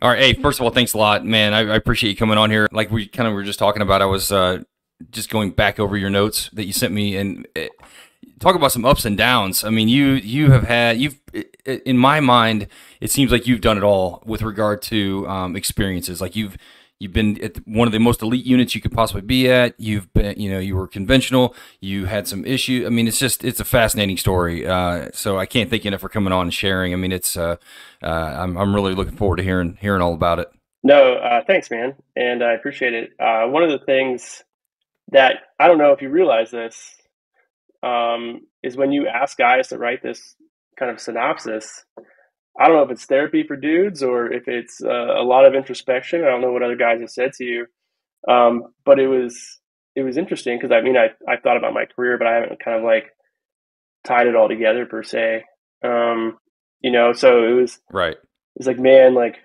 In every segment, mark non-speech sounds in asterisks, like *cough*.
All right. Hey, first of all, thanks a lot, man. I, I appreciate you coming on here. Like we kind of were just talking about, I was uh, just going back over your notes that you sent me, and it, talk about some ups and downs. I mean, you you have had you've in my mind, it seems like you've done it all with regard to um, experiences. Like you've you've been at one of the most elite units you could possibly be at. You've been, you know, you were conventional. You had some issue. I mean, it's just it's a fascinating story. Uh, so I can't thank you enough for coming on and sharing. I mean, it's uh, uh, I'm I'm really looking forward to hearing hearing all about it. No, uh, thanks, man, and I appreciate it. Uh, one of the things that I don't know if you realize this um, is when you ask guys to write this kind of synopsis. I don't know if it's therapy for dudes or if it's uh, a lot of introspection. I don't know what other guys have said to you, um, but it was it was interesting because I mean I I thought about my career, but I haven't kind of like tied it all together per se. Um, you know, so it was right. It's like, man, like,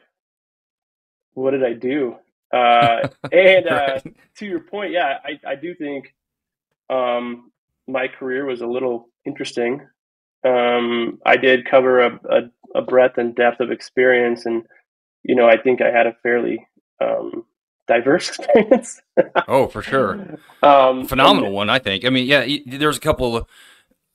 what did I do? Uh, *laughs* and uh, right. to your point, yeah, I I do think um, my career was a little interesting. Um, I did cover a, a, a, breadth and depth of experience, and you know, I think I had a fairly um, diverse *laughs* experience. oh, for sure, um, phenomenal and, one. I think. I mean, yeah, there's a couple of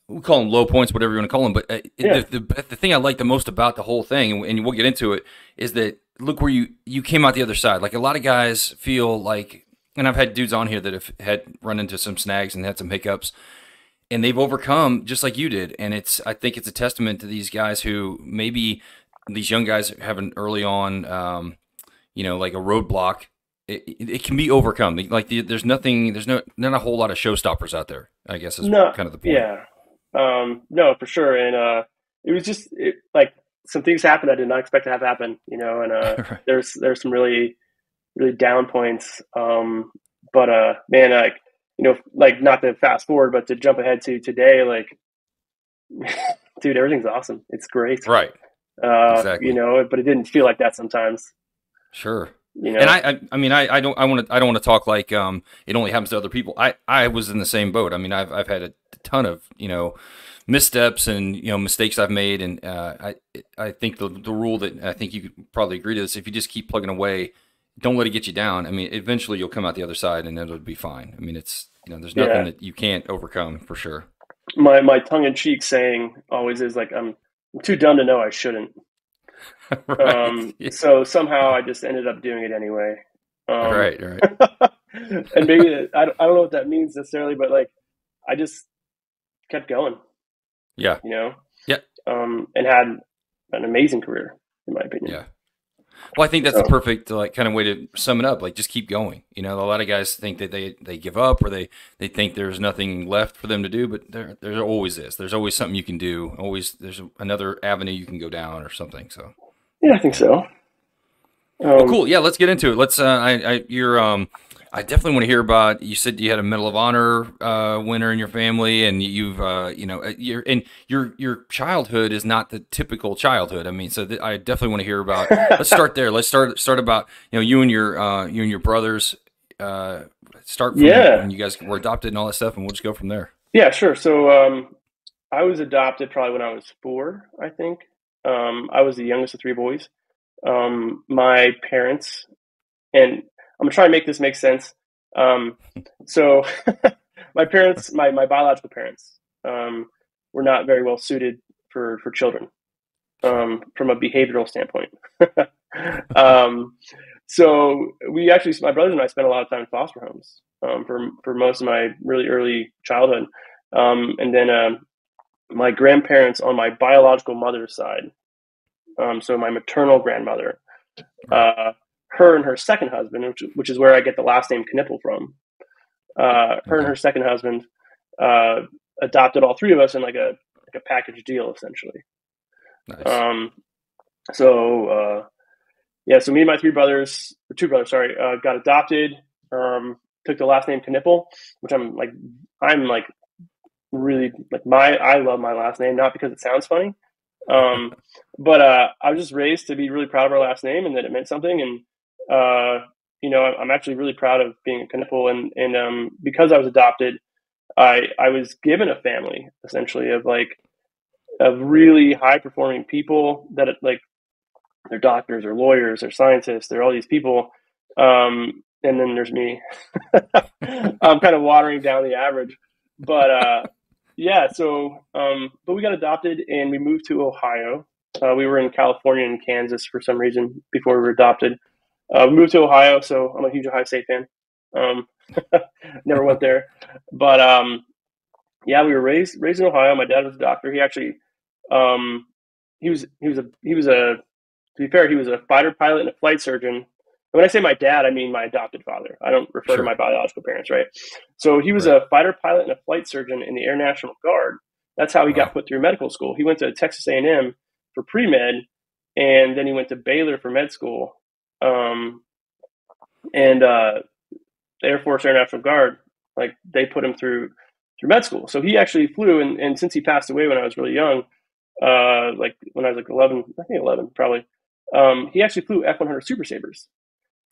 we call them low points, whatever you want to call them. But uh, yeah. the, the, the thing I like the most about the whole thing, and, and we'll get into it, is that look where you you came out the other side. Like a lot of guys feel like, and I've had dudes on here that have had run into some snags and had some hiccups, and they've overcome just like you did. And it's I think it's a testament to these guys who maybe these young guys have an early on, um, you know, like a roadblock. It, it can be overcome. Like the, there's nothing, there's no not a whole lot of showstoppers out there. I guess is no, kind of the point. Yeah, um, no, for sure. And uh, it was just it, like some things happened I did not expect to have happen. You know, and uh, *laughs* right. there's there's some really really down points. Um, but uh, man, like you know, like not to fast forward, but to jump ahead to today, like, *laughs* dude, everything's awesome. It's great. Right. Uh, exactly. You know, but it didn't feel like that sometimes. Sure. You know? And I, I, I mean, I, I don't, I want to, I don't want to talk like, um, it only happens to other people. I, I was in the same boat. I mean, I've, I've had a ton of, you know, missteps and you know mistakes I've made, and uh, I, I think the the rule that I think you could probably agree to this: if you just keep plugging away, don't let it get you down. I mean, eventually you'll come out the other side and it'll be fine. I mean, it's you know, there's nothing yeah. that you can't overcome for sure. My my tongue in cheek saying always is like I'm, I'm too dumb to know I shouldn't. *laughs* right. um, yeah. So somehow I just ended up doing it anyway. Um, right, right. *laughs* and maybe I, I don't know what that means necessarily, but like I just kept going. Yeah. You know. Yeah. Um, and had an amazing career, in my opinion. Yeah. Well, I think that's so. the perfect like kind of way to sum it up. Like, just keep going. You know, a lot of guys think that they, they give up or they, they think there's nothing left for them to do, but there there always is. There's always something you can do. Always there's another avenue you can go down or something. So. Yeah, I think so. Um, well, cool. Yeah, let's get into it. Let's. Uh, I, I, you're um, I definitely want to hear about. You said you had a Medal of Honor uh, winner in your family, and you've, uh, you know, uh, your and your your childhood is not the typical childhood. I mean, so th- I definitely want to hear about. let's start there. Let's start start about you know you and your uh, you and your brothers. Uh, start from yeah. when you guys were adopted and all that stuff, and we'll just go from there. Yeah, sure. So um, I was adopted probably when I was four. I think um, I was the youngest of three boys. Um, my parents and gonna try and make this make sense. Um, so *laughs* my parents, my, my biological parents, um, were not very well suited for, for children, um, from a behavioral standpoint. *laughs* um, so we actually, my brothers and I spent a lot of time in foster homes, um, for, for most of my really early childhood. Um, and then, um, my grandparents on my biological mother's side, so my maternal grandmother, uh, her and her second husband, which, which is where I get the last name Knippel from. Uh, her and her second husband uh, adopted all three of us in like a like a package deal, essentially. Nice. Um, so uh, yeah, so me and my three brothers, or two brothers, sorry, uh, got adopted. Um, took the last name Knippel, which I'm like, I'm like really like my I love my last name not because it sounds funny, um, *laughs* but uh, I was just raised to be really proud of our last name and that it meant something. And uh, you know, I'm actually really proud of being a Knippel, and and um, because I was adopted, I I was given a family essentially of like of really high performing people that like they're doctors or lawyers or scientists. They're all these people. Um, and then there's me. *laughs* I'm kind of watering down the average. But uh, yeah, so um, but we got adopted and we moved to Ohio. Uh, we were in California and Kansas for some reason before we were adopted. Uh, we moved to Ohio, so I'm a huge Ohio State fan. Um, *laughs* never went there, but um, yeah, we were raised raised in Ohio. My dad was a doctor. He actually um, he was he was a he was a to be fair, he was a fighter pilot and a flight surgeon. when I say my dad, I mean my adopted father. I don't refer sure. to my biological parents, right? So he was right. a fighter pilot and a flight surgeon in the Air National Guard. That's how he wow. got put through medical school. He went to Texas A&M for pre-med, and then he went to Baylor for med school. Um, and uh, the Air Force Air National Guard, like they put him through through med school. So he actually flew, and, and since he passed away when I was really young, uh, like when I was like 11, I think 11 probably, um, he actually flew F-100 Super Sabres.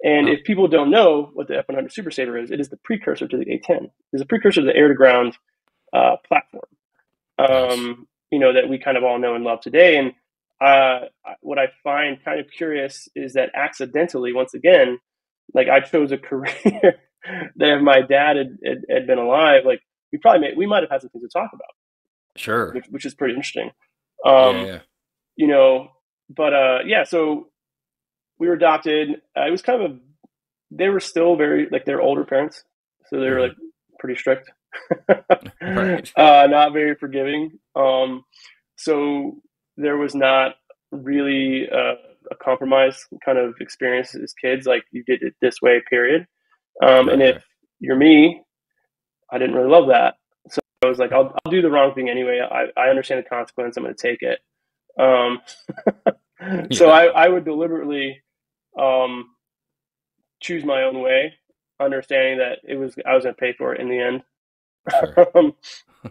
And if people don't know what the F-100 Super Sabre is, it is the precursor to the A-10. It's a precursor to the air-to-ground uh, platform, um, nice. you know, that we kind of all know and love today. And uh, what I find kind of curious is that accidentally, once again, like I chose a *laughs* career that if my dad had, had, had, been alive, like we probably may, we might have had some things to talk about. Sure. Which, which is pretty interesting. Um, yeah, yeah. You know, but uh, yeah, so we were adopted. Uh, it was kind of a, they were still very, like they're older parents. So they were mm-hmm. like pretty strict, *laughs* right. uh, not very forgiving. Um, so there was not really uh, a compromise kind of experience as kids, like you did it this way, period. Um, and if you're me, I didn't really love that. So I was like, I'll, I'll do the wrong thing anyway. I, I understand the consequence. I'm going to take it. Um, *laughs* yeah. So I, I would deliberately um, choose my own way, understanding that it was I was going to pay for it in the end. Sure. *laughs* Um,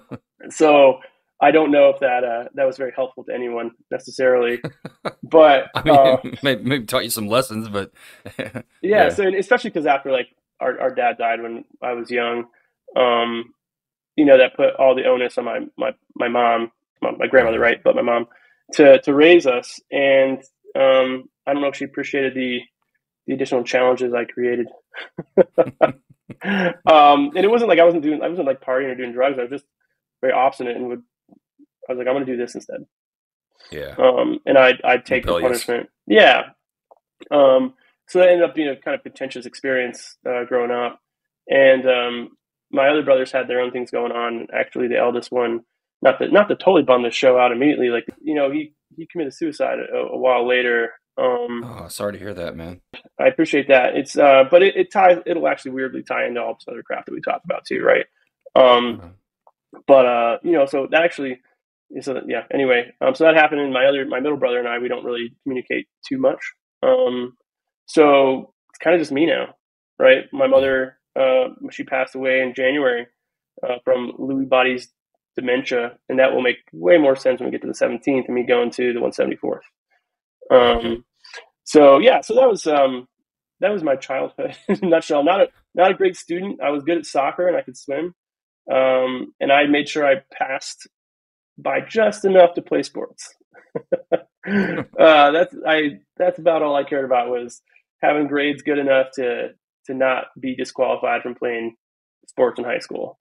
*laughs* so I don't know if that uh, that was very helpful to anyone necessarily, *laughs* but I mean, uh, *laughs* maybe, maybe, taught you some lessons. But *laughs* yeah, yeah, so especially because after like our, our dad died when I was young, um, you know that put all the onus on my my my mom, my, grandmother, right? But my mom to to raise us, and um, I don't know if she appreciated the the additional challenges I created. um, and it wasn't like I wasn't doing I wasn't like partying or doing drugs. I was just very obstinate and would I was like I'm going to do this instead. Yeah. Um, and I'd I'd take Rebellious. the punishment. Yeah. Um, so that ended up being a kind of contentious experience uh, growing up, and um, my other brothers had their own things going on. Actually, the eldest one, not that not to totally bum the show out immediately, like you know he he committed suicide a, a while later. Um, oh, sorry to hear that, man. I appreciate that. It's uh, but it, it ties. It'll actually weirdly tie into all this other crap that we talked about too, right? Um, uh-huh. but uh, you know, so that actually, so yeah. Anyway, um, so that happened, and my other, my middle brother and I, we don't really communicate too much. Um, so it's kind of just me now, right? My mother, uh, she passed away in January uh, from Lewy body's dementia, and that will make way more sense when we get to the 17th and me going to the 174th. Um, so yeah, so that was um, that was my childhood *laughs* in a nutshell. Not a not a great student. I was good at soccer and I could swim, um, and I made sure I passed by just enough to play sports. *laughs* uh, that's I. That's about all I cared about was having grades good enough to to not be disqualified from playing sports in high school.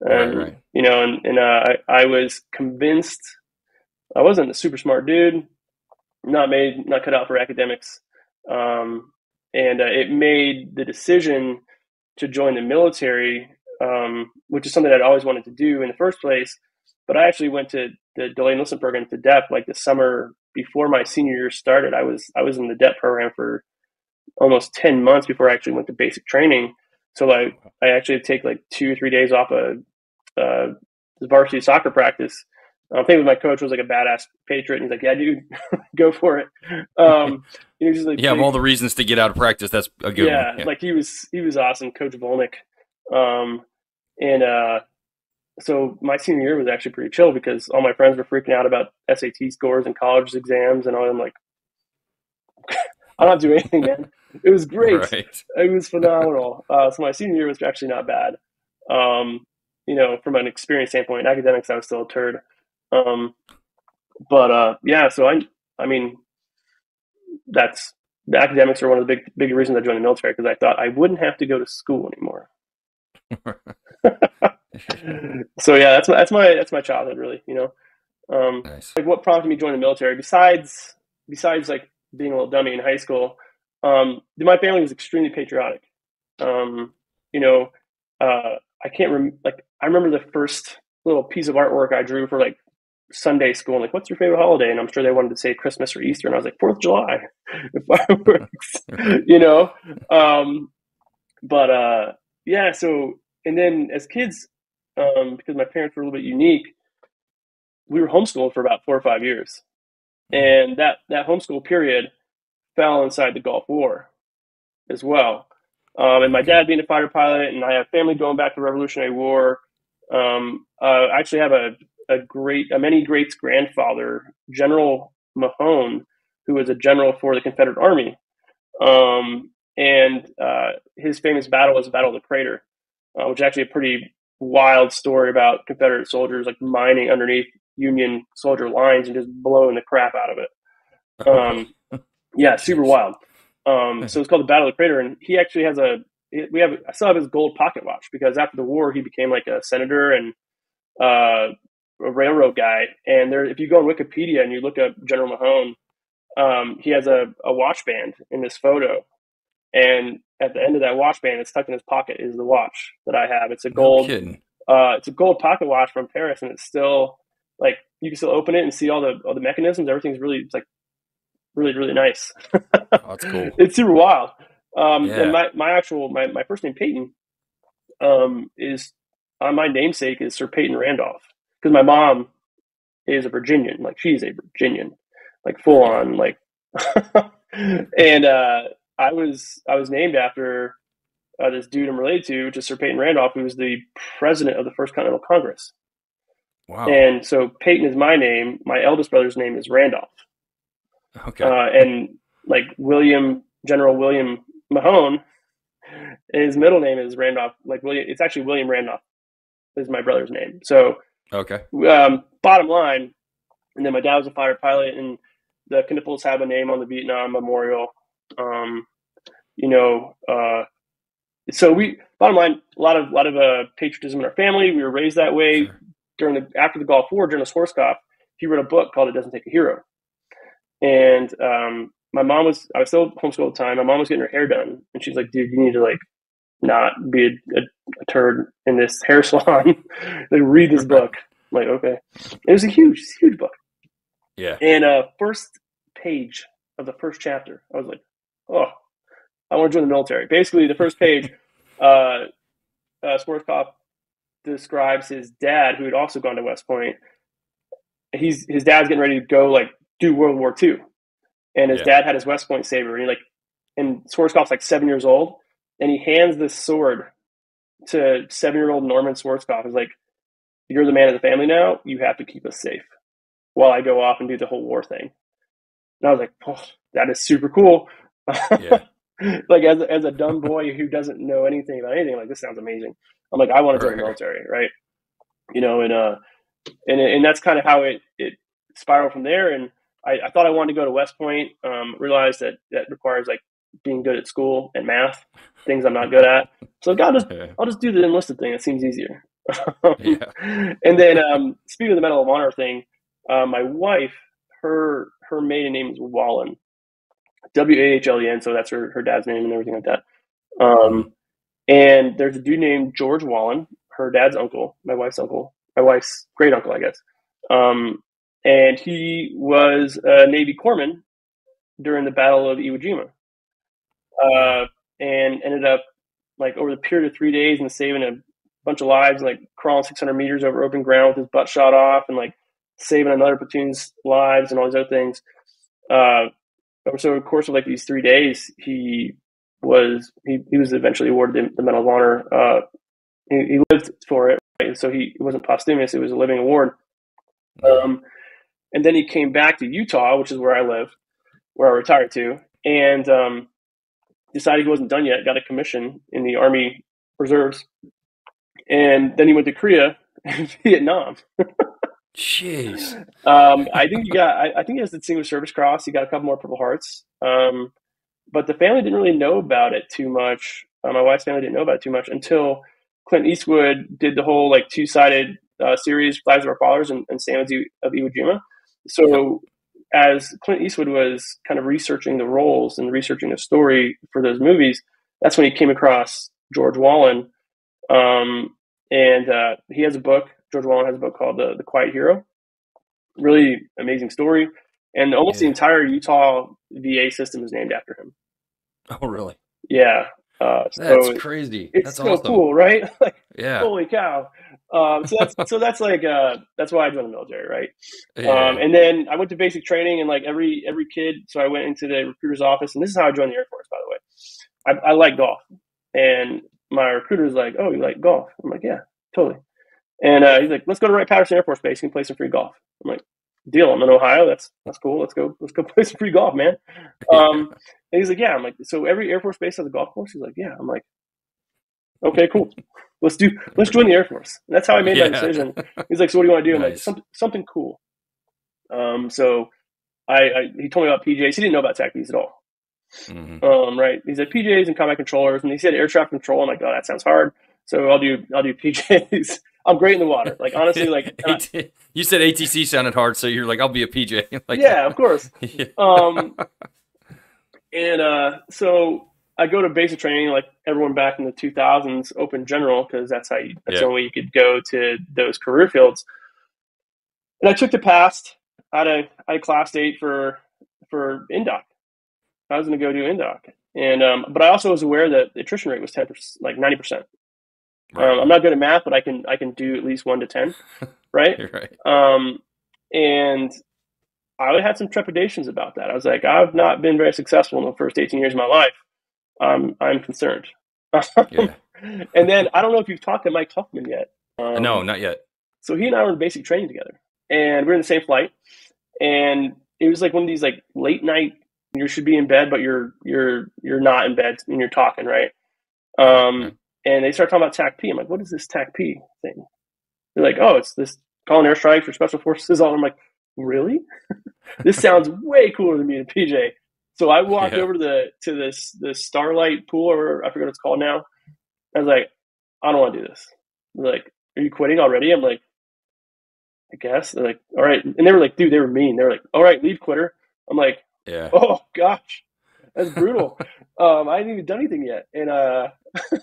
And right, right. you know, and, and uh, I, I was convinced I wasn't a super smart dude, not made, not cut out for academics, um, and uh, it made the decision to join the military, um, which is something I'd always wanted to do in the first place. But I actually went to the delayed enlistment program to DEP like the summer before my senior year started. I was I was in the DEP program for almost ten months before I actually went to basic training. So like I actually take like two or three days off of uh, varsity soccer practice. I think my coach was like a badass patriot. And he's like, "Yeah, dude, *laughs* go for it." Um, *laughs* you know, just like, all the reasons to get out of practice. That's a good yeah, one. Yeah, like he was he was awesome, Coach Volnick. Um, and uh, so my senior year was actually pretty chill because all my friends were freaking out about SAT scores and college exams, and I'm like, I don't do anything, man. It was great. Right. It was phenomenal. Uh, so my senior year was actually not bad. Um, you know, from an experience standpoint, academics, I was still a turd. Um, but uh, yeah, so I, I mean, that's the academics are one of the big big reasons I joined the military because I thought I wouldn't have to go to school anymore. *laughs* *laughs* so yeah, that's my that's my that's my childhood really. You know, um, nice. like what prompted me to join the military besides besides like being a little dummy in high school. Um, my family was extremely patriotic. Um, you know, uh, I can't remember. Like I remember the first little piece of artwork I drew for like Sunday school. like, what's your favorite holiday? And I'm sure they wanted to say Christmas or Easter, and I was like, Fourth of July, *laughs* fireworks, *laughs* you know. Um, but uh, yeah, so and then as kids, um, because my parents were a little bit unique, we were homeschooled for about four or five years, and that that homeschool period fell inside the Gulf War as well. Um, and my dad being a fighter pilot, and I have family going back to the Revolutionary War. Um, uh, I actually have a, a great, a many greats grandfather, General Mahone, who was a general for the Confederate Army. Um, and uh, his famous battle was the Battle of the Crater, uh, which is actually a pretty wild story about Confederate soldiers like mining underneath Union soldier lines and just blowing the crap out of it. *laughs* Um, yeah, super wild. Um, *laughs* so it's called the Battle of the Crater, and he actually has a we have I still have his gold pocket watch because after the war he became like a senator and uh, a railroad guy. And there, if you go on Wikipedia and you look up General Mahone, um, he has a, a watch band in this photo, and at the end of that watch band, it's tucked in his pocket, is the watch that I have. It's a gold, no uh, it's a gold pocket watch from Paris, and it's still like you can still open it and see all the all the mechanisms. Everything's really it's like really really nice. oh, that's *laughs* cool. It's super wild. Um, yeah. And my, my actual my, my first name Peyton um, is on my namesake is Sir Peyton Randolph because my mom is a Virginian, like she's a Virginian, like full on, like. *laughs* and uh, I was I was named after uh, this dude I'm related to, which is Sir Peyton Randolph, who was the president of the First Continental Congress. Wow. And so Peyton is my name. My eldest brother's name is Randolph. Okay. Uh, and like William General William Mahone, his middle name is Randolph. Like William, it's actually William Randolph is my brother's name. So okay. Um, bottom line, and then my dad was a fighter pilot, and the Knippels have a name on the Vietnam Memorial. Um, you know, uh, so we bottom line, a lot of a lot of uh, patriotism in our family. We were raised that way. Sure. During the after the Gulf War, during the Schwarzkopf, he wrote a book called "It Doesn't Take a Hero," and um, my mom was I was still homeschooled at the time. My mom was getting her hair done, and she's like, "Dude, you need to like not be a, a, a turd in this hair *laughs* salon. like read this book." I'm like, okay, it was a huge, huge book. Yeah. And uh, first page of the first chapter, I was like, "Oh, I want to join the military." Basically, the first page, *laughs* uh, uh, Schwarzkopf describes his dad, who had also gone to West Point. He's his dad's getting ready to go like do World War II and his yeah. dad had his West Point saber, and he like, and Schwarzkopf's like seven years old, and he hands this sword to seven year old Norman Schwarzkopf. He's like, "You're the man of the family now. You have to keep us safe while I go off and do the whole war thing." And I was like, "Oh, that is super cool." Yeah. *laughs* like as a, as a dumb boy who doesn't know anything about anything, like this sounds amazing. I'm like, I want to join the military, right? You know, and uh, and and that's kind of how it it spiraled from there, and I, I, thought I wanted to go to West Point. Um, realized that that requires like being good at school and math, things I'm not good at. So God, just yeah. I'll just do the enlisted thing. It seems easier. *laughs* yeah. And then um, speaking of the Medal of Honor thing, uh, my wife, her her maiden name is Wahlen, W A H L E N. So that's her her dad's name and everything like that. Um, and there's a dude named George Wahlen, her dad's uncle, my wife's uncle, my wife's great uncle, I guess. Um, and he was a Navy corpsman during the Battle of Iwo Jima, uh, and ended up like over the period of three days and saving a bunch of lives, like crawling 600 meters over open ground with his butt shot off, and like saving another platoon's lives and all these other things. Uh, so, of course, of like these three days, he was he, he was eventually awarded the, the Medal of Honor. Uh, he, he, lived for it, right? and so he it wasn't posthumous; it was a living award. Um, and then he came back to Utah, which is where I live, where I retired to, and um, decided he wasn't done yet. Got a commission in the Army Reserves, and then he went to Korea and *laughs* Vietnam. *laughs* Jeez. Um, I think you got. I, I, think he has the Distinguished Service Cross. He got a couple more Purple Hearts. Um, but the family didn't really know about it too much. Uh, my wife's family didn't know about it too much until Clint Eastwood did the whole like two sided uh, series, Flags of Our Fathers and, and Samuels of Iwo Jima. So as Clint Eastwood was kind of researching the roles and researching the story for those movies, that's when he came across George Wahlen. Um, and uh, he has a book. George Wahlen has a book called The, the Quiet Hero. Really amazing story. And almost yeah. the entire Utah VA system is named after him. Oh, really? Yeah. Uh, that's so crazy. It's that's so awesome. cool, right? *laughs* like, yeah. Holy cow! Um, so that's so that's like uh, that's why I joined the military, right? Yeah. Um, and then I went to basic training, and like every every kid, so I went into the recruiter's office, and this is how I joined the Air Force, by the way. I, I like golf, and my recruiter was like, "Oh, you like golf?" I'm like, "Yeah, totally." And uh, he's like, "Let's go to Wright Patterson Air Force Base. You can play some free golf." I'm like, "Deal. I'm in Ohio. That's that's cool. Let's go. Let's go *laughs* play some free golf, man." Um, and he's like, "Yeah." I'm like, "So every Air Force base has a golf course?" He's like, "Yeah." I'm like, "Okay, cool." let's do let's join the Air Force. And that's how I made yeah. my decision. He's like, so what do you want to do? I'm nice. like, something something cool. Um, so I, I, he told me about PJs. He didn't know about TACPs at all. Mm-hmm. Um, right. He said PJs and combat controllers, and he said air traffic control. I'm like, oh, that sounds hard. So I'll do I'll do PJs. *laughs* I'm great in the water. Like honestly, like *laughs* I, you said ATC sounded hard, so you're like, I'll be a PJ. *laughs* like, yeah, of course. yeah. Um, and uh, so I go to basic training like everyone back in the 2000s, open general, because that's how you, that's yeah. the only way you could go to those career fields. And I took the PAST. I had a, I had class date for for INDOC. I was going to go do INDOC, and um, but I also was aware that the attrition rate was ten percent, like ninety percent. Right. Um, I'm not good at math, but I can I can do at least one to ten, *laughs* right? right. Um, and I had some trepidations about that. I was like, I've not been very successful in the first 18 years of my life um, I'm concerned. *laughs* yeah. *laughs* and then I don't know if you've talked to Mike Huffman yet. Um, no, not yet. So he and I were in basic training together, and we are in the same flight. And it was like one of these like late night. You should be in bed, but you're you're you're not in bed, and you're talking, right? Um, and they start talking about TACP. I'm like, what is this TACP thing? They're like, oh, it's this calling airstrike for special forces. All I'm like, really? *laughs* this sounds way cooler than being a PJ. So I walked yeah. over to the to this this Starlight pool, or I forget what it's called now. I was like, I don't want to do this. They're like, are you quitting already? I'm like, I guess. They're like, all right. And they were like, dude, they were mean. They were like, all right, leave, quitter. I'm like, yeah. Oh gosh, that's brutal. *laughs* um, I hadn't even done anything yet, and uh,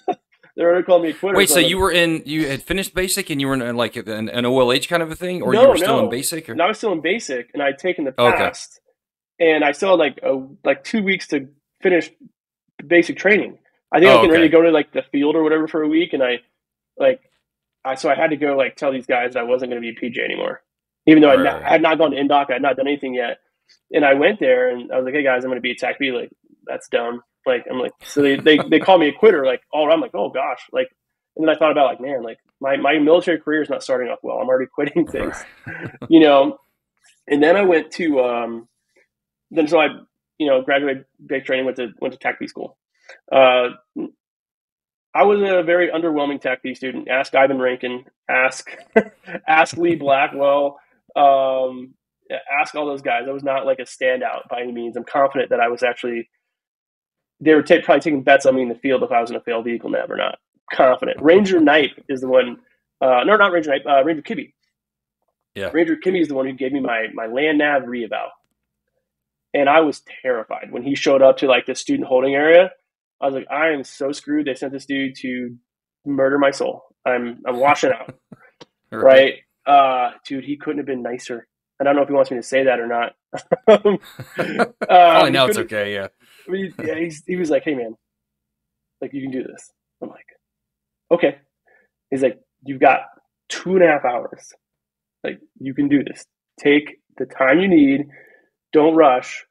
*laughs* they're already calling me a quitter. Wait, so, so you were in? You had finished basic, and you were in uh, like an, an OLH kind of a thing, or no, you were still no. in basic? Or? No, I was still in basic, and I'd taken the PAST. Okay and I still had like a, like two weeks to finish basic training. I think oh, I getting okay. ready to go to like the field or whatever for a week, and I like I so I had to go like tell these guys that I wasn't going to be a PJ anymore, even though right. I, had not gone to INDOC, I had not done anything yet. And I went there and I was like, "Hey guys, I'm going to be a TACP, Like that's dumb. Like I'm like, so they they they call me a quitter. Like all around, I'm like, oh gosh, like. And then I thought about like, man, like my, my military career is not starting off well. I'm already quitting things, you know. And then I went to um, then so I, you know, graduated basic training, went to went to TACP school. Uh, I was a very underwhelming TACP student. Ask Ivan Rankin, ask *laughs* ask Lee Blackwell, um, ask all those guys. I was not like a standout by any means. I'm confident that I was actually they were t- probably taking bets on me in the field if I was going to fail vehicle nav or not. Confident. Ranger Knipe is the one. Uh, no, not Ranger Knipe. Uh, Ranger Kibbe. Yeah. Ranger Kibbe is the one who gave me my my land nav reeval and I was terrified when he showed up to like the student holding area. I was like, I am so screwed. They sent this dude to murder my soul. I'm I'm washing out. *laughs* right. right? Uh dude, he couldn't have been nicer. I don't know if he wants me to say that or not. Um, *laughs* oh, no, it's okay. Yeah. I mean, yeah, he's, he was like, "Hey, man, like you can do this." I'm like, "Okay." He's like, "You've got two and a half hours. Like you can do this. Take the time you need don't rush,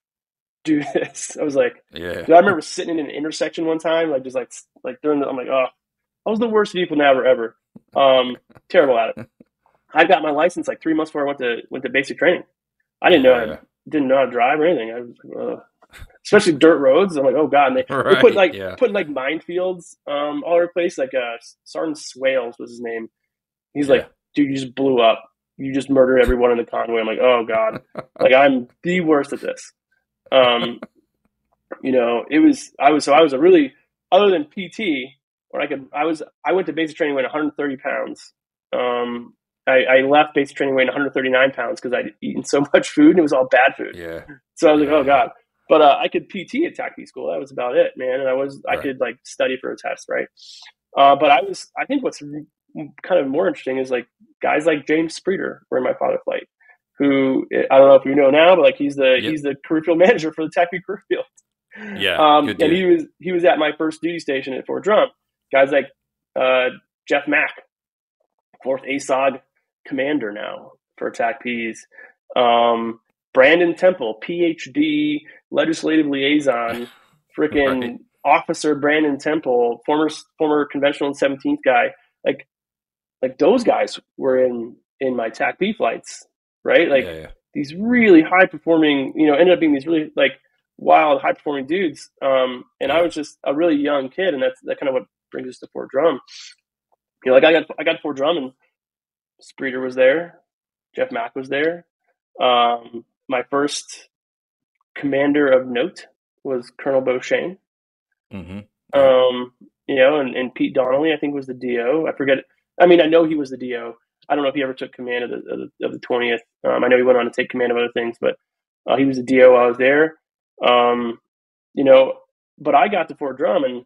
do *laughs* this. I was like, yeah. I remember sitting in an intersection one time, like just like like during the, I'm like, oh, I was the worst vehicle navigator ever. Um, terrible at it. *laughs* I got my license like three months before I went to went to basic training. I didn't know yeah. Didn't know how to drive or anything. I was, uh, especially dirt roads. I'm like, oh god, and they, right, put like yeah. putting like minefields um, all over the place. Like uh, Sergeant Swales was his name. He's yeah. like, dude, you just blew up you just murdered everyone in the convoy. I'm like, oh god, *laughs* like I'm the worst at this. Um, you know, it was I was so I was a really other than PT where I could I was I went to basic training weighing 130 pounds. Um, I, I left basic training weighing 139 pounds because I'd eaten so *laughs* much food and it was all bad food. Yeah. So I was like, oh god. But uh, I could PT at TACP school. That was about it, man. And I was right. I could like study for a test, right? Uh, but I was I think what's kind of more interesting is like guys like James Spreeder were in my father flight, who I don't know if you know now, but like he's the yep. he's the career field *laughs* manager for the TACP career field. Yeah, um, and he was he was at my first duty station at Fort Drum. Guys like uh, Jeff Mack, fourth ASOG commander now for TACPs. Um, Brandon Temple, PhD, legislative liaison, freaking *laughs* right. officer Brandon Temple, former former conventional and 17th guy. Like like those guys were in in my TACP flights, right? Like yeah, yeah. these really high performing, you know, ended up being these really like wild, high performing dudes. Um, and I was just a really young kid, and that's that kind of what brings us to Fort Drum. You know, like I got I got Fort Drum, and Spreeder was there, Jeff Mack was there. Um, my first commander of note was Colonel Shane. Mm-hmm. Um, you know, and, and Pete Donnelly, I think, was the DO. I forget. I mean, I know he was the DO. I don't know if he ever took command of the of the twentieth. Um, I know he went on to take command of other things, but uh, he was the DO. While I was there. Um, you know, but I got to Fort Drum and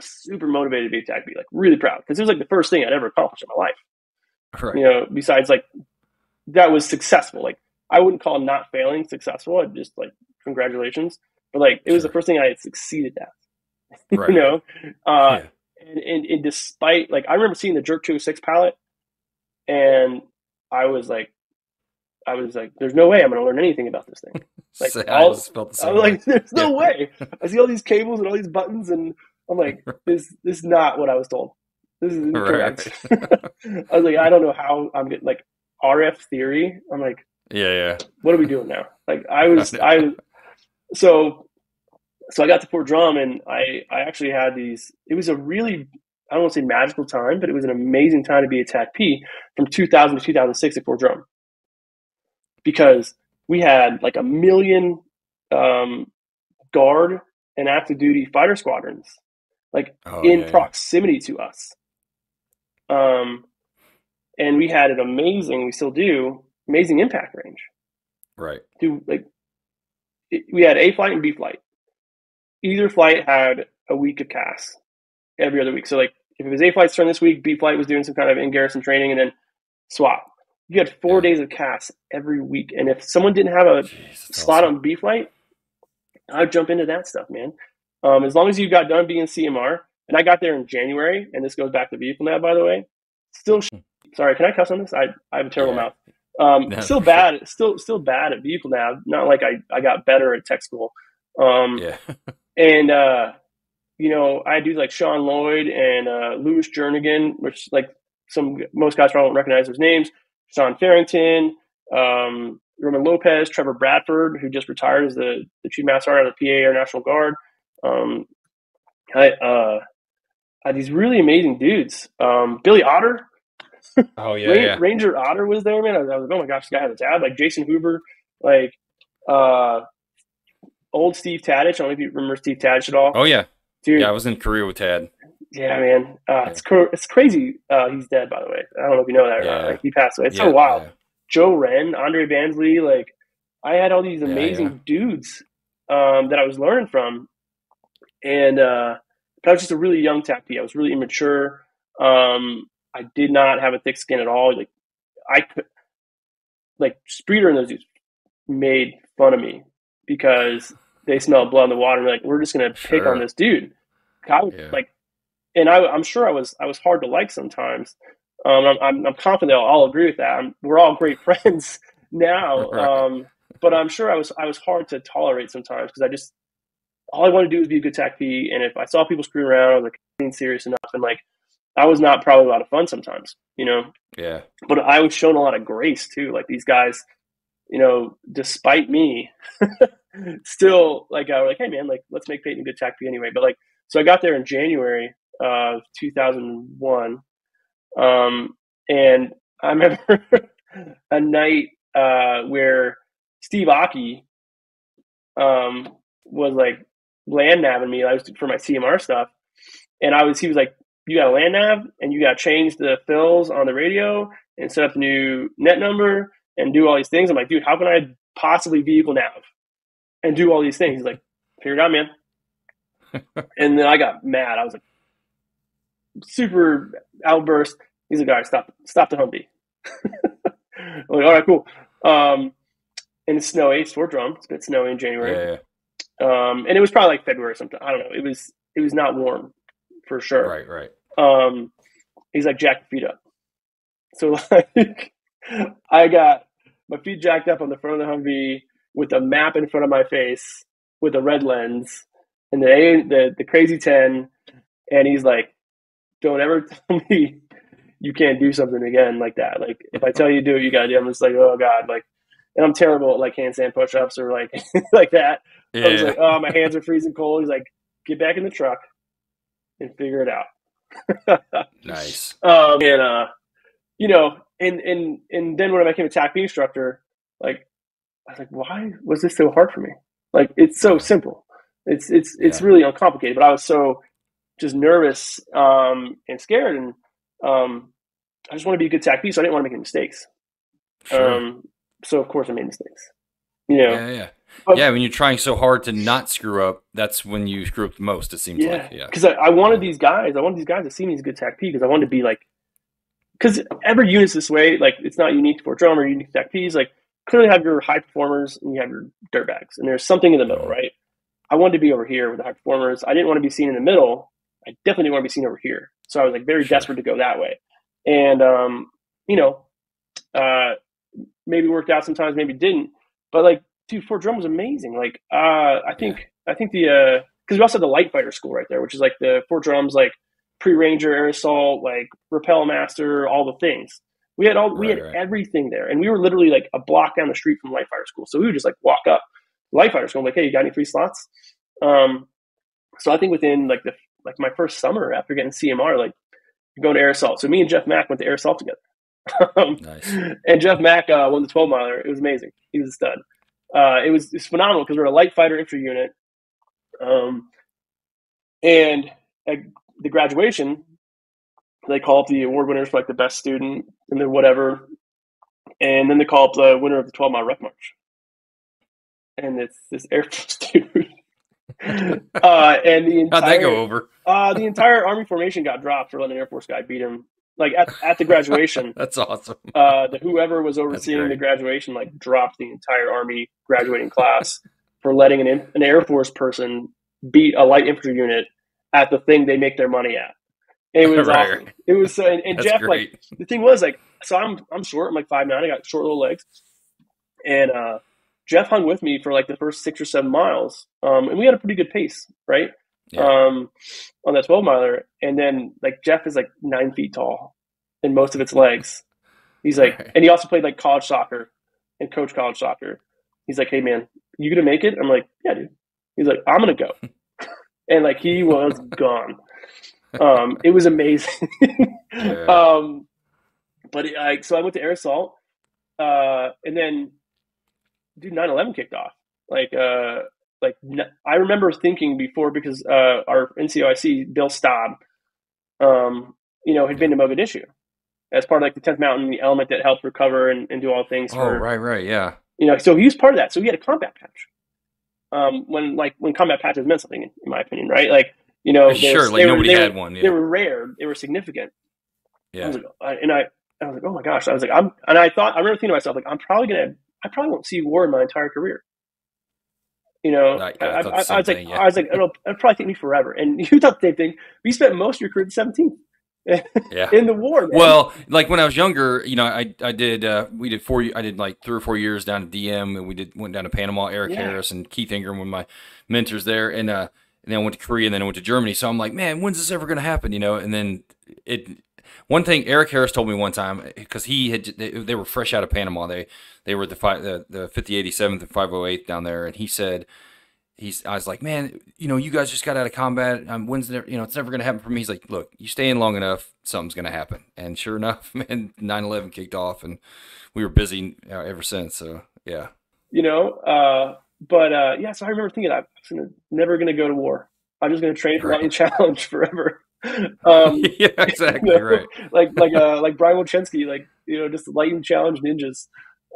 super motivated to be attack be like really proud because it was like the first thing I'd ever accomplished in my life. Right. You know, besides like that was successful. Like I wouldn't call not failing successful. I'd just like congratulations, but like it was sure. the first thing I had succeeded at. *laughs* Right. you know, uh, yeah. and, and, and despite like I remember seeing the Jerk 206 pallet, and I was like, I was like, "There's no way I'm going to learn anything about this thing." *laughs* Like, all, I was, I was like, *laughs* "There's no yeah. way." I see all these cables and all these buttons, and I'm like, "This, this is not what I was told. This is incorrect." Right. *laughs* I was like, "I don't know how I'm getting like RF theory." I'm like, "Yeah, yeah. What are we doing now?" Like, I was, I, so, so I got to Fort Drum, and I, I actually had these. It was a really I don't want to say magical time, but it was an amazing time to be a TACP from 2000 to 2006 at Fort Drum because we had like a million um, guard and active duty fighter squadrons like oh, in yeah, proximity yeah. to us. Um, and we had an amazing, we still do, amazing impact range. Right. Do like it, we had A flight and B flight. Either flight had a week of CAS every other week. So like if it was A flight's turn this week, B flight was doing some kind of in garrison training, and then swap. You had four yeah. days of CAS every week, and if someone didn't have a Jeez, slot awesome. on B flight, I'd jump into that stuff, man. Um, as long as you got done being CMR, and I got there in January, and this goes back to vehicle nav, by the way. Still, sh- hmm. sorry, can I cuss on this? I I have a terrible yeah. mouth. Um, no, still bad, sure. still still bad at vehicle nav. Not like I I got better at tech school. Um, yeah. *laughs* and uh, you know, I do like Sean Lloyd and uh, Lewis Jernigan, which like some most guys probably don't recognize those names. Sean Farrington, um, Roman Lopez, Trevor Bradford, who just retired as the, the chief master sergeant of the PA Air National Guard. Um, I, uh, Had these really amazing dudes. Um, Billy Otter. Oh yeah, yeah, Ranger Otter was there, man. I was, I was, like, oh my gosh, this guy has a tab. Like Jason Hoover, like uh, old Steve Tadich. I don't know if you remember Steve Tadich at all. Oh yeah, dude. Yeah, I was in Korea with Tad. Yeah, man, uh, it's it's crazy. Uh, he's dead, by the way. I don't know if you know that or yeah. not. Like he passed away. It's yeah, so wild. Yeah. Joe Wren, Andre Bansley, like I had all these amazing dudes um, that I was learning from, and uh, but I was just a really young TACP. I was really immature. Um, I did not have a thick skin at all. Like I could, like Spreeder and those dudes made fun of me because they smelled blood in the water. And like, we're just gonna sure. pick on this dude. I was like and I, am sure I was I was hard to like sometimes. Um, I'm, I'm, confident they'll all agree with that. I'm, we're all great *laughs* friends now, um, but I'm sure I was I was hard to tolerate sometimes because I just all I wanted to do was be a good TACP, and if I saw people screwing around, I was like being serious enough, and like I was not probably a lot of fun sometimes, you know. Yeah. But I was shown a lot of grace too. Like these guys, you know, despite me, *laughs* still like I was like, hey man, like let's make Peyton a good TACP anyway. But like, so I got there in January of 2001. Um, and I *laughs* remember a night uh, where Steve Aki um, was like land naving me. I was for my CMR stuff, and I was he was like, "You got a land nav, and you got to change the fills on the radio and set up the new net number and do all these things." I'm like, "Dude, how can I possibly vehicle nav and do all these things?" He's like, "Figure it out, man." *laughs* and then I got mad. I was like, super outburst. He's like, "All right, stop, stop the Humvee." *laughs* I'm like, "All right, cool." Um, and it's snowy. It's Fort Drum. It's been snowy in January. Yeah, yeah. Um, and it was probably like February or something. I don't know. It was it was not warm for sure. Right, right. Um, he's like jack your feet up. So like *laughs* I got my feet jacked up on the front of the Humvee with a map in front of my face with a red lens and the the the crazy ten, and he's like, "Don't ever *laughs* tell me you can't do something again like that. Like if I tell you to do it, you gotta do. It. I'm just like, oh god, like, and I'm terrible at like handstand push-ups or like *laughs* like that. Yeah. I was like, oh, my hands are freezing cold. He's like, get back in the truck and figure it out. *laughs* nice. Um, and uh, you know, and and and then when I became a TACP instructor, like I was like, why was this so hard for me? Like it's so simple. It's it's it's yeah. really uncomplicated. But I was so just nervous um, and scared, and um, I just want to be a good TACP, so I didn't want to make any mistakes. Sure. Um, so of course I made mistakes. You know. Yeah, yeah. But, yeah, when you're trying so hard to not screw up, that's when you screw up the most. It seems yeah, like, yeah. Because I, I, wanted these guys, I wanted these guys to see me as a good TACP because I wanted to be like, because every unit's this way. Like, it's not unique to Fort Drum or unique to TACPs. Like, clearly have your high performers and you have your dirtbags, and there's something in the middle, right? I wanted to be over here with the high performers. I didn't want to be seen in the middle. I definitely didn't want to be seen over here. So I was like very sure. desperate to go that way. And um, you know, uh, maybe worked out sometimes, maybe didn't. But like dude, Fort Drum was amazing. Like, uh, I think yeah. I think the because uh, we also had the light fighter school right there, which is like the Fort Drum's like pre ranger, air assault, like Rappel master, all the things. We had all right, we had right. everything there, and we were literally like a block down the street from light fighter school. So we would just like walk up light fighter school, like, hey, you got any free slots? Um, so I think within like the like my first summer after getting CMR, like going to air assault. So me and Jeff Mack went to air assault together. *laughs* um, nice. And Jeff Mack uh, won the 12 miler. It was amazing. He was a stud uh, it was it's phenomenal because we're a light fighter infantry unit. Um, and at the graduation, they call up the award winners for like the best student and then whatever, and then they call up the winner of the 12 mile rep march, and it's this Air Force *laughs* dude. *laughs* uh, and the entire, how'd that go over? uh, the entire Army formation got dropped for letting an Air Force guy beat him like at, at the graduation. *laughs* That's awesome. uh, the whoever was overseeing the graduation like dropped the entire army graduating class for letting an an Air Force person beat a light infantry unit at the thing they make their money at. it was *laughs* right. awesome. It was uh, and, and Jeff great. like the thing was like so I'm I'm short. I'm like five nine. I got short little legs, and uh, Jeff hung with me for like the first six or seven miles, um, and we had a pretty good pace, right? Yeah. um, on that 12 miler. And then like Jeff is like nine feet tall in most of its legs. He's like, right. and he also played like college soccer and coach college soccer. He's like, hey man, you gonna make it? I'm like, yeah, dude. He's like, I'm gonna go. *laughs* and like he was gone. Um, it was amazing. yeah. *laughs* um, but it, I, so I went to air assault, uh, and then dude, 9/11 kicked off. Like, uh, like I remember thinking before because uh, our NCOIC Bill Staub, um, you know, had been to Mogadishu as part of like the 10th Mountain, the element that helped recover and, and do all things. Oh, for, right, right, yeah. You know, so he was part of that. So he had a combat patch. Um, when like when combat patches meant something, in my opinion, right? Like you know, sure, like nobody were, had one. Yeah. They were rare. They were significant. Yeah. I like, and I, I was like, oh my gosh. I was like, I'm, and I thought, I remember thinking to myself, like, I'm probably gonna, I probably won't see war in my entire career. You know, I, I, I, I was like, yeah. I was like, it'll, it'll, probably take me forever. And *laughs* you thought the same thing. We spent most of your career at 17 yeah. *laughs* in the war. Man. Well, like when I was younger, you know, I I did uh, we did four I did like three or four years down to DM, and we did went down to Panama. Eric yeah. Harris and Keith Ingram were my mentors there, and uh, and then I went to Korea, and then I went to Germany. So I'm like, man, when's this ever going to happen? You know, and then it. One thing Eric Harris told me one time because he had they, they, were fresh out of Panama. They they were the five, the the 5087th and 508th down there, and he said he's I was like, man, you know, you guys just got out of combat. Um, when's there, you know, it's never gonna happen for me. He's like, look, you stay in long enough, something's gonna happen. And sure enough, *laughs* man, 9/11 kicked off, and we were busy uh, ever since. So yeah, you know, uh, but uh, yeah. So I remember thinking, I'm never gonna go to war. I'm just gonna train for right. *laughs* challenge forever. *laughs* Um, *laughs* yeah, exactly you know, right. *laughs* Like like uh, like Brian Wilczynski, like you know, just lightning challenge ninjas.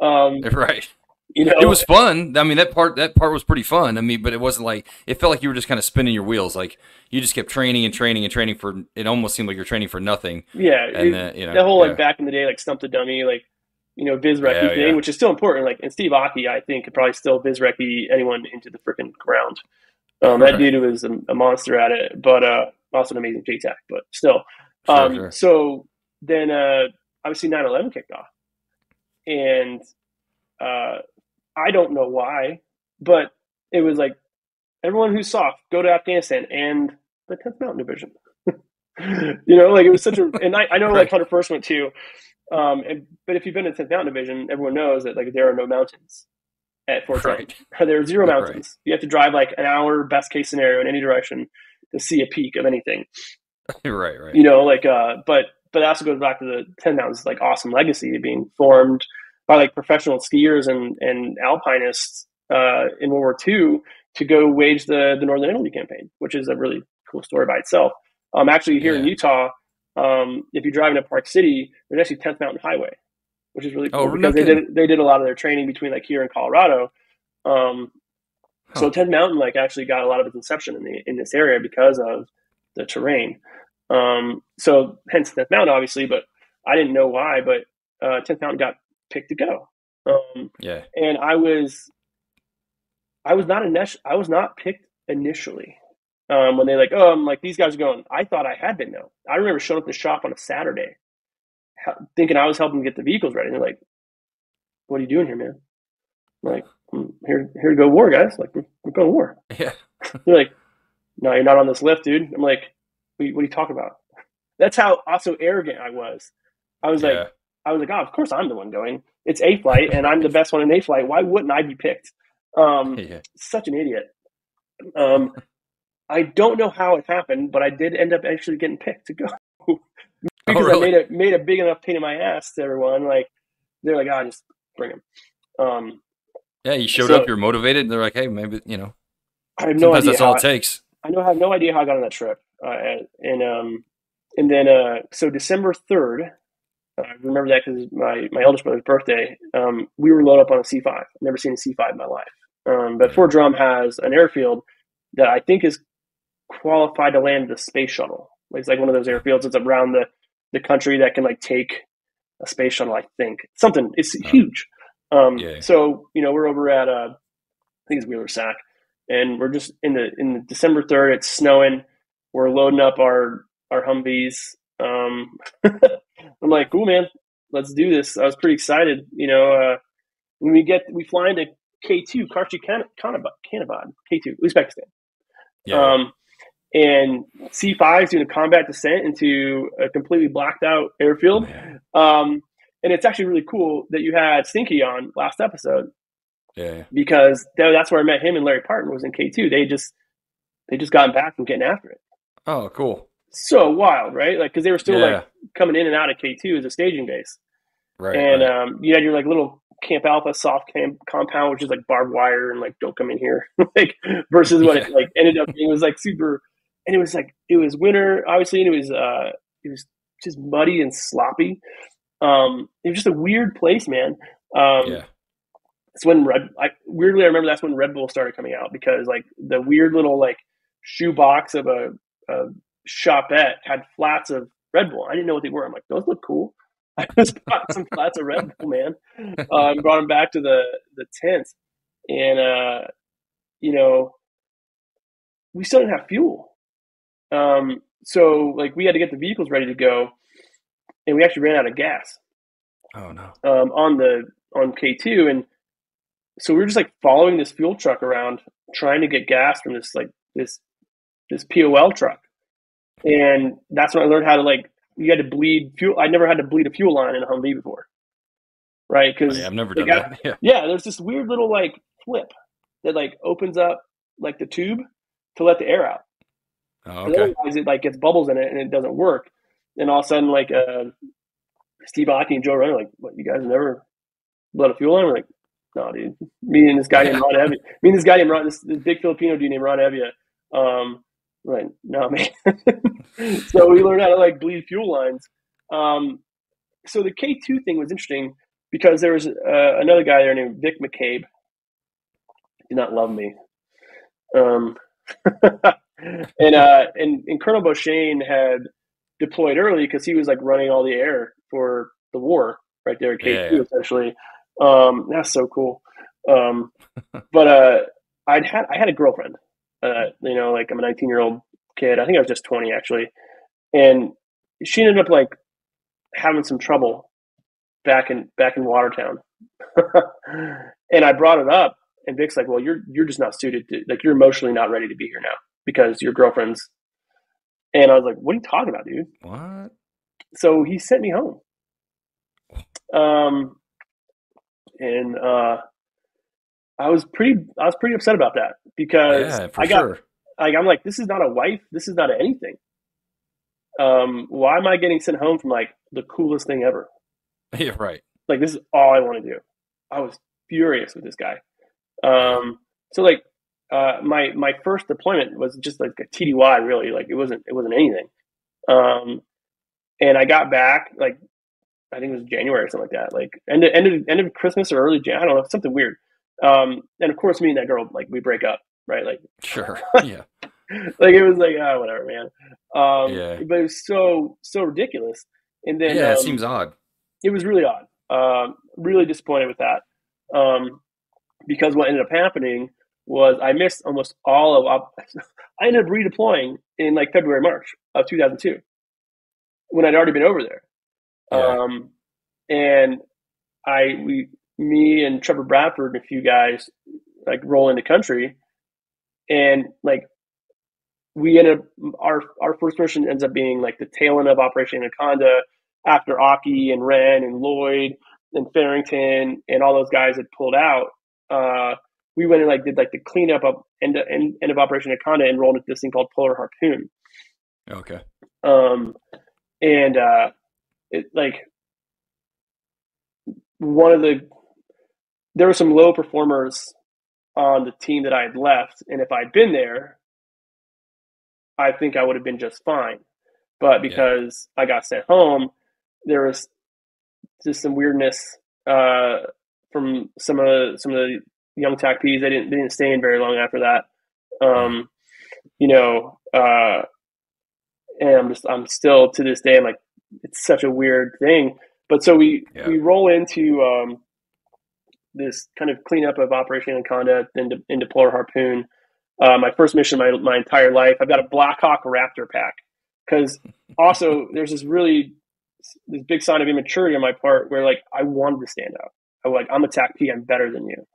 Um, right. You know, it was fun. I mean, that part that part was pretty fun. I mean, but it wasn't like it felt like you were just kind of spinning your wheels. Like you just kept training and training and training for. It almost seemed like you're training for nothing. Yeah, and it, uh, you know, the whole yeah. like back in the day, like stump the dummy, like you know, Vizrecki yeah, thing, yeah. which is still important. Like and Steve Aki, I think, could probably still Vizrecki anyone into the freaking ground. Um, that dude was a, a, monster at it, but uh, also an amazing JTAC. But still, um, sure, sure. so then uh, obviously 9/11 kicked off, and uh, I don't know why, but it was like everyone who's soft go to Afghanistan and the 10th Mountain Division. *laughs* you know, like it was such a, and I, I know right. like Hunter First went too. Um, and, but if you've been in 10th Mountain Division, everyone knows that like there are no mountains at Fort right. *laughs* There are zero mountains. Right. You have to drive like an hour, best case scenario, in any direction to see a peak of anything. *laughs* right, right. You know, like, uh, but but that also goes back to the 10 mountains, like awesome legacy being formed by like professional skiers and and alpinists uh, in World War II to go wage the the Northern Italy campaign, which is a really cool story by itself. Um, actually, here yeah. in Utah, um, if you drive into Park City, there's actually 10th Mountain Highway, which is really cool oh, because they did they did a lot of their training between like here and Colorado. Um, huh. So 10th Mountain like actually got a lot of its inception in the in this area because of the terrain. Um, so hence 10th Mountain, obviously, but I didn't know why, but uh, 10th Mountain got picked to go. Um, yeah. And I was, I was not init- I was not picked initially. Um, when they like, oh, I'm like these guys are going. I thought I had been though. I remember showing up to the shop on a Saturday, thinking I was helping get the vehicles ready. And they're like, "What are you doing here, man?" I'm like, I'm here, here to go war, guys. Like, we're, we're going to war. *laughs* Yeah. *laughs* they're like, "No, you're not on this lift, dude." I'm like, "What are you, what are you talking about?" *laughs* That's how also arrogant I was. I was yeah. like, I was like, oh, of course I'm the one going. It's A flight, and I'm the best one in A flight. Why wouldn't I be picked? Um, yeah. Such an idiot. Um, I don't know how it happened, but I did end up actually getting picked to go because oh, really? I made a made a big enough pain in my ass to everyone. Like they're like, ah, oh, just bring him. Um, yeah, you showed so, up. You're motivated. And they're like, hey, maybe you know. I have no idea. That's all it takes. I know. I have no idea how I got on that trip. Uh, and um, and then uh, so December third, I remember that because my, my eldest brother's birthday. Um, we were loaded up on a C5. I've never seen a C5 in my life. Um, but Fort Drum has an airfield that I think is qualified to land the space shuttle. It's like one of those airfields that's around the, the country that can like take a space shuttle. I think something. It's huge. Um, yeah. So you know we're over at uh, I think it's Wheeler Sack, and we're just in the in the December third. It's snowing. We're loading up our our Humvees. Um, *laughs* I'm like, cool, man, let's do this. I was pretty excited. You know, uh, when we get, we fly into K2, Karchi Kanabad, K2, Uzbekistan. Yeah. Um, and C5 is doing a combat descent into a completely blacked out airfield. Um, and it's actually really cool that you had Stinky on last episode. Yeah. Because that's where I met him and Larry Parton was in K2. They just, they just gotten back and getting after it. Oh, cool so wild, right? Like because they were still yeah. like coming in and out of K two as a staging base, right? And right. Um, you had your like little Camp Alpha soft camp compound, which is like barbed wire and like don't come in here, *laughs* like versus what *laughs* yeah. it like ended up being was like super, and it was like it was winter obviously, and it was uh it was just muddy and sloppy. Um, it was just a weird place, man. Um, yeah. It's when Red, I weirdly I remember that's when Red Bull started coming out because like the weird little like shoe box of a, a shopette had flats of Red Bull. I didn't know what they were. I'm like, those look cool. *laughs* I just bought some flats of Red Bull, man. Uh, and brought them back to the the tent, and uh, you know, we still didn't have fuel. Um, so like we had to get the vehicles ready to go, and we actually ran out of gas. Oh no! Um, on the on K two, and so we were just like following this fuel truck around, trying to get gas from this like this this POL truck and that's when I learned how to like you had to bleed fuel. I never had to bleed a fuel line in a Humvee before, right? Because oh, yeah, I've never done got, that. *laughs* Yeah. yeah, there's this weird little like flip that like opens up like the tube to let the air out. Oh, okay. Otherwise, it like gets bubbles in it and it doesn't work. And all of a sudden, like uh, Steve Aki and Joe Runner, like, what you guys never blood a fuel line? We're like, no, dude. Me and this guy named Ron Evia. *laughs* Me and this guy named Ron, this, this big Filipino dude named Ron Evia. Um, like, no, man. *laughs* so we learned how to like bleed fuel lines. Um, so the K two thing was interesting because there was uh, another guy there named Vic McCabe. Did not love me. Um, *laughs* and uh, and and Colonel Beauchesne had deployed early because he was like running all the air for the war right there at K two yeah. essentially. Um, that's so cool. Um, *laughs* but uh, I'd had I had a girlfriend. Uh, you know, like I'm a 19 year old kid. I think I was just 20 actually, and she ended up like having some trouble back in back in Watertown. *laughs* and I brought it up, and Vic's like, "Well, you're you're just not suited to like you're emotionally not ready to be here now because your girlfriend's." And I was like, "What are you talking about, dude?" What? So he sent me home. Um, and uh, I was pretty I was pretty upset about that because yeah, I got sure. like I'm like this is not a wife, this is not anything. Um, why am I getting sent home from like the coolest thing ever? *laughs* Yeah, right. Like this is all I want to do. I was furious with this guy. Um, so like uh, my my first deployment was just like a TDY, really. Like it wasn't it wasn't anything. Um, and I got back like I think it was January or something like that. Like end of, end of end of Christmas or early Jan. I don't know something weird. Um, and of course, me and that girl like we break up, right? Like sure, *laughs* yeah. like it was like oh whatever, man. Um, yeah. But it was so so ridiculous. And then yeah, it um, seems odd. It was really odd. Um, really disappointed with that. Um, because what ended up happening was I missed almost all of. Op- *laughs* I ended up redeploying in like February March of 2002 when I'd already been over there. Yeah. Um, and I, we, me and Trevor Bradford and a few guys like roll into country and like we ended up our our first mission ends up being like the tail end of Operation Anaconda after Aki and Ren and Lloyd and Farrington and all those guys had pulled out. Uh, we went and like did like the cleanup of end, end, end of Operation Anaconda and rolled into this thing called Polar Harpoon. Okay. Um, and uh, it like one of the there were some low performers on the team that I had left, and if I'd been there, I think I would have been just fine. But because yeah. I got sent home, there was just some weirdness uh, from some of the, some of the young TACPs. They didn't they didn't stay in very long after that. Um, you know, uh, and I'm just I'm still to this day I'm like it's such a weird thing. But so we yeah. we roll into um, this kind of cleanup of Operation Anaconda into, into Polar Harpoon. Uh, my first mission my my entire life. I've got a Blackhawk Raptor pack because also *laughs* there's this really this big sign of immaturity on my part where like I wanted to stand out. I was like I'm a TACP. I'm better than you.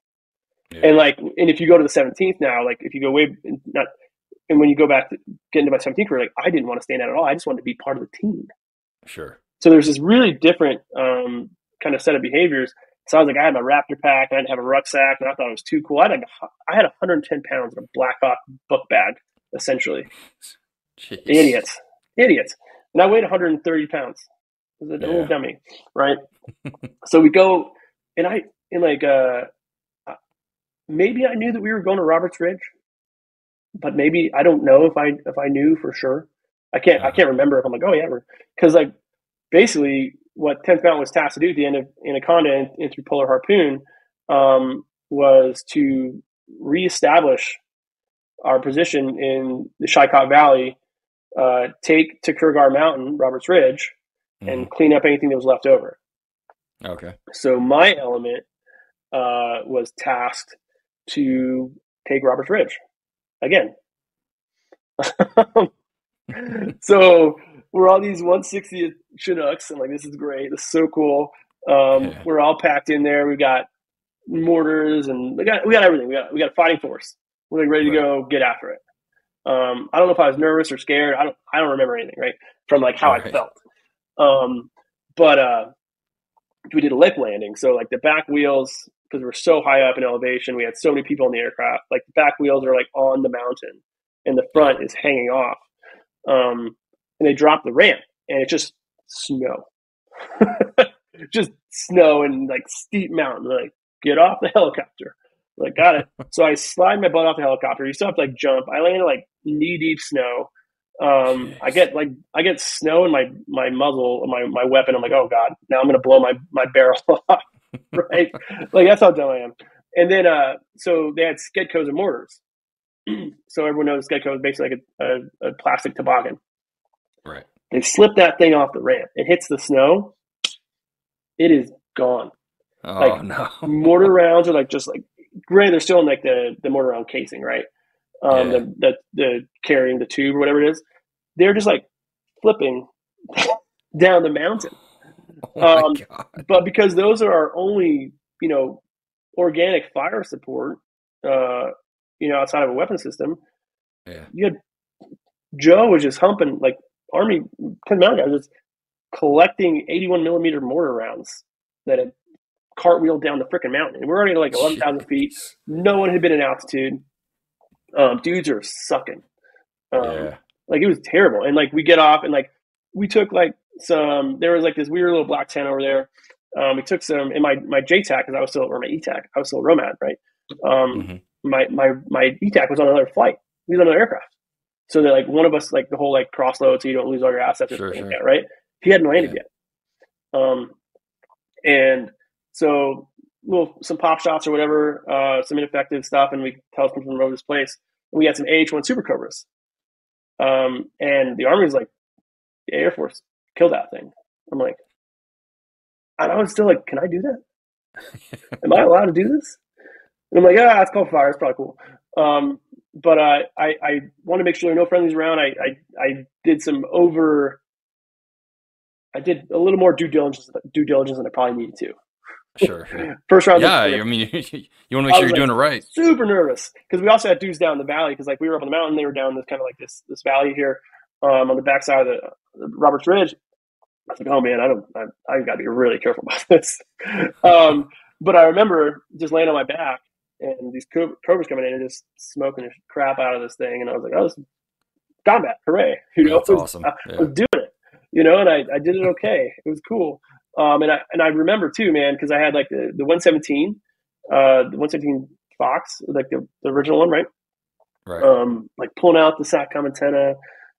Yeah. And like, and if you go to the 17th now, like if you go way not, and when you go back to get into my 17th career, like I didn't want to stand out at all. I just wanted to be part of the team. Sure. So there's this really different um, kind of set of behaviors. So I was like, I had my Raptor pack, and I didn't have a rucksack, and I thought it was too cool. I had, like, I had 110 pounds in a Blackhawk book bag, essentially. Jeez. Idiots, idiots. And I weighed 130 pounds. I was a yeah. little dummy, right? *laughs* so we go, and I, and like, uh, maybe I knew that we were going to Roberts Ridge, but maybe I don't know if I if I knew for sure. I can't I can't remember if I'm like, oh yeah, because like basically what 10th Mountain was tasked to do at the end of Anaconda and, and through Polar Harpoon um, was to reestablish our position in the Shahikot Valley, uh, take Takur Ghar Mountain, Roberts Ridge, mm-hmm. and clean up anything that was left over. Okay. So my element uh, was tasked to take Roberts Ridge again. *laughs* so we're all these 160 Chinooks, and like this is great. This is so cool. Um, yeah. We're all packed in there. We've got mortars, and we got we got everything. We got we got a fighting force. We're like ready to right. go get after it. Um, I don't know if I was nervous or scared. I don't I don't remember anything right from like how right. I felt. Um, but uh, we did a lip landing, so like the back wheels because we're so high up in elevation. We had so many people in the aircraft. Like the back wheels are like on the mountain, and the front is hanging off. Um, and they drop the ramp, and it's just snow, *laughs* just snow and like steep mountain. They're like, get off the helicopter. like, got it. so I slide my butt off the helicopter. You still have to like jump. I land in like knee deep snow. Um, I get like I get snow in my my muzzle, my my weapon. I'm like, oh god, now I'm gonna blow my my barrel *laughs* off. *laughs* right, like that's how dumb I am. And then uh, so they had Skedcos and mortars. *clears throat* so everyone knows Skedco is basically like a, a, a plastic toboggan. Right. They slip that thing off the ramp. It hits the snow. It is gone. Oh like, no! *laughs* mortar rounds are like just like gray. They're still in like the the mortar round casing, right? Um, yeah. the, the the carrying the tube or whatever it is. They're just like flipping *laughs* down the mountain. *laughs* Oh um, but because those are our only, you know, organic fire support, uh, you know, outside of a weapon system, yeah. you had Joe was just humping like Army ten mountain guys, just collecting eighty-one millimeter mortar rounds that had cartwheeled down the freaking mountain. And we're already like eleven thousand feet. No one had been in altitude. Um, dudes are sucking. Um, yeah. Like it was terrible. And like we get off and like we took like some. There was like this weird little black tent over there. Um, we took some in my my JTAC because I was still or my ETAC. I was still ROMAD, right? Um, mm-hmm. My my my ETAC was on another flight. He was on another aircraft. So that like one of us like the whole like cross load so you don't lose all your assets sure, sure. Like right? He hadn't landed yeah. yet. Um, and so little some pop shots or whatever, uh, some ineffective stuff, and we tell us from over this place. And we had some AH-1 Super Cobras, um, and the Army was like, the Air Force killed that thing. I'm like, and I was still like, can I do that? *laughs* Am I allowed to do this? And I'm like, yeah, it's called fire. It's probably cool. Um, but uh, I I want to make sure there are no friendlies around. I, I I did some over. I did a little more due diligence due diligence than I probably needed to. Sure. *laughs* First round. Yeah, I mean, *laughs* you want to make sure you're like doing it right. Super nervous because we also had dudes down in the valley because like we were up on the mountain, they were down this kind of like this this valley here um, on the backside of the Roberts Ridge. I was like, oh man, I don't, I, I got to be really careful about *laughs* this. um, but I remember just laying on my back and these cobras coming in and just smoking the crap out of this thing, and I was like, oh, this is combat, hooray! *laughs* You know, that's was, awesome. I, yeah. I was doing it, you know, and I, I did it okay. It was cool. Um, and I and I remember too, man, because I had like the the 117, uh, the 117 Fox, like the, the original one, right? Right. Um, like pulling out the SATCOM antenna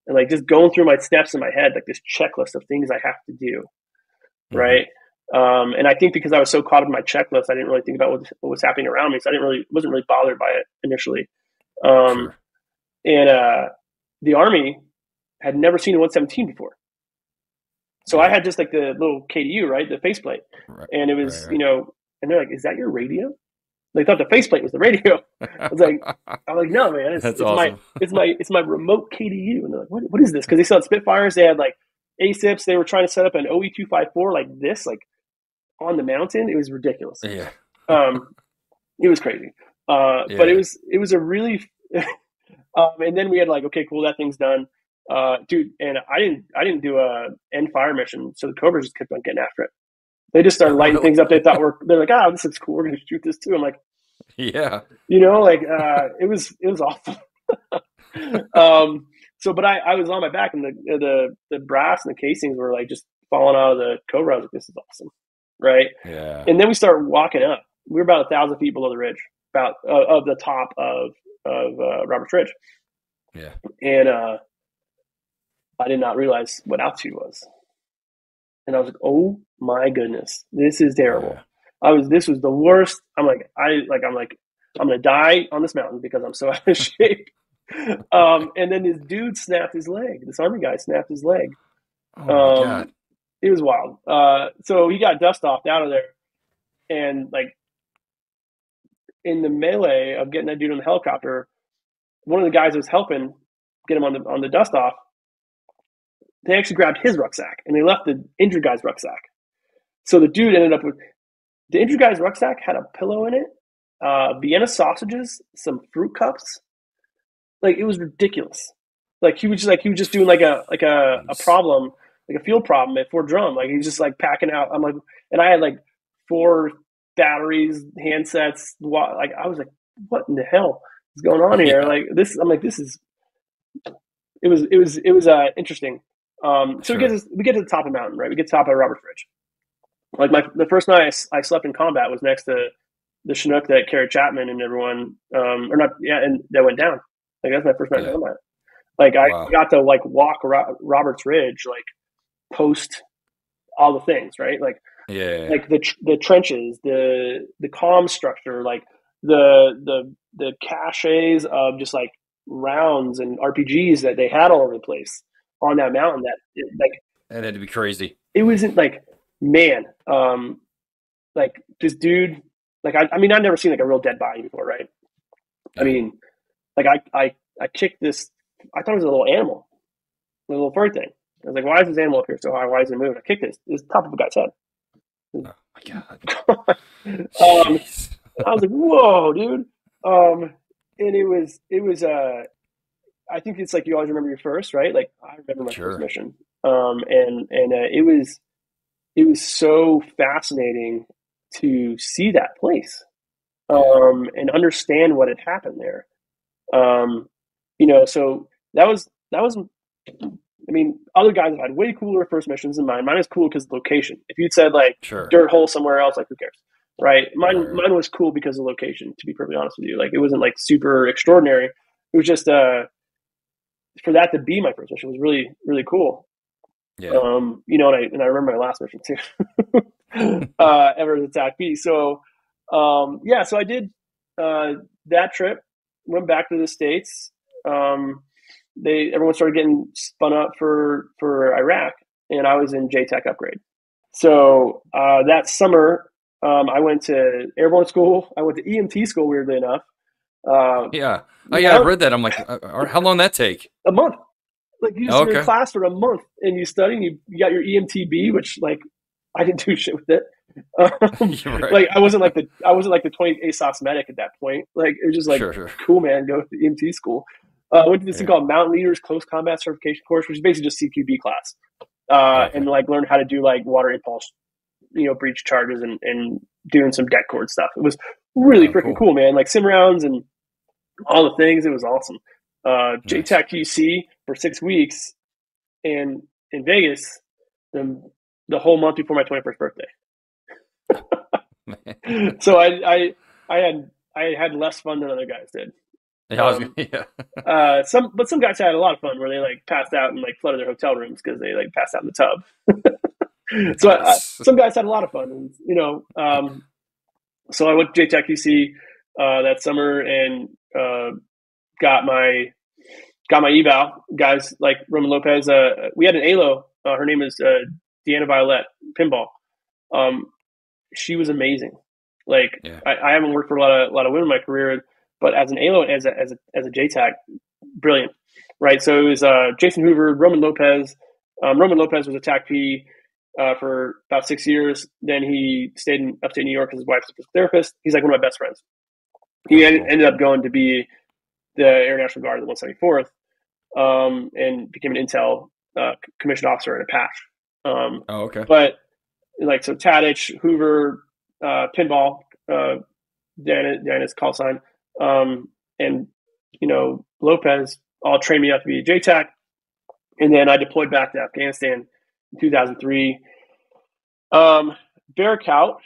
and like just going through my steps in my head, like this checklist of things I have to do, mm-hmm. right? Um, and I think because I was so caught up in my checklist, I didn't really think about what, what was happening around me, so I didn't really wasn't really bothered by it initially. Um, sure. And uh, the army had never seen a 117 before, so I had just like the little KDU, right, the faceplate, right. and it was right, right. you know, and they're like, "Is that your radio?" They thought the faceplate was the radio. I was like, *laughs* I'm like, no, man, it's, it's awesome. my it's my it's my remote KDU. And they're like, what, what is this? Because they saw Spitfires. They had like ASIPs. They were trying to set up an OE two five four like this, like on the mountain. It was ridiculous. Yeah. Um, it was crazy. Uh, yeah. but it was it was a really. *laughs* um, and then we had like, okay, cool, that thing's done. Uh, dude, and I didn't I didn't do a end fire mission, so the Cobras just kept on getting after it. They just started lighting things up. They thought were they're like, ah, this is cool. We're gonna shoot this too. I'm like, yeah, you know, like uh, it was it was awful. *laughs* um, so, but I, I was on my back, and the the the brass and the casings were like just falling out of the cobra. I was like, this is awesome, right? Yeah. And then we start walking up. We are about a thousand feet below the ridge, about uh, of the top of of uh, Roberts Ridge. Yeah. And uh, I did not realize what altitude was and I was like, "Oh my goodness, this is terrible." I was this was the worst. I'm like, I like I'm like I'm gonna die on this mountain because I'm so *laughs* out of shape. um, and then this dude snapped his leg. This army guy snapped his leg. Oh um, it was wild. Uh, so he got dust off out of there, and like in the melee of getting that dude on the helicopter, one of the guys was helping get him on the on the dust off they actually grabbed his rucksack and they left the injured guy's rucksack. So the dude ended up with the injured guy's rucksack had a pillow in it, uh, Vienna sausages, some fruit cups. Like it was ridiculous. Like he was just like he was just doing like a like a, a problem, like a field problem at Fort Drum. Like he's just like packing out. I'm like, and I had like four batteries, handsets. Like I was like, what in the hell is going on here? Like this, I'm like, this is. It was it was it was uh, interesting. Um, so sure. we get to, we get to the top of the mountain, right? We get to the top of Robert Ridge. Like my the first night I, I slept in combat was next to the Chinook that carried Chapman and everyone, um, or not, yeah, and that went down. Like that's my first night yeah. in combat. Like I wow. got to like walk Ro- Roberts Ridge, like post all the things, right? Like yeah, like the the trenches, the the calm structure, like the the the caches of just like rounds and RPGs that they had all over the place on that mountain. That like that had to be crazy. It wasn't like man, um, like this dude. Like I, I mean, I've never seen like a real dead body before, right? I mean, like I I I kicked this. I thought it was a little animal, a little fur thing. I was like, why is this animal up here so high? Why is it moving? I kicked this. It's top of a guy's head. Oh my god. *laughs* um, I was like, whoa, dude. Um, and it was, it was, uh, I think it's like you always remember your first, right? Like I remember my sure. first mission. Um, and, and, uh, it was, it was so fascinating to see that place, um, and understand what had happened there. Um, you know, so that was, that was I mean, other guys have had way cooler first missions than mine. Mine is cool because the location. If you'd said like sure. dirt hole somewhere else, like who cares, right? Mine right. mine was cool because of location. To be perfectly honest with you, like it wasn't like super extraordinary. It was just uh for that to be my first mission was really really cool. Yeah. Um, you know, and I and I remember my last mission too. *laughs* uh, ever attack B. So, um, yeah, so I did uh, that trip. Went back to the states. Um, they everyone started getting spun up for for Iraq, and I was in JTAC upgrade. So uh, that summer, um, I went to airborne school. I went to EMT school. Weirdly enough. Uh, yeah. Oh yeah, I read that. I'm like, uh, uh how long that take? A month. Like you just okay. in class for a month and you study and you, you got your EMTB, which like I didn't do *laughs* shit with it. Um, *laughs* right. Like I wasn't like the I wasn't like the 20 ASOS medic at that point. Like it was just like sure, sure. cool man, go to EMT school. Uh, went to this yeah. thing called Mountain Leaders Close Combat Certification course, which is basically just CQB class, uh, okay. and like learn how to do like water impulse, you know, breach charges and and doing some det cord stuff. It was really oh, freaking cool. cool. man. Like sim rounds and all the things. It was awesome. Uh, nice. JTAC QC for six weeks, and in Vegas, the the whole month before my twenty first birthday. *laughs* so I I I had I had less fun than other guys did. Yeah, um, yeah. *laughs* uh, some, but some guys had a lot of fun where they like passed out and like flooded their hotel rooms because they like passed out in the tub. *laughs* so I, I, some guys had a lot of fun, and you know, um, so I went to JTAC QC uh, that summer and uh, got my got my eval. Guys like Roman Lopez. Uh, we had an ALO. Uh, her name is uh, Deanna Violet Pinball. Um, she was amazing. Like yeah. I, I, haven't worked for a lot of a lot of women in my career but as an ALO, as a, as a, as a JTAC, brilliant, right? So it was uh, Jason Hoover, Roman Lopez. Um, Roman Lopez was a TAC P uh, for about six years. Then he stayed in upstate New York because his wife's a therapist. He's like one of my best friends. He ended, ended up going to be the Air National Guard, the 174th, um, and became an Intel uh, commissioned officer in Apache. Um, oh, okay. But like so, Tadich, Hoover, uh, Pinball, uh, Dan, Dana's call sign um, and you know Lopez all trained me up to be a JTAC, and then I deployed back to Afghanistan in 2003. Um, Barakout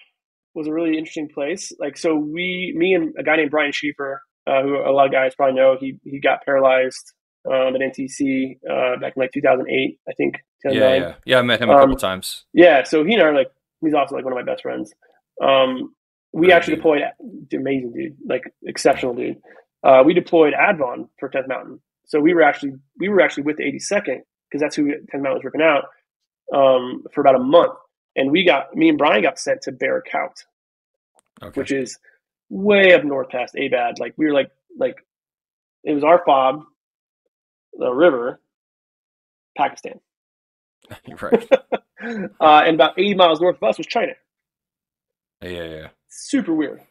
was a really interesting place. Like so, we, me, and a guy named Brian Schieffer, uh, who a lot of guys probably know, he he got paralyzed um, at NTC uh, back in like 2008, I think. Yeah, yeah, yeah. I met him a couple um, times. Yeah, so he and I are like he's also like one of my best friends. Um, we actually deployed amazing dude, like exceptional dude. Uh, we deployed Advon for 10th Mountain, so we were actually we were actually with the 82nd because that's who 10th Mountain was ripping out um, for about a month, and we got me and Brian got sent to Barakout, okay. which is way up north past Abad. Like we were like like it was our fob, the river, Pakistan. *laughs* You're right. *laughs* uh, and about 80 miles north of us was China. Yeah, yeah super weird.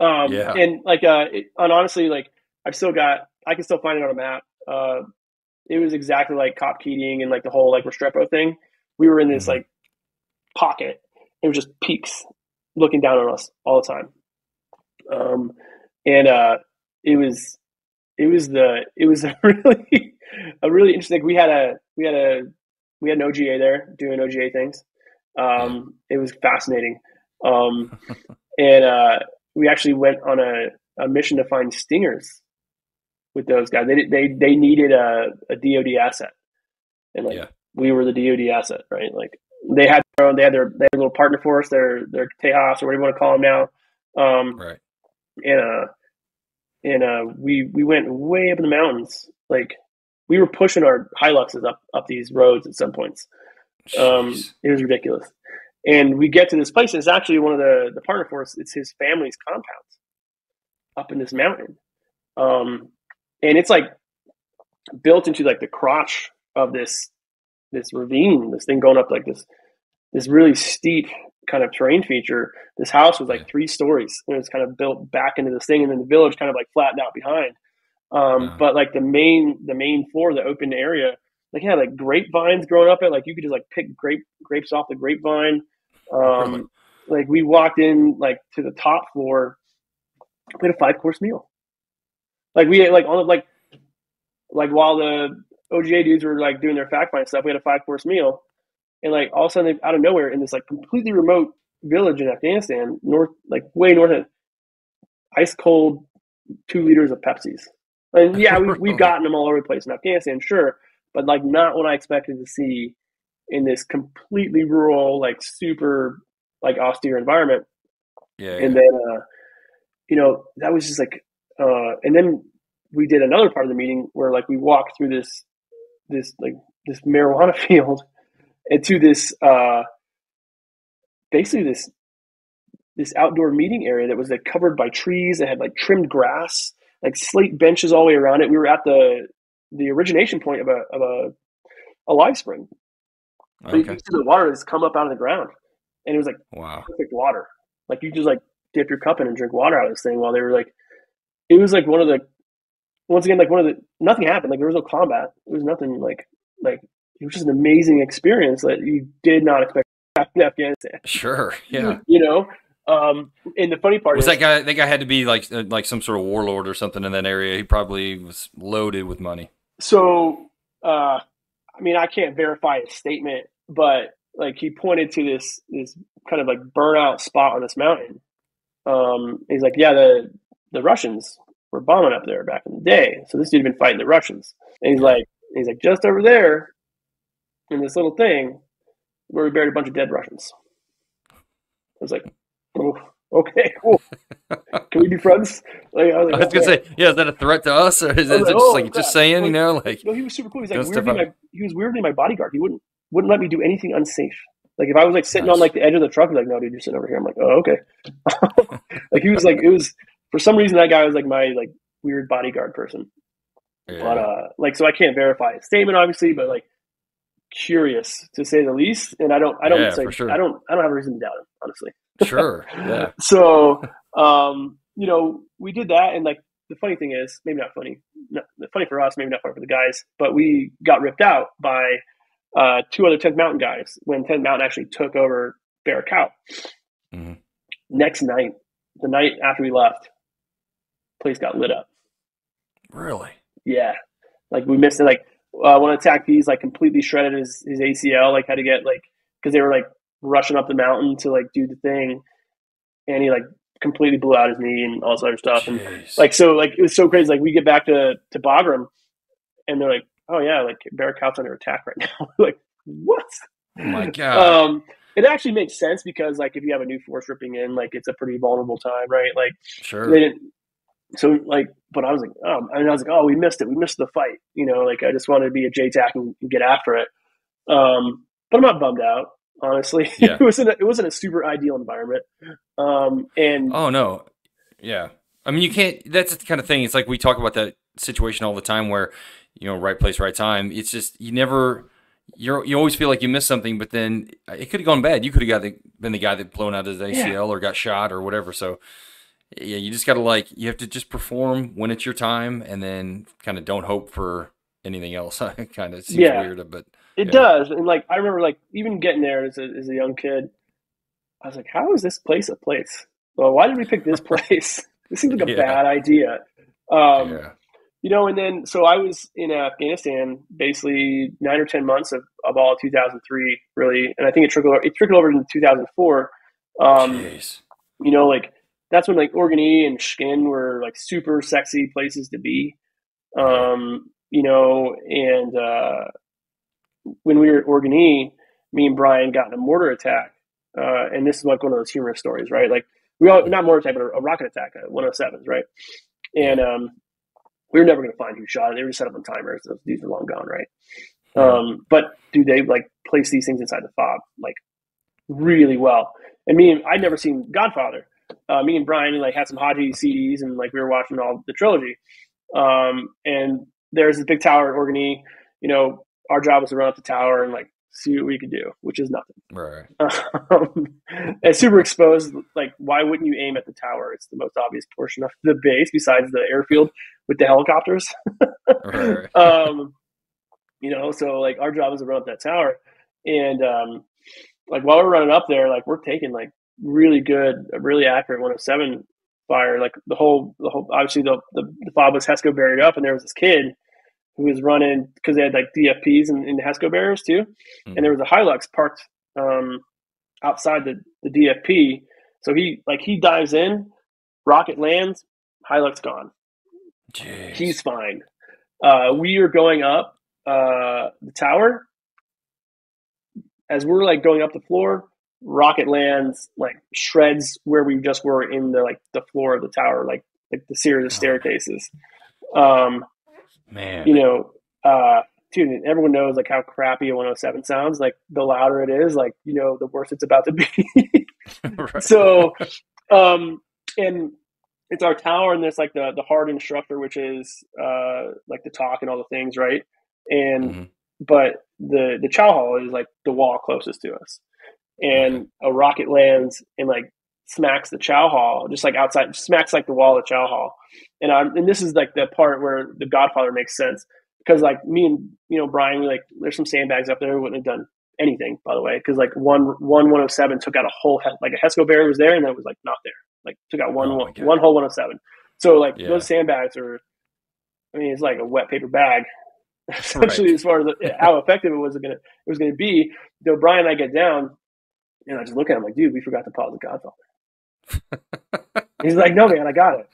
Um, yeah. And like, uh, it, and honestly, like I've still got, I can still find it on a map. Uh, it was exactly like Cop Keating and like the whole like Restrepo thing. We were in this mm-hmm. like pocket. It was just peaks, looking down on us all the time. Um, and uh, it was it was the it was *laughs* a really a really interesting. Like we had a we had a we had an OGA there doing OGA things. Um, it was fascinating, um, *laughs* and uh, we actually went on a, a mission to find stingers with those guys. They they they needed a, a DoD asset, and like yeah. we were the DoD asset, right? Like they had their own, they had their they had a little partner force, their their Tejas or whatever you want to call them now, um, right? And uh, and uh, we we went way up in the mountains. Like we were pushing our Hiluxes up up these roads at some points. Um, it was ridiculous. And we get to this place. And it's actually one of the the partner for us. It's his family's compounds up in this mountain, um, and it's like built into like the crotch of this this ravine. This thing going up like this this really steep kind of terrain feature. This house was like three stories and it was kind of built back into this thing, and then the village kind of like flattened out behind. Um, But like the main the main floor, the open area, like yeah, like grapevines growing up it. Like you could just like pick grape grapes off the grapevine. Um? Like we walked in like to the top floor, we had a five course meal. Like we ate like on like like while the OGA dudes were like doing their fact find stuff, we had a five course meal and like all of a sudden out of nowhere in this like completely remote village in Afghanistan, north like way north of ice cold two liters of Pepsis. And yeah, we, we've *laughs* gotten them all over the place in Afghanistan, sure, but like not what I expected to see in this completely rural, like super like austere environment. Yeah. And then, uh, you know, that was just like, uh, and then we did another part of the meeting where like we walked through this, this like this marijuana *laughs* field into this uh, basically this this outdoor meeting area that was like covered by trees that had like trimmed grass, like slate benches all the way around it. We were at the the origination point of a of a a live spring. So okay. you see the water that's come up out of the ground, and it was like wow, perfect water. Like you just like dip your cup in and drink water out of this thing while they were like, it was like one of the once again like one of the nothing happened. Like there was no combat. There was nothing like like it was just an amazing experience that you did not expect in Afghanistan. Sure, yeah. *laughs* You know, um, and the funny part was is, that guy. That guy had to be like uh, like some sort of warlord or something in that area. He probably was loaded with money. So, uh, I mean, I can't verify his statement, but like he pointed to this this kind of like burnout spot on this mountain. Um, he's like, yeah, the the Russians were bombing up there back in the day. So this dude had been fighting the Russians, and he's like, he's like, just over there in this little thing where we buried a bunch of dead Russians. I was like, oh, okay, *laughs* cool. Can we be friends? Like, I was, *laughs* like, I was gonna oh, say, yeah, is that a threat to us, or is it like, just oh, like just saying, you know, like? No, he was super cool. He's like weirdly my, he was weirdly my bodyguard. He wouldn't wouldn't let me do anything unsafe. Like if I was like sitting nice. on like the edge of the truck, he's like, no, dude, you're sitting over here. I'm like, oh, okay. *laughs* like he was like, it was for some reason that guy was like my like weird bodyguard person. Yeah. But uh, like, so I can't verify his statement, obviously, but like curious to say the least. And I don't, I don't yeah, say, sure. I don't, I don't have a reason to doubt him, honestly. *laughs* Sure. Yeah. so, um, you know, we did that. And like, the funny thing is, maybe not funny, not, funny for us, maybe not funny for the guys, but we got ripped out by uh, two other 10th Mountain guys when 10th Mountain actually took over Bear Cow. Mm-hmm. Next night, the night after we left, place got lit up. Really? Yeah. Like we missed it. Like uh, one of the TACPs like completely shredded his, his ACL, like had to get like because they were like rushing up the mountain to like do the thing, and he like completely blew out his knee and all this other stuff. Jeez. And like so, like it was so crazy. Like we get back to to Bagram, and they're like, "Oh yeah, like Bear Cow's under attack right now." *laughs* like what? Oh my *laughs* god. Um, it actually makes sense because like if you have a new force ripping in, like it's a pretty vulnerable time, right? Like sure. they didn't so like, but I was like, oh, and I was like, oh, we missed it. We missed the fight. You know, like I just wanted to be a JTAC and, and get after it. Um, but I'm not bummed out, honestly. *laughs* Yeah. it wasn't a, it wasn't a super ideal environment. Um, and oh no, yeah. I mean, you can't. That's the kind of thing. It's like we talk about that situation all the time, where you know, right place, right time. It's just you never. You're, you always feel like you missed something, but then it could have gone bad. You could have got the, been the guy that blown out his ACL yeah. or got shot or whatever. So yeah, you just got to like you have to just perform when it's your time, and then kind of don't hope for anything else. *laughs* it kind of seems yeah, weird, but it yeah. does. And like I remember, like even getting there as a, as a young kid, I was like, how is this place a place? Well, why did we pick this *laughs* place? *laughs* this seems like a yeah. bad idea. Um, yeah. You know, and then so I was in Afghanistan basically nine or ten months of, of all 2003, really, and I think it trickled it trickled over into 2004. Um, Jeez. You know, like that's when like Orgun-E and Shkin were like super sexy places to be. Um, you know, and uh, when we were at Orgun-E, me and Brian got in a mortar attack, uh, and this is like one of those humorous stories, right? Like we all not mortar attack, but a, a rocket attack, 107s, right? And um, we were never going to find who shot it. They were set up on timers. Those dudes are long gone, right? Um, but do they like place these things inside the fob like really well? And me and I'd never seen Godfather. Uh, me and Brian like had some Hadji CDs and like we were watching all the trilogy. Um, and there's this big tower at Orgun-E. You know, our job was to run up the tower and like see what we could do, which is nothing. Right. *laughs* Um, and super exposed. Like, why wouldn't you aim at the tower? It's the most obvious portion of the base, besides the airfield with the helicopters. right. *laughs* um, you know, so like our job is to run up that tower, and um, like while we're running up there, like we're taking like really good, really accurate 107 fire. Like the whole, the whole, obviously the the, the fob was Hesco buried up, and there was this kid who was running because they had like DFPs and, and Hesco barriers too, mm-hmm. and there was a Hilux parked um, outside the, the DFP. So he like he dives in, rocket lands, Hilux gone. Jeez. He's fine. Uh, we are going up uh, the tower. As we're like going up the floor, rocket lands like shreds where we just were in the like the floor of the tower, like like the series of oh. staircases. Um, Man, you know, uh, dude, everyone knows like how crappy a 107 sounds. Like the louder it is, like you know, the worse it's about to be. *laughs* *laughs* So, um, and it's our tower, and there's like the the hard instructor, which is uh like the talk and all the things, right? And mm-hmm. but the the chow hall is like the wall closest to us, and a rocket lands and like smacks the chow hall, just like outside, smacks like the wall of chow hall. And I'm, and this is like the part where the Godfather makes sense because like me and you know Brian, like there's some sandbags up there. We wouldn't have done anything, by the way, because like one one 107 took out a whole like a Hesco barrier was there and then it was like not there. Like took out one oh one, one whole 107. So like yeah. those sandbags are, I mean, it's like a wet paper bag. Essentially, *laughs* right. as far as how effective it was gonna it was gonna be. Though Brian and I get down, and I just look at him like, dude, we forgot to pause the Godfather. He's like, no, man, I got it.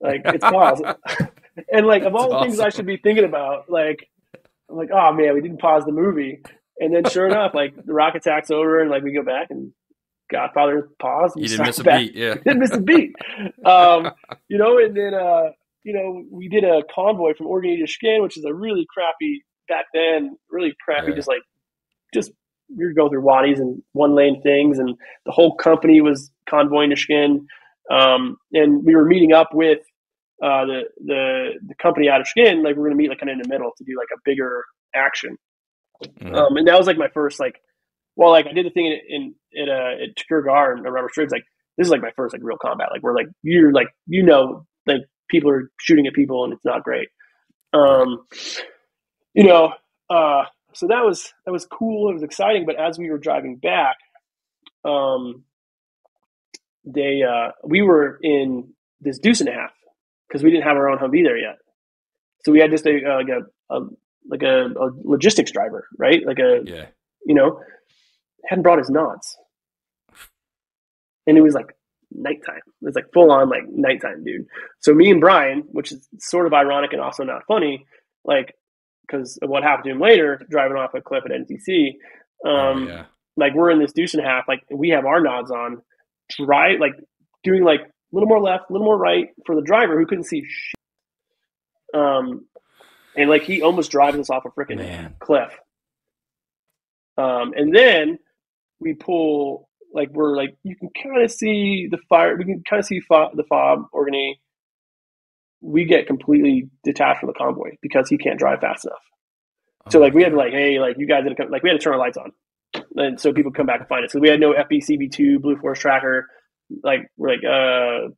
Like, it's *laughs* pause. *laughs* and like, of all the things I should be thinking about, like, I'm like, oh man, we didn't pause the movie. And then sure enough, like the rock attack's over and like we go back and Godfather paused. You didn't miss a back. beat. Yeah. *laughs* didn't miss a beat. Um, you know, and then, uh, you know, we did a convoy from Orgun to Shkin, which is a really crappy back then, really crappy, yeah. just like, just we would go through wadis and one lane things, and the whole company was convoying to Shkin. Um, and we were meeting up with uh, the the the company out of Shkin. Like we are gonna meet like kind of in the middle to do like a bigger action. Mm-hmm. Um, and that was like my first like, well, like I did the thing in in, in uh, at Takur Ghar and Roberts Ridge. Like this is like my first like real combat. Like we're like you're like you know like people are shooting at people and it's not great. Um, you know, uh, so that was that was cool. It was exciting. But as we were driving back, um, they uh, we were in this deuce and a half because we didn't have our own Humvee there yet. So we had just a uh, like a, a like a, a, logistics driver, right? Like a yeah. you know, hadn't brought his knots, and it was like nighttime. It was like full on like nighttime, dude. So me and Brian, which is sort of ironic and also not funny, like because of what happened to him later, driving off a cliff at NTC. Um, oh, yeah. Like we're in this deuce and a half, like we have our nods on, drive like doing like a little more left, a little more right for the driver who couldn't see shit. Um, and like he almost drives us off a freaking cliff. Um, and then we pull like we're like you can kind of see the fire. We can kind of see fo- the fob Orgun-E we get completely detached from the convoy because he can't drive fast enough. Oh so like we had to like, hey, like you guys didn't come, like we had to turn our lights on, and so people come back and find us. So we had no FBCB two Blue Force tracker. Like we're like, uh,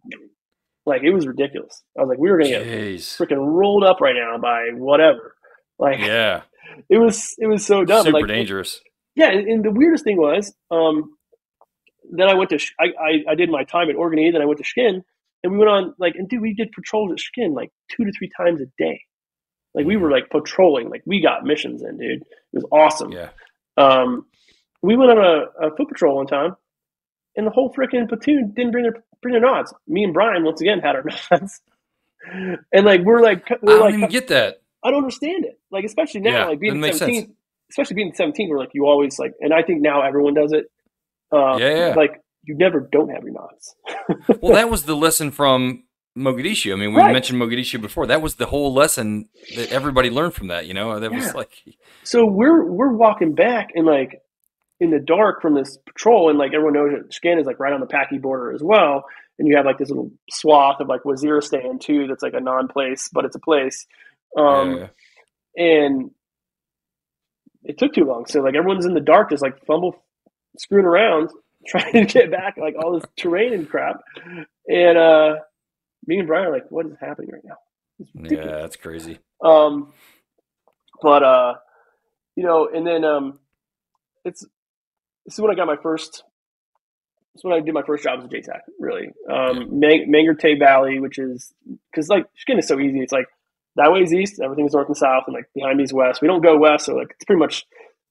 like it was ridiculous. I was like, we were gonna Jeez. get freaking rolled up right now by whatever. Like, yeah, *laughs* it was it was so dumb. Super like, dangerous. yeah, and, and the weirdest thing was, um, then I went to I, I, I did my time at Orgun. Then I went to Shkin, and we went on like and dude, we did patrols at Shkin like two to three times a day. Like we were like patrolling, like we got missions in, dude. It was awesome. Yeah. Um, we went on a, a foot patrol one time, and the whole freaking platoon didn't bring their bring their nods. Me and Brian once again had our *laughs* nods, and like we're like we're I don't like even get that. I don't understand it. Like especially now, Yeah, like being that seventeen, especially being seventeen, where like you always like, and I think now everyone does it. Uh, Yeah, yeah. Like you never don't have your nods. *laughs* Well, that was the lesson from Mogadishu. I mean, we Right. mentioned Mogadishu before. That was the whole lesson that everybody learned from that. You know, that Yeah. was like, So we're we're walking back and like in the dark from this patrol, and like everyone knows that Shkin is like right on the Paki border as well. And you have like this little swath of like Waziristan too, that's like a non-place, but it's a place. Um, yeah. and it took too long. So like everyone's in the dark, just like fumble, screwing around, trying to get back like all this terrain and crap. And uh, me and Brian are like, "What is happening right now?" Yeah, that's crazy. Um, but uh, you know, and then um, it's this is when I got my first. This is when I did my first job as a JTAC. Really, um, Mang- Mangartay Valley, which is because like Shkin is so easy. It's like that way is east, everything's north and south, and like behind me is west. We don't go west, so like it's pretty much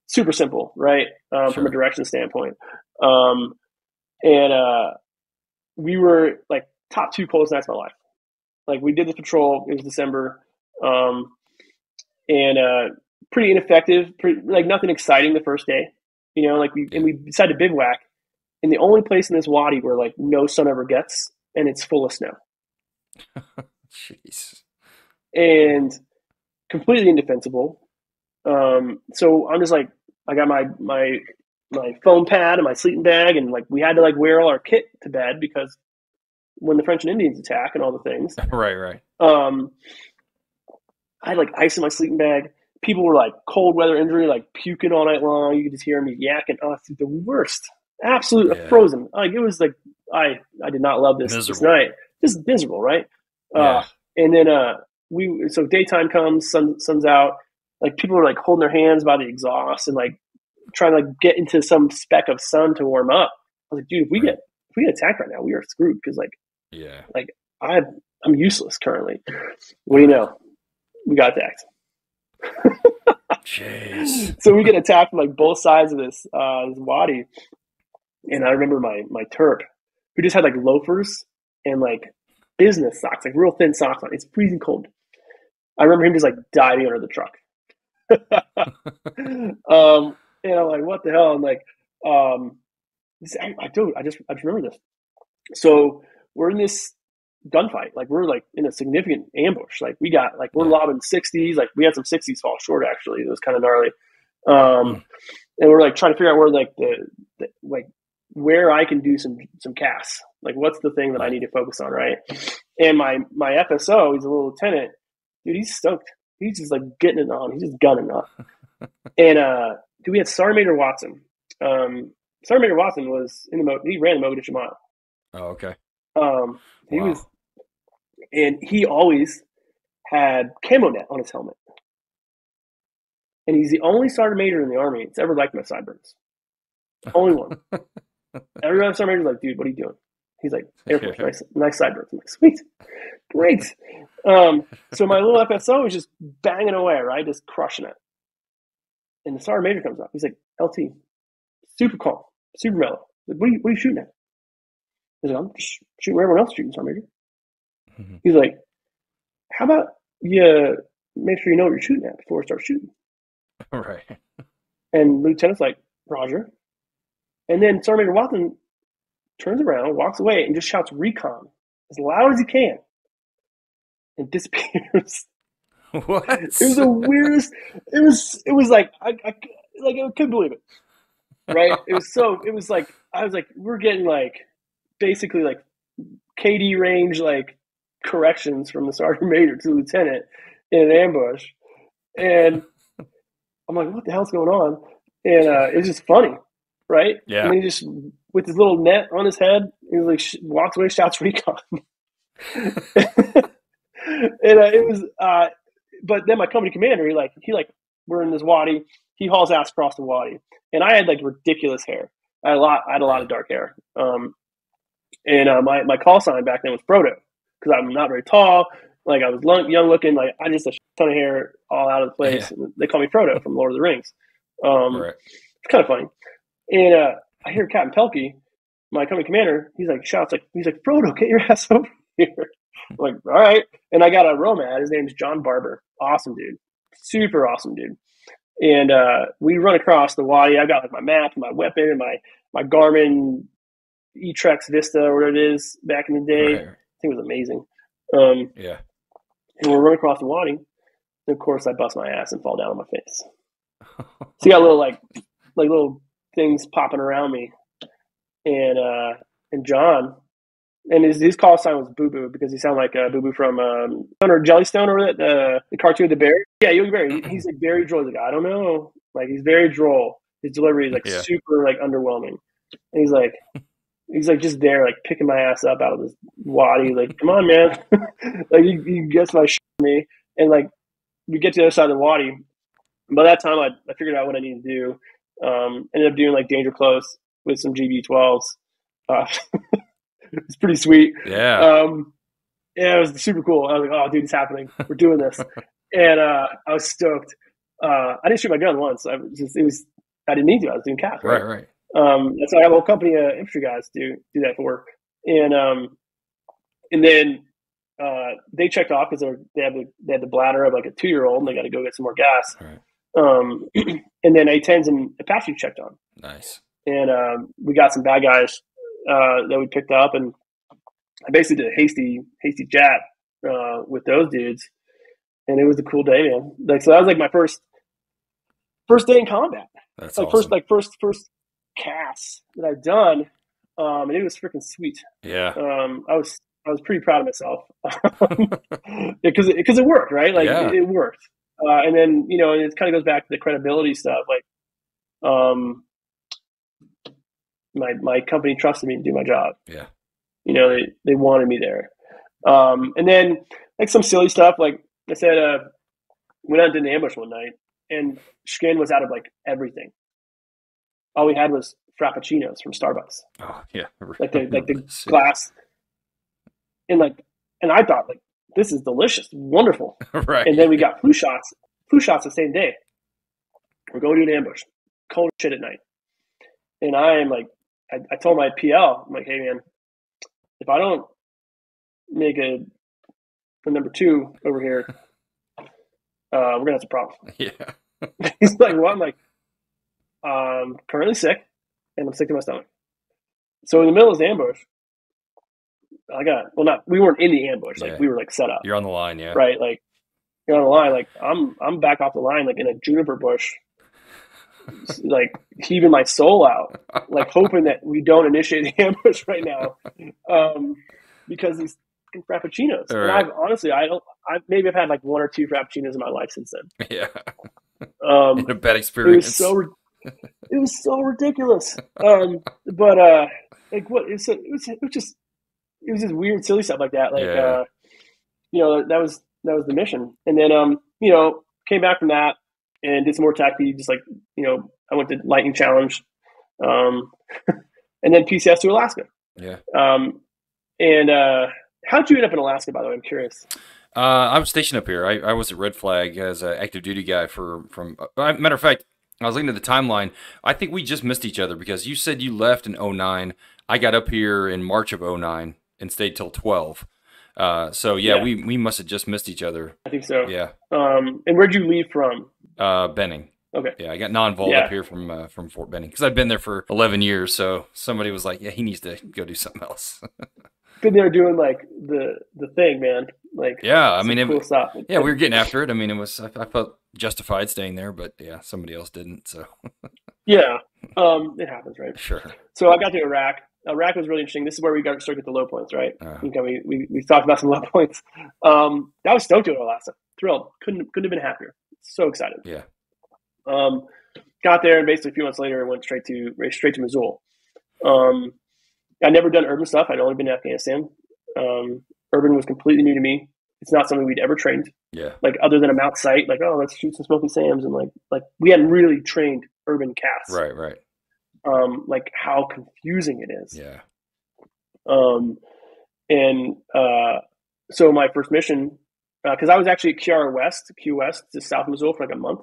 super simple, right? Um, From a direction standpoint. Um, and uh, we were like top two coldest nights of my life. Like we did the patrol. It was December, um, and uh, pretty ineffective. Pretty, like nothing exciting the first day. You know, like we and we decided to bivouac in the only place in this wadi where like no sun ever gets, and it's full of snow *laughs* Jeez. and completely indefensible. Um, so I'm just like, I got my my my foam pad and my sleeping bag, and like we had to like wear all our kit to bed because when the French and Indians attack and all the things, *laughs* Right, right. um, I had like ice in my sleeping bag. People were like cold weather injury, like puking all night long. You could just hear me yakking. Oh, it's the worst. Absolute Yeah. frozen. Like it was like I I did not love this this Miserable. night. Just miserable, right? Yeah. Uh, and then uh we so daytime comes, sun sun's out. Like people are like holding their hands by the exhaust and like trying to like get into some speck of sun to warm up. I was like, dude, if we get if we get attacked right now, we are screwed because like Yeah. Like I I'm useless currently. What do you know? We got attacked. Jeez. *laughs* so we get attacked from like both sides of this uh this wadi. And I remember my my Terp, who just had like loafers and like business socks, like real thin socks on. It's freezing cold. I remember him just like diving under the truck. *laughs* *laughs* um *laughs* and I'm like, what the hell? I'm like, um this, I, I do I just I just remember this. So we're in this gunfight. Like we're like in a significant ambush. Like we got like we're lobbing sixties. Like we had some sixties fall short actually. It was kind of gnarly. Um, and we're like trying to figure out where like the, the like where I can do some some casts. Like what's the thing that I need to focus on, right? And my my FSO, he's a little lieutenant. Dude, he's stoked. He's just like getting it on. He's just gunning up. *laughs* and uh, dude, we had Sergeant Major Watson. Um, Sergeant Major Watson was in the Mo- he ran the Mogadishu Mile. Oh, okay. Um, he Wow. was, and he always had camo net on his helmet. And he's the only sergeant major in the army that's ever liked my sideburns. *laughs* Only one. Every other sergeant major's like, dude, what are you doing? He's like, Air Force, nice, nice sideburns. I'm like, sweet, great. *laughs* Um, so my little FSO is just banging away, right, just crushing it. And the sergeant major comes up. He's like, LT, super calm, super mellow. Like, what are you, what are you shooting at? He's like, I'm just shooting where everyone else is shooting, sergeant major. Mhm. He's like, how about you make sure you know what you're shooting at before we start shooting? *laughs* right. And Lieutenant's like, Roger. And then Sergeant Major Watson turns around, walks away, and just shouts recon as loud as he can and *laughs* disappears. *laughs* What? It was the weirdest. It was. It was like I, I like I couldn't believe it. Right? It was so. It was like I was like we're getting like basically like KD range like corrections from the sergeant major to the lieutenant in an ambush, and I'm like, what the hell's going on? And uh, it's just funny, right? Yeah. And he just with his little net on his head, he was like sh- walks away, shouts recon. *laughs* and uh, it was uh, but then my company commander, he like he like we're in this wadi. He hauls ass across the wadi, and I had like ridiculous hair. I had a lot. I had a lot of dark hair. Um, and uh, my my call sign back then was Frodo because I'm not very tall. Like I was young looking. Like I just a ton of hair all out of the place. Yeah. They call me Frodo from Lord of the Rings. Um, right. It's kind of funny. And uh, I hear Captain Pelkey, my company commander. He's like shouts like he's like Frodo, get your *laughs* ass over here. I'm *laughs* like all right. And I got a Romad. His name's John Barber. Awesome dude. Super awesome dude. And uh, we run across the wadi. I've got like my map, my weapon, and my my Garmin Etrex Vista or whatever it is back in the day. Right. I think it was amazing. Um, yeah. And we're running across the wadi. And of course, I bust my ass and fall down on my face. so you got little like like little things popping around me, and uh, and John, and his his call sign was Boo Boo because he sounded like uh, Boo Boo from um, or Jellystone or that uh, the cartoon the bear. Yeah, Yogi Bear. He's like very droll. He's like I don't know, like he's very droll. His delivery is like yeah. super like underwhelming. And he's like, *laughs* he's like just there, like picking my ass up out of this wadi. Like, come on, man, *laughs* like you, you gets my shit me, and like we get to the other side of the wadi. By that time, I, I figured out what I needed to do. Um, ended up doing like danger close with some GB12s. Uh, *laughs* *laughs* it's pretty sweet. Yeah. Um, yeah, it was super cool. I was like, oh, dude, it's happening. We're doing this. *laughs* and uh, I was stoked. Uh, I didn't shoot my gun once. I was just, it was, I didn't need to. I was doing CAS. Right, right. right. Um, that's why I have a whole company of infantry guys do do that for. Work. And um, and then uh, they checked off because they have the they had the bladder of like a two year old, and they got to go get some more gas. Right. Um, *clears throat* and then A10s and Apache checked on. Nice. And um, we got some bad guys uh, that we picked up, and I basically did a hasty hasty chat uh, with those dudes, and it was a cool day, man. Like so, that was like my first first day in combat. That's like awesome. first like first first CAS that I've done, um, and it was freaking sweet. Yeah. Um, I was I was pretty proud of myself *laughs* because because it, it, worked, right? Like yeah. it, it, worked. Uh, and then you know it kind of goes back to the credibility stuff. Like, um, my my company trusted me to do my job. Yeah. You know they they wanted me there. Um, and then like some silly stuff. Like I said, uh, went out and did an ambush one night, and Shkin was out of like everything all we had was frappuccinos from Starbucks. Oh yeah, *laughs* like the like the glass, and like, and I thought like this is delicious, wonderful. *laughs* right. And then we got flu shots, flu shots the same day. We're going to an ambush, cold shit at night, and I am like, I, I told my PL, I'm like, hey man, if I don't make a, a number two over here, *laughs* uh, we're gonna have some problems. *laughs* Yeah. *laughs* He's like, what? I'm like, um, currently sick, and I'm sick to my stomach. So in the middle of the ambush, I got well, not we weren't in the ambush, like yeah. we were like set up. You're on the line, yeah, right. Like you're on the line. Like I'm, I'm back off the line, like in a juniper bush, *laughs* like heaving my soul out, like hoping that we don't initiate the *laughs* ambush right now, um, because these frappuccinos. Right. And I've honestly, I don't. I maybe I've had like one or two frappuccinos in my life since then. *laughs* Yeah. Um, a bad experience. It was so it was so ridiculous. Um, but uh, like what? It was, it was, it was just it was just weird, silly stuff like that. Like, yeah. uh, you know, that was that was the mission. And then, um, you know, came back from that and did some more TACP. Just like you know, I went to Lightning Challenge, um, *laughs* and then PCS to Alaska. Yeah. Um, and uh, how did you end up in Alaska? By the way, I'm curious. Uh, I was stationed up here. I, I was a Red Flag as an active duty guy for from. Uh, matter of fact, I was looking at the timeline. I think we just missed each other because you said you left in 09. I got up here in March of 09 and stayed till 12. Uh, so yeah, yeah, we we must have just missed each other. I think so. Yeah. Um, and where'd you leave from? Uh, Benning. Okay. Yeah, I got non-vol yeah. up here from uh, from Fort Benning because I've been there for 11 years. So somebody was like, "Yeah, he needs to go do something else." *laughs* been there doing like the the thing, man. Like yeah, I mean, cool it, stuff. yeah, we were getting after it. I mean, it was I, I felt justified staying there, but yeah, somebody else didn't. So *laughs* yeah, um, it happens, right? Sure. So I got to Iraq. Iraq was really interesting. This is where we got started at the low points, right? Uh, okay, we, we we talked about some low *laughs* points. Um, I was stoked to Alaska. Thrilled. Couldn't couldn't have been happier. So excited. Yeah. Um, got there and basically a few months later went straight to straight to Mosul. Um, I'd never done urban stuff. I'd only been in Afghanistan. Um, urban was completely new to me. It's not something we'd ever trained. Yeah. Like other than a mount site, like oh let's shoot some Smoky Sams and like like we hadn't really trained urban casts. Right, right. um, like how confusing it is. Yeah. Um, and uh, so my first mission, because uh, I was actually at Qayyarah West, Q West, to South Mosul for like a month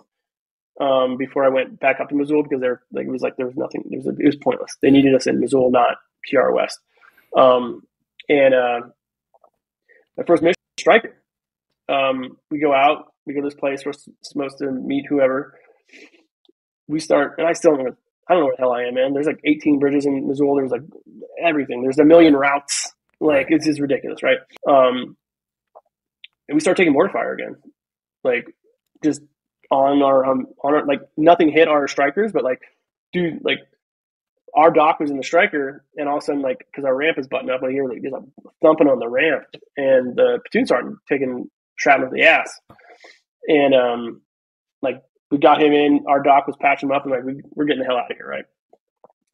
um, before I went back up to Mosul because there like it was like there was nothing. There was a, it was pointless. They needed us in Mosul, not QR West. Um, and uh, my first mission, Stryker. Um, we go out. We go to this place. We're supposed to meet whoever. We start, and I still don't know. I don't know where the hell I am, man. There's like 18 bridges in Mosul. There's like everything. There's a million routes. Like it's just ridiculous, right? Um, and we start taking mortar fire again, like just on our um, on our like nothing hit our Strykers, but like dude, like our doc was in the Stryker, and all of a sudden, like, because our ramp is buttoned up, I hear like there's a thumping on the ramp, and the platoon sergeant taking shrapnel to the ass, and um, like we got him in, our doc was patching him up, and like we, we're getting the hell out of here, right?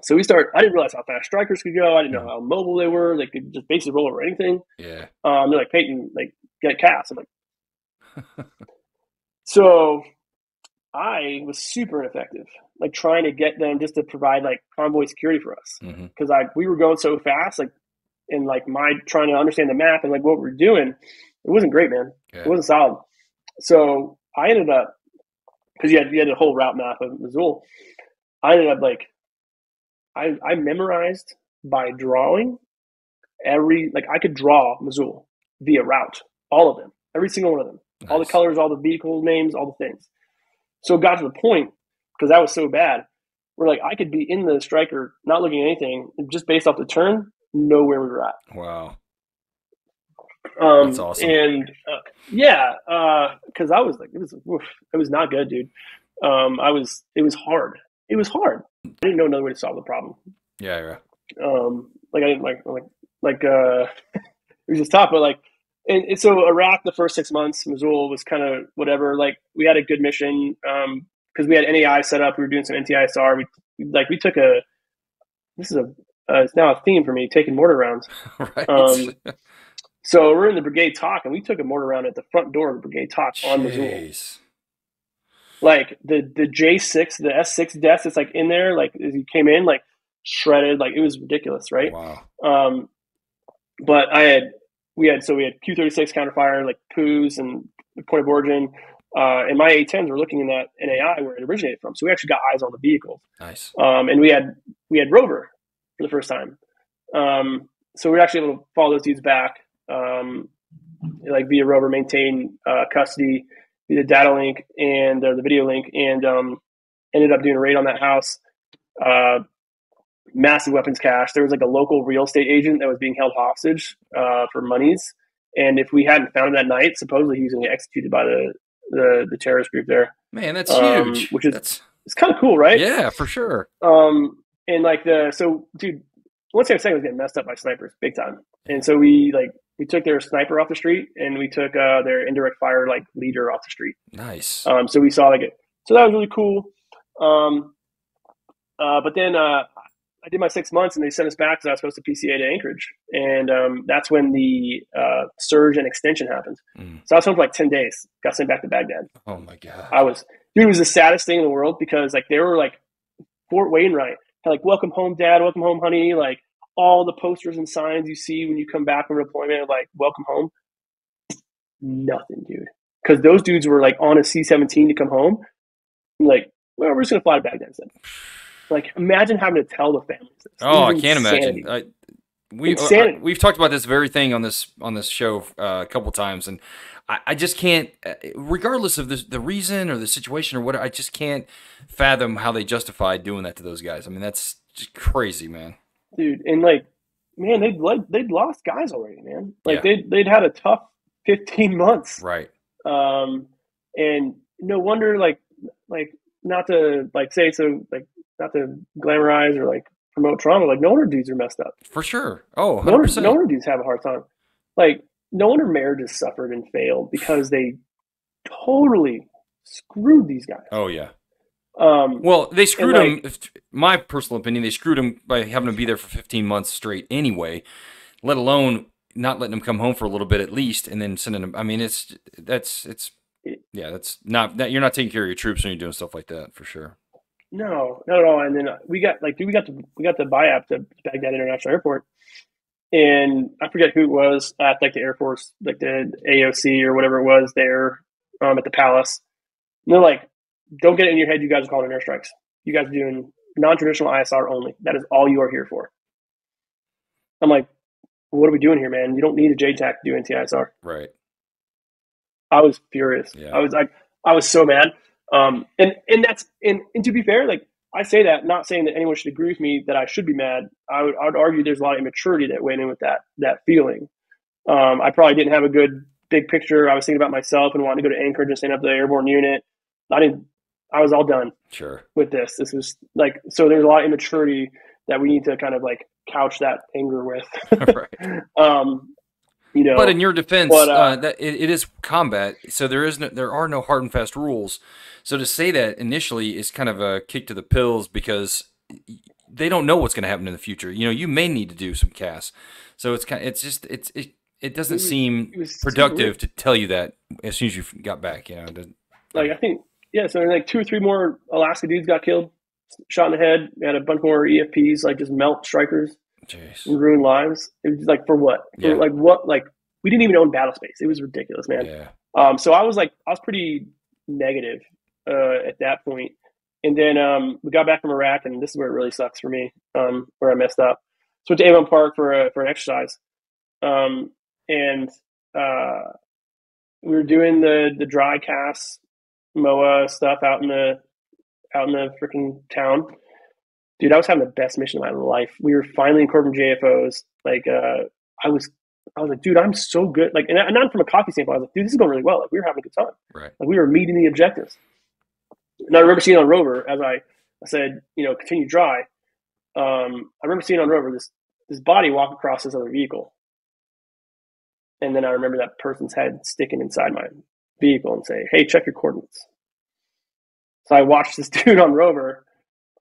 So we start. I didn't realize how fast Strykers could go. I didn't know how mobile they were. They could just basically roll over anything. Yeah. Um, they're like Peyton, like get CAS. I'm like, *laughs* so I was super ineffective, like trying to get them just to provide like convoy security for us because mm-hmm. I we were going so fast, like and like my trying to understand the map and like what we are doing, it wasn't great, man. Yeah. It wasn't solid. So I ended up because you had you had a whole route map of Mosul. I ended up like I I memorized by drawing every like I could draw Mosul via route, all of them, every single one of them, nice. all the colors, all the vehicle names, all the things. So it got to the point because that was so bad. Where like I could be in the Stryker, not looking at anything, just based off the turn, know where we were at. Wow. Um, That's awesome. And uh, yeah, because uh, I was like, it was, oof, it was not good, dude. Um, I was, it was hard. It was hard. I didn't know another way to solve the problem. Yeah, yeah. Um, like I didn't like, like, like, uh, *laughs* it was just tough, but like, and, and, so Iraq, the first six months, Mosul was kind of whatever. Like we had a good mission because um, we had NAI set up. We were doing some NTISR. We like we took a. This is a. Uh, it's now a theme for me taking mortar rounds. *laughs* right. Um, *laughs* so we're in the brigade TOC, and we took a mortar round at the front door of the brigade TOC on Mosul. Like the the J six, the S six desk that's like in there, like as you came in, like shredded, like it was ridiculous, right? Wow. Um, but I had we had so we had Q36 counterfire like POOs and point of origin. Uh, and my A10s were looking in that NAI where it originated from. So we actually got eyes on the vehicle. Nice. Um, and we had we had Rover for the first time. Um, so we were actually able to follow those dudes back, um, like via Rover, maintain uh, custody via the data link and uh, the video link, and um, ended up doing a raid on that house. Uh, massive weapons cache. There was like a local real estate agent that was being held hostage uh, for monies, and if we hadn't found him that night, supposedly he was going to get executed by the, the, the terrorist group there. Man, that's um, huge. Which is that's... it's kind of cool, right? Yeah, for sure. Um, and like the so, dude, one thing I'm was getting messed up by snipers big time, and so we like we took their sniper off the street and we took uh, their indirect fire like leader off the street. Nice. Um, so we saw like it. So that was really cool. Um, uh, but then uh, I did my six months and they sent us back because I was supposed to PCA to Anchorage. And um, that's when the uh, surge and extension happened. Mm. So I was home for like 10 days, got sent back to Baghdad. Oh my God. I was, dude, it was the saddest thing in the world because like they were like Fort Wainwright, like, welcome home, dad, welcome home, honey. Like all the posters and signs you see when you come back from deployment, like, welcome home. Nothing, dude. Because those dudes were like on a C 17 to come home. like, well, we're just going to fly to Baghdad instead. Like, imagine having to tell the families. This. Oh, I can't insanity. imagine. I, we uh, we've talked about this very thing on this on this show uh, a couple times, and I, I just can't, uh, regardless of the the reason or the situation or what, I just can't fathom how they justified doing that to those guys. I mean, that's just crazy, man. Dude, and like, man, they'd like they'd lost guys already, man. Like yeah. they'd they'd had a tough fifteen months, right? Um, and no wonder, like, like not to like say so, like not to glamorize or like promote trauma. Like no wonder dudes are messed up. For sure. Oh, 100%. no wonder, no wonder dudes have a hard time. Like no wonder marriages suffered and failed because they totally screwed these guys. Oh yeah. Um, well, they screwed like, him. My personal opinion, they screwed him by having him be there for 15 months straight anyway. Let alone not letting him come home for a little bit at least, and then sending him. I mean, it's that's it's yeah, that's not that you're not taking care of your troops when you're doing stuff like that for sure. No, not at all. And then we got like, dude, we got to we got the BIAP to Baghdad International Airport, and I forget who it was at like the Air Force, like the AOC or whatever it was there um, at the palace. And they're like, "Don't get it in your head. You guys are calling in airstrikes. You guys are doing non-traditional ISR only. That is all you are here for." I'm like, well, "What are we doing here, man? You don't need a JTAC to do NTISR." Right. I was furious. Yeah. I was like, I was so mad. Um, and and that's and, and to be fair, like I say that not saying that anyone should agree with me that I should be mad. I would I would argue there's a lot of immaturity that went in with that that feeling. Um, I probably didn't have a good big picture. I was thinking about myself and wanting to go to Anchorage and stand up the airborne unit. I didn't. I was all done. Sure. With this, this was like so. There's a lot of immaturity that we need to kind of like couch that anger with. *laughs* right. *laughs* Um, you know, but in your defense, but, uh, uh, that it, it is combat, so there is no, there are no hard and fast rules. So to say that initially is kind of a kick to the pills because they don't know what's going to happen in the future. You know, you may need to do some CAS, so it's kind of, it's just it's it, it doesn't it was, seem it productive to tell you that as soon as you got back. You know, like I think yeah, so like two or three more Alaska dudes got killed, shot in the head. We had a bunch more EFPs, like just melt Strykers. Jeez. and ruin lives. It was like for what? For yeah. like what? Like we didn't even own battle space. It was ridiculous, man. Yeah. Um, so I was like, I was pretty negative uh, at that point. And then um, we got back from Iraq, and this is where it really sucks for me, um, where I messed up. So went to Avon Park for a, for an exercise, um, and uh, we were doing the the dry CAS MOA stuff out in the out in the freaking town dude, I was having the best mission of my life. We were finally incorporating JFOs. Like, uh, I was, I was like, dude, I'm so good. Like, and not from a coffee standpoint. I was like, dude, this is going really well. Like, we were having a good time. Right. Like, we were meeting the objectives. And I remember seeing on Rover as I, I said, you know, continue dry. Um, I remember seeing on Rover this this body walk across this other vehicle, and then I remember that person's head sticking inside my vehicle and say, "Hey, check your coordinates." So I watched this *laughs* dude on Rover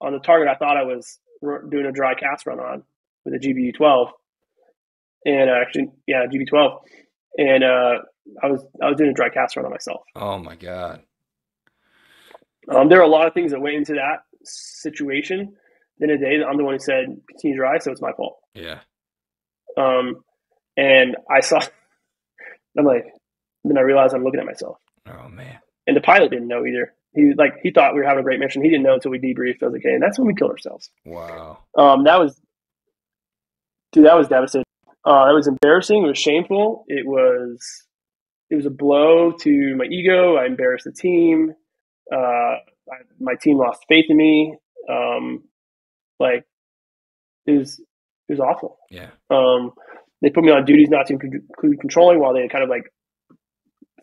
on the target I thought I was doing a dry CAS run on with a GBU 12 and uh, actually yeah GB 12 and uh, I was I was doing a dry CAS run on myself. Oh my god. Um, there are a lot of things that went into that situation. Then a day, I'm the one who said continue dry, so it's my fault. Yeah. Um, and I saw. *laughs* I'm like, then I realized I'm looking at myself. Oh man. And the pilot didn't know either he like he thought we were having a great mission. He didn't know until we debriefed. I was like, okay, and that's when we killed ourselves. Wow. Um, that was, dude, that was devastating. Uh, that was embarrassing. It was shameful. It was, it was a blow to my ego. I embarrassed the team. Uh, I, my team lost faith in me. Um, like, it was, it was awful. Yeah. Um, they put me on duties not to include controlling while they kind of like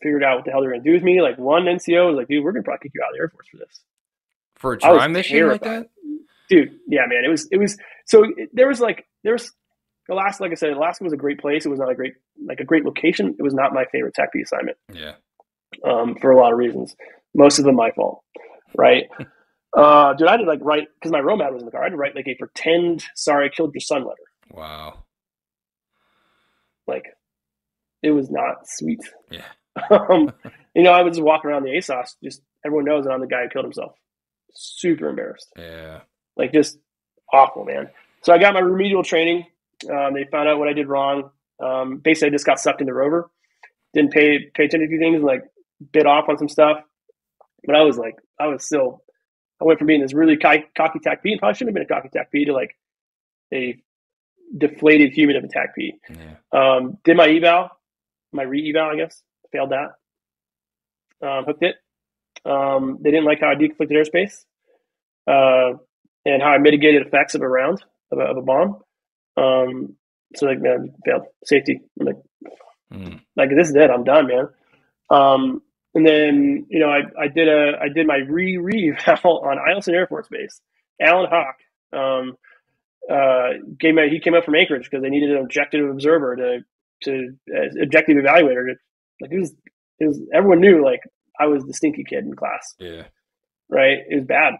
figured out what the hell they're going to do with me. Like one NCO was like, dude, we're going to probably kick you out of the Air Force for this. For a dry mission terrified. like that? Dude, yeah, man. It was, it was, so it, there was like, there was, Alaska, like I said, Alaska was a great place. It was not a great, like a great location. It was not my favorite TACP assignment. Yeah. Um, for a lot of reasons. Most of them my fault. Right. *laughs* uh, dude, I did like write, because my ROMAD was in the car, I had to write like a pretend, sorry, I killed your son letter. Wow. Like, it was not sweet. Yeah *laughs* um, you know, I was walking around the ASOS. Just everyone knows that I'm the guy who killed himself. Super embarrassed. Yeah. Like just awful, man. So I got my remedial training. Um, they found out what I did wrong. Um, basically, I just got sucked into Rover. Didn't pay pay attention to things and like bit off on some stuff. But I was like, I was still. I went from being this really cocky, cocky TAC P, and probably shouldn't have been a cocky TAC P, to like a deflated human of a TAC P. Yeah. Um, did my eval, my re eval, I guess failed that. Um, hooked it. Um, they didn't like how I deconflicted airspace uh, and how I mitigated effects of a round of a, of a bomb. Um, so like, man, failed safety. I'm like, mm. like this is it. I'm done, man. Um, and then you know, I, I did a I did my re re *laughs* on Eielson Air Force Base. Alan Hawk um, uh, came out, he came up from Anchorage because they needed an objective observer to to uh, objective evaluator to like it was, it was everyone knew like I was the stinky kid in class. Yeah. Right. It was bad.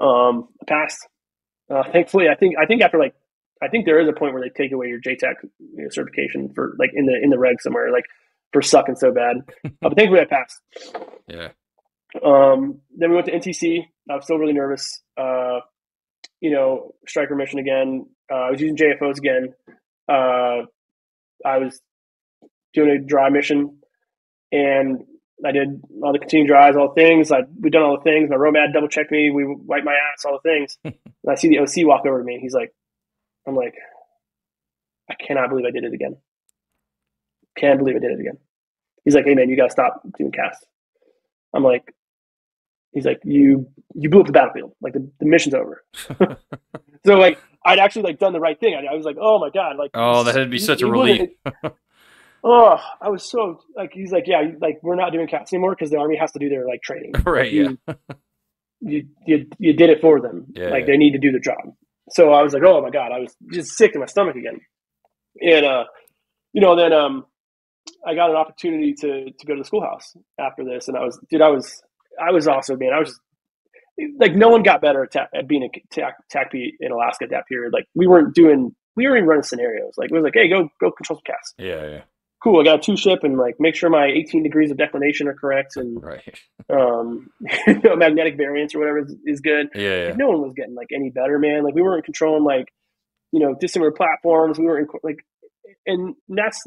Um, I passed. Uh, thankfully, I think I think after like I think there is a point where they take away your JTAC you know, certification for like in the in the reg somewhere like for sucking so bad. uh, *laughs* but thankfully, I passed. Yeah. Um, then we went to NTC. I was still really nervous. Uh, you know, Stryker mission again. Uh, I was using JFOs again. Uh, I was doing a dry mission, and I did all the continuing dries, all the things. I we done all the things. My ROMAD double checked me. We wiped my ass, all the things. *laughs* and I see the OC walk over to me. He's like, I'm like, I cannot believe I did it again. Can't believe I did it again. He's like, Hey man, you gotta stop doing casts. I'm like, he's like, you you blew up the battlefield. Like the, the mission's over. *laughs* so like I'd actually like done the right thing. I, I was like, oh my god, like oh, that would be such a relief. *laughs* oh, I was so like he's like, yeah, like we're not doing CAS anymore because the army has to do their like training. *laughs* Right. You, yeah. *laughs* you, you you did it for them. Yeah, like yeah. they need to do the job. So I was like, oh my god, I was just sick to my stomach again. And uh, you know, then um, I got an opportunity to to go to the schoolhouse after this, and I was, dude, I was, I was also, man, I was just like, no one got better at, ta- at being a tac, TACP in Alaska at that period. Like, we weren't doing, we weren't even running scenarios. Like, it was like, hey, go go control some CAS. Yeah. Yeah. Cool. I got a two ship and like make sure my 18 degrees of declination are correct and Right. *laughs* um, *laughs* magnetic variance or whatever is, is good. Yeah. Yeah. No one was getting like any better, man. Like we weren't controlling like, you know, dissimilar platforms. We weren't like, and that's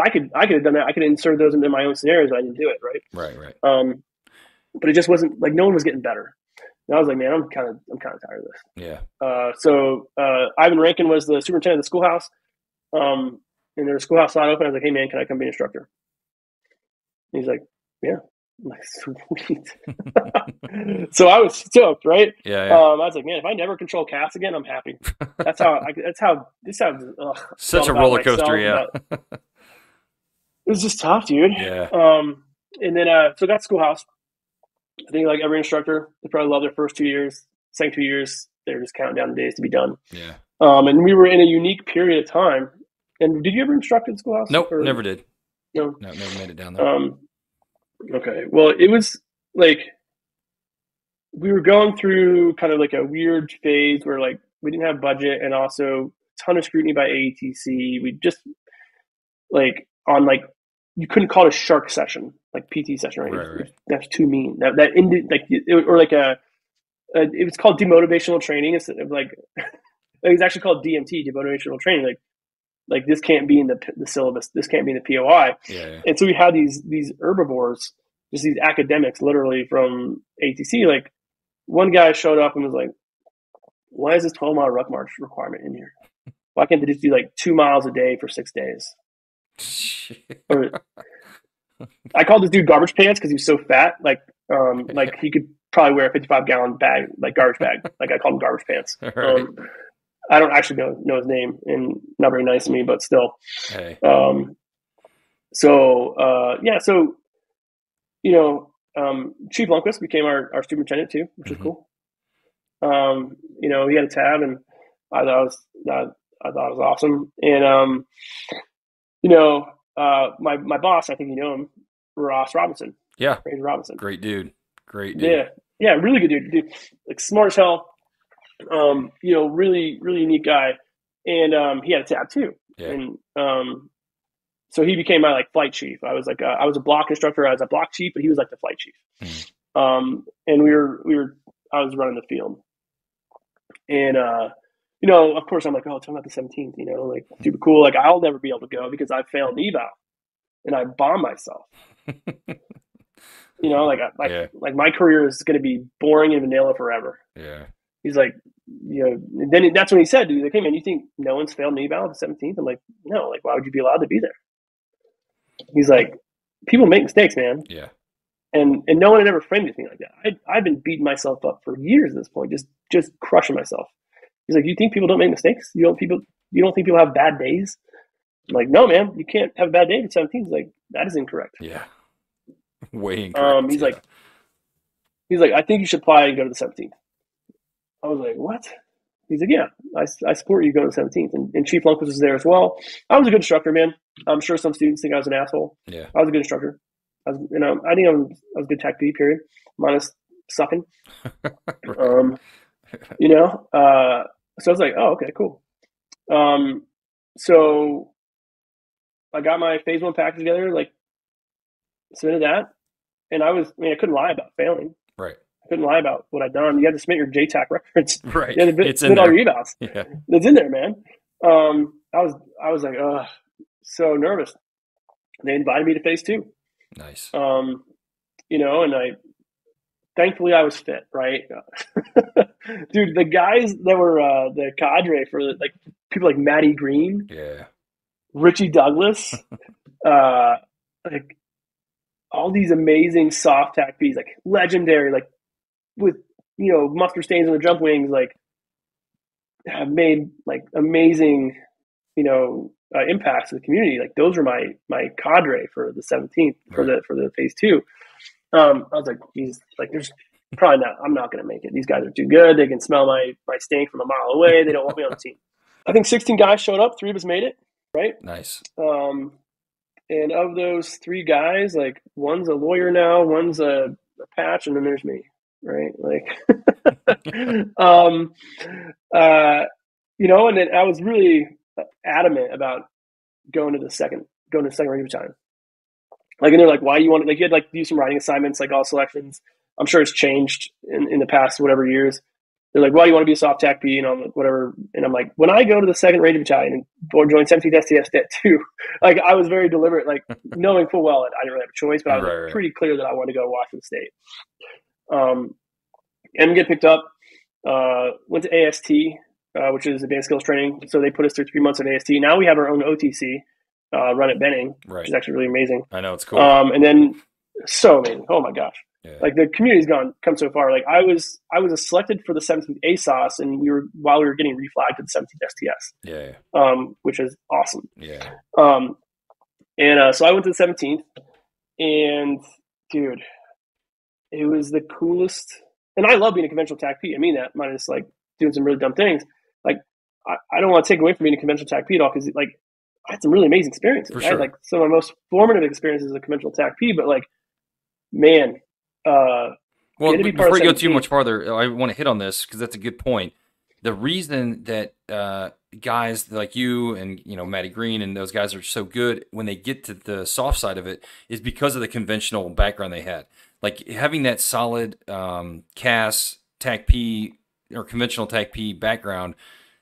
I could I could have done that. I could insert those into my own scenarios, but I didn't do it right. Right. Right. Um, but it just wasn't like no one was getting better. And I was like, man, I'm kind of I'm kind of tired of this. Yeah. Uh, so uh, Ivan Rankin was the superintendent of the schoolhouse, um, and there was schoolhouse slot open. I was like, hey man, can I come be an instructor? And he's like, yeah. I'm like, sweet. *laughs* so I was stoked, right? Yeah. yeah. Um, I was like, man, if I never control CAS again, I'm happy. That's how. I, that's how. This sounds ugh, Such a roller myself, coaster. Yeah. It was just tough, dude. Yeah. Um, and then uh, so I got schoolhouse. I think like every instructor, they probably love their first two years. Second two years, they're just counting down the days to be done. Yeah. Um, and we were in a unique period of time. And did you ever instruct at schoolhouse? Nope. Or- Never did. No. No. Never made it down there. Um, okay. Well, it was like we were going through kind of like a weird phase where like we didn't have budget and also a ton of scrutiny by AETC. We just like on like you couldn't call it a shark session, like PT session, right? Right, right. That's too mean. That that ended like it, or like a, a it was called demotivational training instead of like *laughs* it was actually called DMT, demotivational training. Like like this can't be in the the syllabus. This can't be in the POI. Yeah. yeah. And so we had these these herbivores, just these academics, literally from ATC. Like one guy showed up and was like, "Why is this twelve mile ruck march requirement in here? Why can't they just do like two miles a day for six days?" *laughs* Or I called this dude garbage pants because he was so fat. Like um *laughs* like he could probably wear a fifty five gallon bag, like garbage bag. *laughs* like I called him garbage pants. Right. Um, I don't actually know know his name, and not very nice to me, but still. hey. Um, so uh, yeah, so you know, um, Chief Lundquist became our, our superintendent too, which Mhm. is cool. Um, you know, he had a tab, and I thought it was uh, I thought it was awesome. And um, you know, uh, my my boss, I think you know him, Ross Robinson, Yeah. Ranger Robinson. Great dude. Great dude. Yeah, yeah, really good dude. dude. Like smart as hell. Um, you know, really, really unique guy. And um, he had a tattoo. Yeah. And um, so he became my like flight chief. I was like, uh, I was a block instructor. I was a block chief, but he was like the flight chief. Mhm. Um, and we were, we were, I was running the field. And uh, you know, of course, I'm like, oh, tell me about the 17th. You know, like super cool. Like I'll never be able to go because I failed eval, and I bombed myself. *laughs* You know, like like Yeah. like my career is going to be boring and vanilla forever. Yeah. He's like, you know, then that's when he said, dude, like, hey man, you think no one's failed eval at the 17th? I'm like, no, like, why would you be allowed to be there? He's like, people make mistakes, man. Yeah. And, and no one had ever framed me like that. I, I've been beating myself up for years at this point, just, just crushing myself. He's like, you think people don't make mistakes? You don't people, you don't think people have bad days? I'm like, no, man, you can't have a bad day at 17. He's like, that is incorrect. Yeah. *laughs* Way incorrect. Um, he's yeah. like, he's like, I think you should apply and go to the 17th. I was like, what? He's like, yeah, I, I support you going to the 17th. And, and Chief Lundquist was there as well. I was a good instructor, man. I'm sure some students think I was an asshole. yeah. I was a good instructor. I was, you know, I think I was, I was a good TACP period, minus sucking. *laughs* Um, you know, uh, so I was like, oh, okay, cool. Um, so I got my phase one package together, like submitted that, and I was, I mean, I couldn't lie about failing. Right. I couldn't lie about what I'd done. You had to submit your JTAC records. *laughs* Right. You had to it's in there. all your evals. Yeah. It's in there, man. Um, I was I was like, uh, so nervous. They invited me to phase two. Nice. Um, you know, and I thankfully I was fit, right? *laughs* Dude, the guys that were uh, the cadre for like people like Matty Green, yeah, Richie Douglas, *laughs* uh, like all these amazing soft TACPs, like legendary, like with you know mustard stains on the jump wings, like have made like amazing, you know, uh, impacts to the community. Like those are my my cadre for the 17th for the for the phase two. Um, I was like, geez, like there's probably not. I'm not going to make it. These guys are too good. They can smell my my stink from a mile away. They don't want me on the team. *laughs* I think 16 guys showed up. Three of us made it. Right. Nice. Um, and of those three guys, like one's a lawyer now, one's a, a patch, and then there's me. Right. Like, *laughs* um, uh, you know, and then I was really adamant about going to the second, going to the second range of time. Like, and they're like, why do you want to, like, you had like do some writing assignments, like all selections. I'm sure it's changed in, in the past, whatever years. They're like, well, you want to be a soft TACP, and I'm like, whatever. And I'm like, when I go to the second Ranger Battalion and or join 17th STS Det 2, like I was very deliberate, like knowing full well that I didn't really have a choice, but I was *laughs* right, right. pretty clear that I wanted to go to Washington State. Um, and get picked up, uh, went to AST, uh, which is advanced skills training. So they put us through three months at AST. Now we have our own OTC, uh, run at Benning, right. which is actually really amazing. I know it's cool. Um, and then so amazing. Oh my gosh. Yeah. Like the community's gone come so far. Like I was I was selected for the 17th ASOS and we were while we were getting reflagged to the 17th STS. Yeah. Um, which is awesome. Yeah. Um, and uh, so I went to the 17th, and dude, it was the coolest. And I love being a conventional TAC P. I mean that minus like doing some really dumb things. Like I, I don't want to take away from being a conventional TAC P at all because like I had some really amazing experiences. Sure. I had like some of my most formative experiences as a conventional TAC P, but like man, uh, well, before you go too much farther, I want to hit on this because that's a good point. The reason that uh, guys like you and you know Matty Green and those guys are so good when they get to the soft side of it is because of the conventional background they had. Like having that solid um, CAS TAC P or conventional TAC P background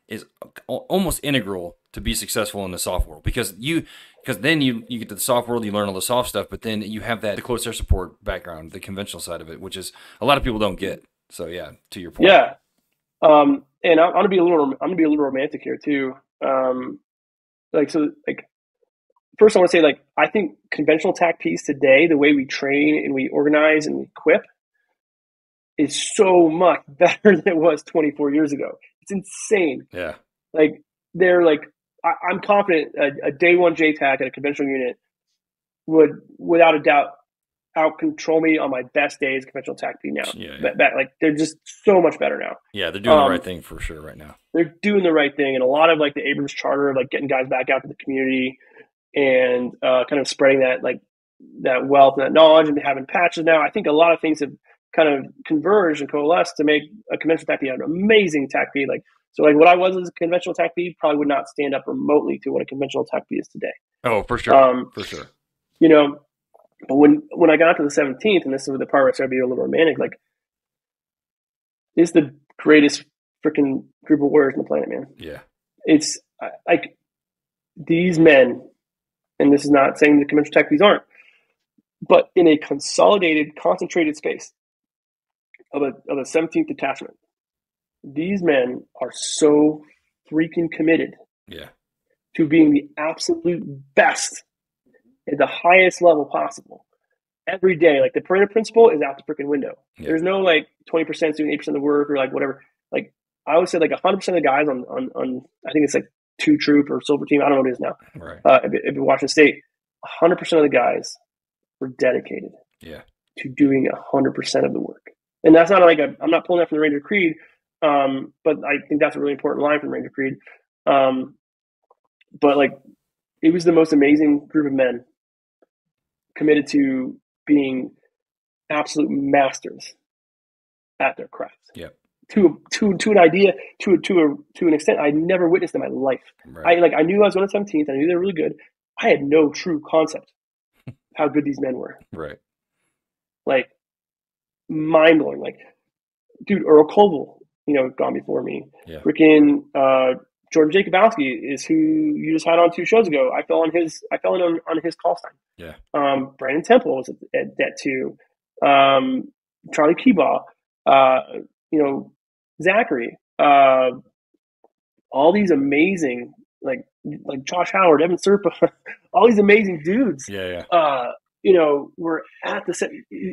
is almost integral to be successful in the soft world because you because then you you get to the soft world you learn all the soft stuff but then you have that the close air support background the conventional side of it which is a lot of people don't get. So yeah to your point. Yeah. Um and i'm, gonna be a little i'm gonna be a little romantic here too. Um like so like first i want to say like i think conventional TACPs today the way we train and we organize and we equip is so much *laughs* better than it was 24 years ago it's insane yeah like they're like I, am confident a, a, day one JTAC at a conventional unit would, without a doubt, out control me on my best days conventional TAC P now. Yeah, yeah. like they're just so much better now. Yeah, they're doing um, the right thing for sure right now. They're doing the right thing, and a lot of like the Abrams charter of like getting guys back out to the community and uh, kind of spreading that like that wealth and that knowledge and having patches now. I think a lot of things have kind of converged and coalesced to make a conventional TAC P an amazing TAC P. Like so, like what I was as a conventional TAC P probably would not stand up remotely to what a conventional TAC P is today. Oh, for sure, um, for sure. You know, but when when I got to the seventeenth, and this is the part where I started being a little romantic, like, is the greatest freaking group of warriors on the planet, man. Yeah, it's like these men, and this is not saying the conventional Ps aren't, but in a consolidated, concentrated space of a of a seventeenth detachment these men are so freaking committed yeah. to being the absolute best at the highest level possible every day. Like the perimeter principle is out the freaking window. Yeah. There's no like 20% doing 8% of the work or like whatever. Like I would say like 100% of the guys on, on, on I think it's like two troop or silver team. I don't know what it is now. Right. Uh, if, if Washington State, 100% of the guys were dedicated yeah. to doing 100% of the work. And that's not like a, I'm not pulling that from the Ranger Creed. Um, but I think that's a really important line from Ranger Creed. Um, but like, it was the most amazing group of men committed to being absolute masters at their craft. Yep. To to to an idea to to a to an extent I never witnessed in my life. Right. I like I knew I was going to seventeenth. I knew they were really good. I had no true concept *laughs* how good these men were. Right. Like mind blowing. Like, dude, Earl Colville, you know, gone before me. Yeah. Freaking uh, Jordan Jacobowski is who you just had on two shows ago. I fell on his I fell in on, on his call sign. Yeah. Um, Brandon Temple was at, at that too. Um, Charlie Keebaugh, uh, you know, Zachary, uh, all these amazing like like Josh Howard, Evan Serpa, *laughs* all these amazing dudes. Yeah, yeah. Uh, you know, were at the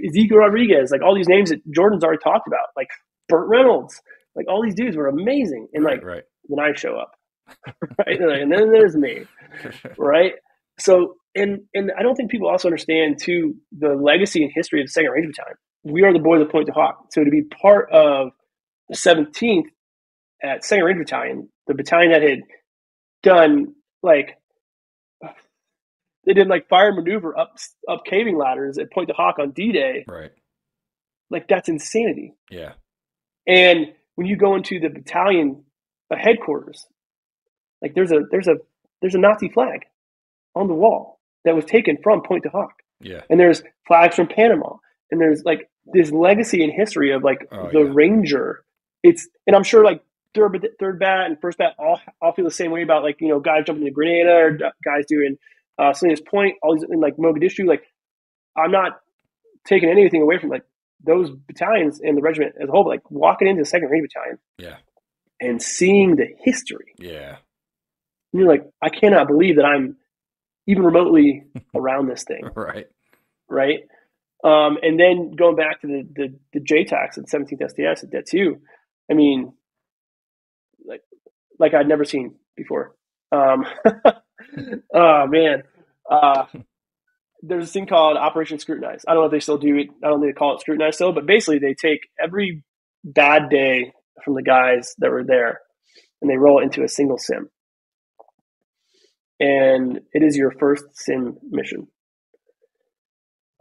Ezekiel Rodriguez, like all these names that Jordan's already talked about, like Burt Reynolds, like all these dudes were amazing. And like, right. then I show up, *laughs* right? and then there's me, *laughs* right? So, and and I don't think people also understand too the legacy and history of the Second Ranger Battalion. We are the boys of Pointe du Hoc. So to be part of the 17th at Second Ranger Battalion, the battalion that had done like they did like fire maneuver up up caving ladders at Pointe du Hoc on D Day. Right. Like that's insanity. Yeah. And when you go into the battalion uh, headquarters, like there's a there's a there's a Nazi flag on the wall that was taken from Pointe du Hoc. Yeah. And there's flags from Panama. And there's like this legacy and history of like oh, the yeah. Ranger. It's and I'm sure like third third bat and first bat all all feel the same way about like you know guys jumping to Grenada or guys doing uh, Salinas Point, all these in like Mogadishu. Like I'm not taking anything away from like those battalions and the regiment as a whole, but like walking into the Second Ranger Battalion, yeah, and seeing the history, yeah, and you're like, I cannot believe that I'm even remotely *laughs* around this thing, right, right. Um, and then going back to the the, the JTACs at 17th STS at that too. I mean, like like I'd never seen before. Um, *laughs* oh man, uh, there's a thing called Operation Scrutinize. I don't know if they still do it. I don't think they call it Scrutinize still, but basically they take every bad day from the guys that were there and they roll it into a single sim. And it is your first sim mission.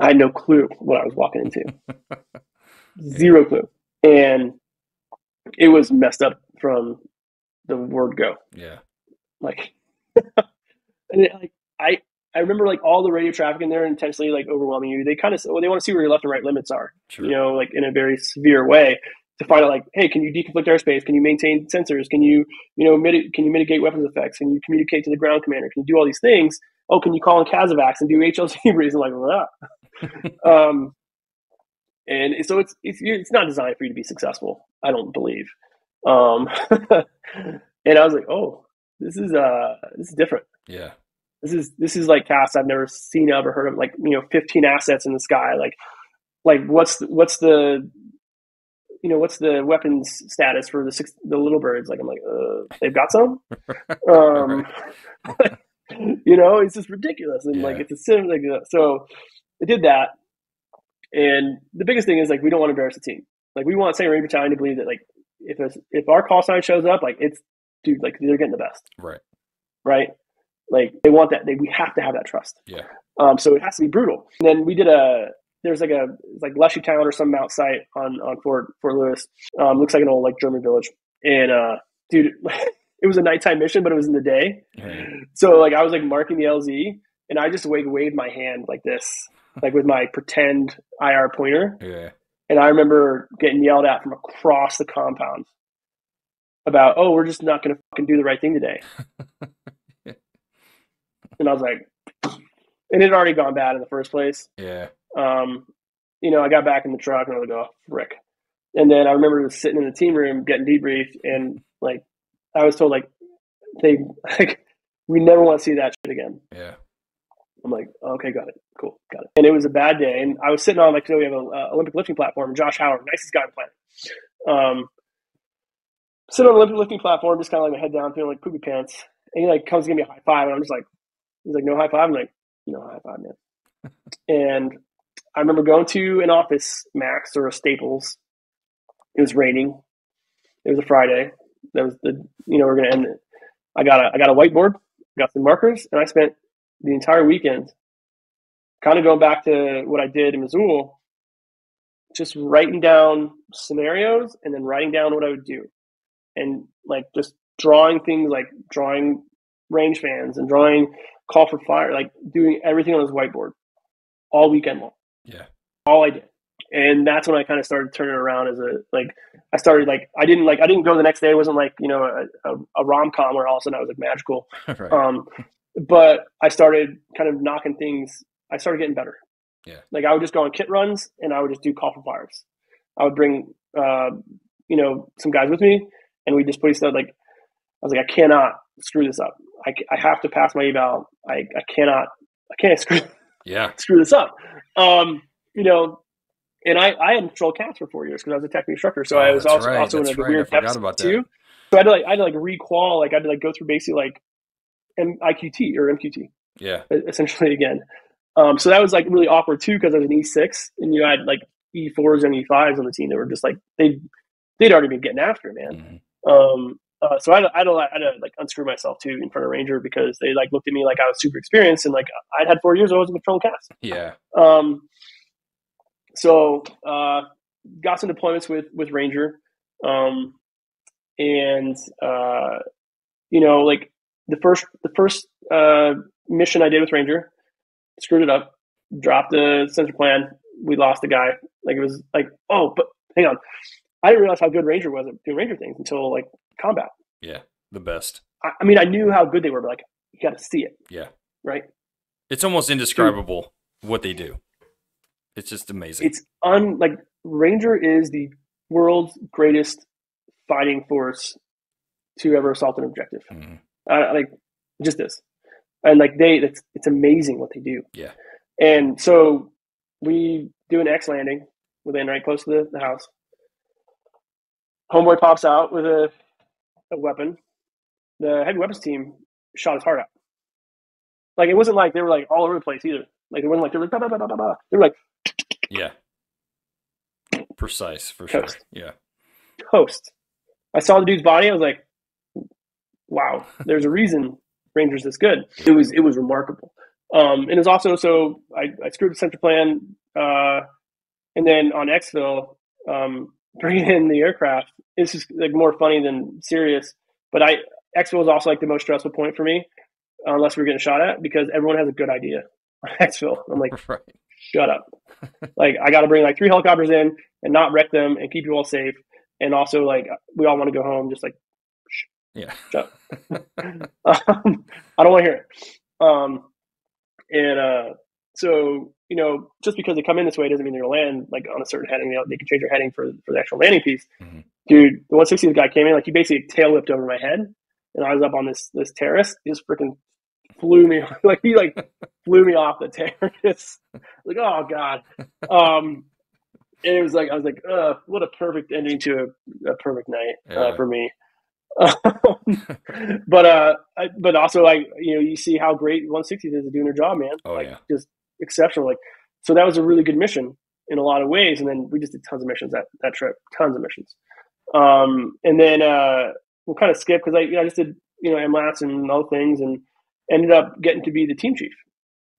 I had no clue what I was walking into. *laughs* Zero clue. And it was messed up from the word go. Yeah. Like, *laughs* and it, like I I remember like all the radio traffic in there intentionally like overwhelming you. They kind of well, they want to see where your left and right limits are. You know, like in a very severe way to find out like, hey, can you deconflict airspace? Can you maintain sensors? Can you you know mitigate? Can you mitigate weapons effects? Can you communicate to the ground commander? Can you do all these things? Oh, can you call in CASEVACs and do HLZ? And *laughs* like, ah. *laughs* um, and so it's, it's it's not designed for you to be successful. I don't believe. Um, *laughs* and I was like, oh, this is uh this is different. Yeah. This is this is like tasks I've never seen ever heard of. Like you know, fifteen assets in the sky. Like like what's the, what's the you know what's the weapons status for the six the little birds? Like I'm like uh, they've got some. *laughs* um, *laughs* you know, it's just ridiculous and yeah. like it's a sim like so. I did that, and the biggest thing is like we don't want to embarrass the team. Like we want St. Ranger Battalion to believe that like if if our call sign shows up, like it's dude, like they're getting the best. Right. Right. Like they want that. They, we have to have that trust. Yeah. Um. So it has to be brutal. And then we did a. There's like a like Leschi Town or some MOUT site on on Fort Fort Lewis. Um. Looks like an old like German village. And uh, dude, *laughs* it was a nighttime mission, but it was in the day. So like I was like marking the LZ, and I just like waved my hand like this, like with my pretend IR pointer. Yeah. And I remember getting yelled at from across the compound about, oh, we're just not going to fucking do the right thing today. *laughs* and I was like, and it had already gone bad in the first place. Yeah. Um, you know, I got back in the truck and I was like, oh, frick. And then I remember sitting in the team room getting debriefed, and like, I was told like, they *laughs* like, we never want to see that shit again. Yeah. I'm like, okay, got it, cool, got it. And it was a bad day, and I was sitting on like, so we have an uh, Olympic lifting platform, Josh Howard, nicest guy on the planet. Um, sit on the Olympic lifting platform, just kind of like my head down, feeling like poopy pants. And he like comes to give me a high five, and I'm just like, he's like, no high five. I'm like, no high five, man. *laughs* and I remember going to an office, Max or a Staples. It was raining. It was a Friday. That was the you know we're gonna end it. I got a I got a whiteboard, got some markers, and I spent the entire weekend kind of going back to what I did in Missoula, just writing down scenarios and then writing down what I would do and like just drawing things like drawing range fans and drawing call for fire, like doing everything on this whiteboard all weekend long. Yeah. All I did. and that's when I kind of started turning around as a like I started like I didn't like I didn't go the next day. It wasn't like you know a, a, a rom com where all of a sudden I was like magical. *laughs* right. Um, but I started kind of knocking things. I started getting better. Yeah. Like I would just go on kit runs and I would just do call for fires. I would bring uh, you know some guys with me and we just put stuff like I was like I cannot screw this up. I, I have to pass my eval. I, I cannot I can't *laughs* screw yeah screw this up. Um, you know, and I, I had controlled CAS for four years because I was a technical instructor. So oh, I was also, right. also in a right. weird depth too. So I had to like I had to like requal like I had to like go through basically like M- IQT or MQT. Yeah. Essentially again. Um, so that was like really awkward too because I was an E6 and you had like E4s and E5s on the team that were just like they they'd already been getting after man. Mm-hmm. Um, uh, so I had, I, had to, I like unscrew myself too in front of Ranger because they like looked at me like I was super experienced and like I'd had four years I wasn't controlling CAS. Yeah. Um, so uh, got some deployments with with Ranger, um, and uh, you know, like the first the first uh, mission I did with Ranger, screwed it up, dropped the sensor plan. We lost the guy. Like it was like, oh, but hang on, I didn't realize how good Ranger was at doing Ranger things until like combat. Yeah, the best. I, I mean, I knew how good they were, but like you got to see it. Yeah. Right. It's almost indescribable Dude. what they do. It's just amazing. It's un like Ranger is the world's greatest fighting force to ever assault an objective. Mm-hmm. Uh, like just this, and like they, it's it's amazing what they do. Yeah. And so we do an X landing within right close to the, the house. Homeboy pops out with a, a weapon. The heavy weapons team shot his heart out. Like it wasn't like they were like all over the place either. Like it wasn't like they were like bah, bah, bah, bah, bah. they were like yeah. Precise for sure. Yeah. Toast. I saw the dude's body. I was like, wow, there's a reason Ranger's this good. It was, it was remarkable. Um, and it's also, so I, I screwed the sensor plan, uh, and then on exfil, um, *laughs* bringing in the aircraft, this is like more funny than serious, but I, exfil was also like the most stressful point for me, unless we are getting shot at because everyone has a good idea on *laughs* exfil. I'm like, right shut up. *laughs* like I got to bring like three helicopters in and not wreck them and keep you all safe. And also like we all want to go home. Just like, yeah, shut um, I don't want to hear it. Um, and uh, so you know, just because they come in this way doesn't mean they're gonna land like on a certain heading. You know, they can change their heading for for the actual landing piece. Mm-hmm. Dude, the 160 guy came in like he basically tail whipped over my head, and I was up on this this terrace. He just freaking flew me *laughs* like he like flew me off the *laughs* terrace. like oh god. Um, and it was like I was like, uh, what a perfect ending to a, a perfect night uh, for me. *laughs* but uh, I, but also like you know you see how great 160 is doing their job, man. Oh like, yeah, just exceptional. Like so that was a really good mission in a lot of ways. And then we just did tons of missions that that trip, tons of missions. Um, and then uh, we'll kind of skip because I you know I just did you know MLATs and other things and ended up getting to be the team chief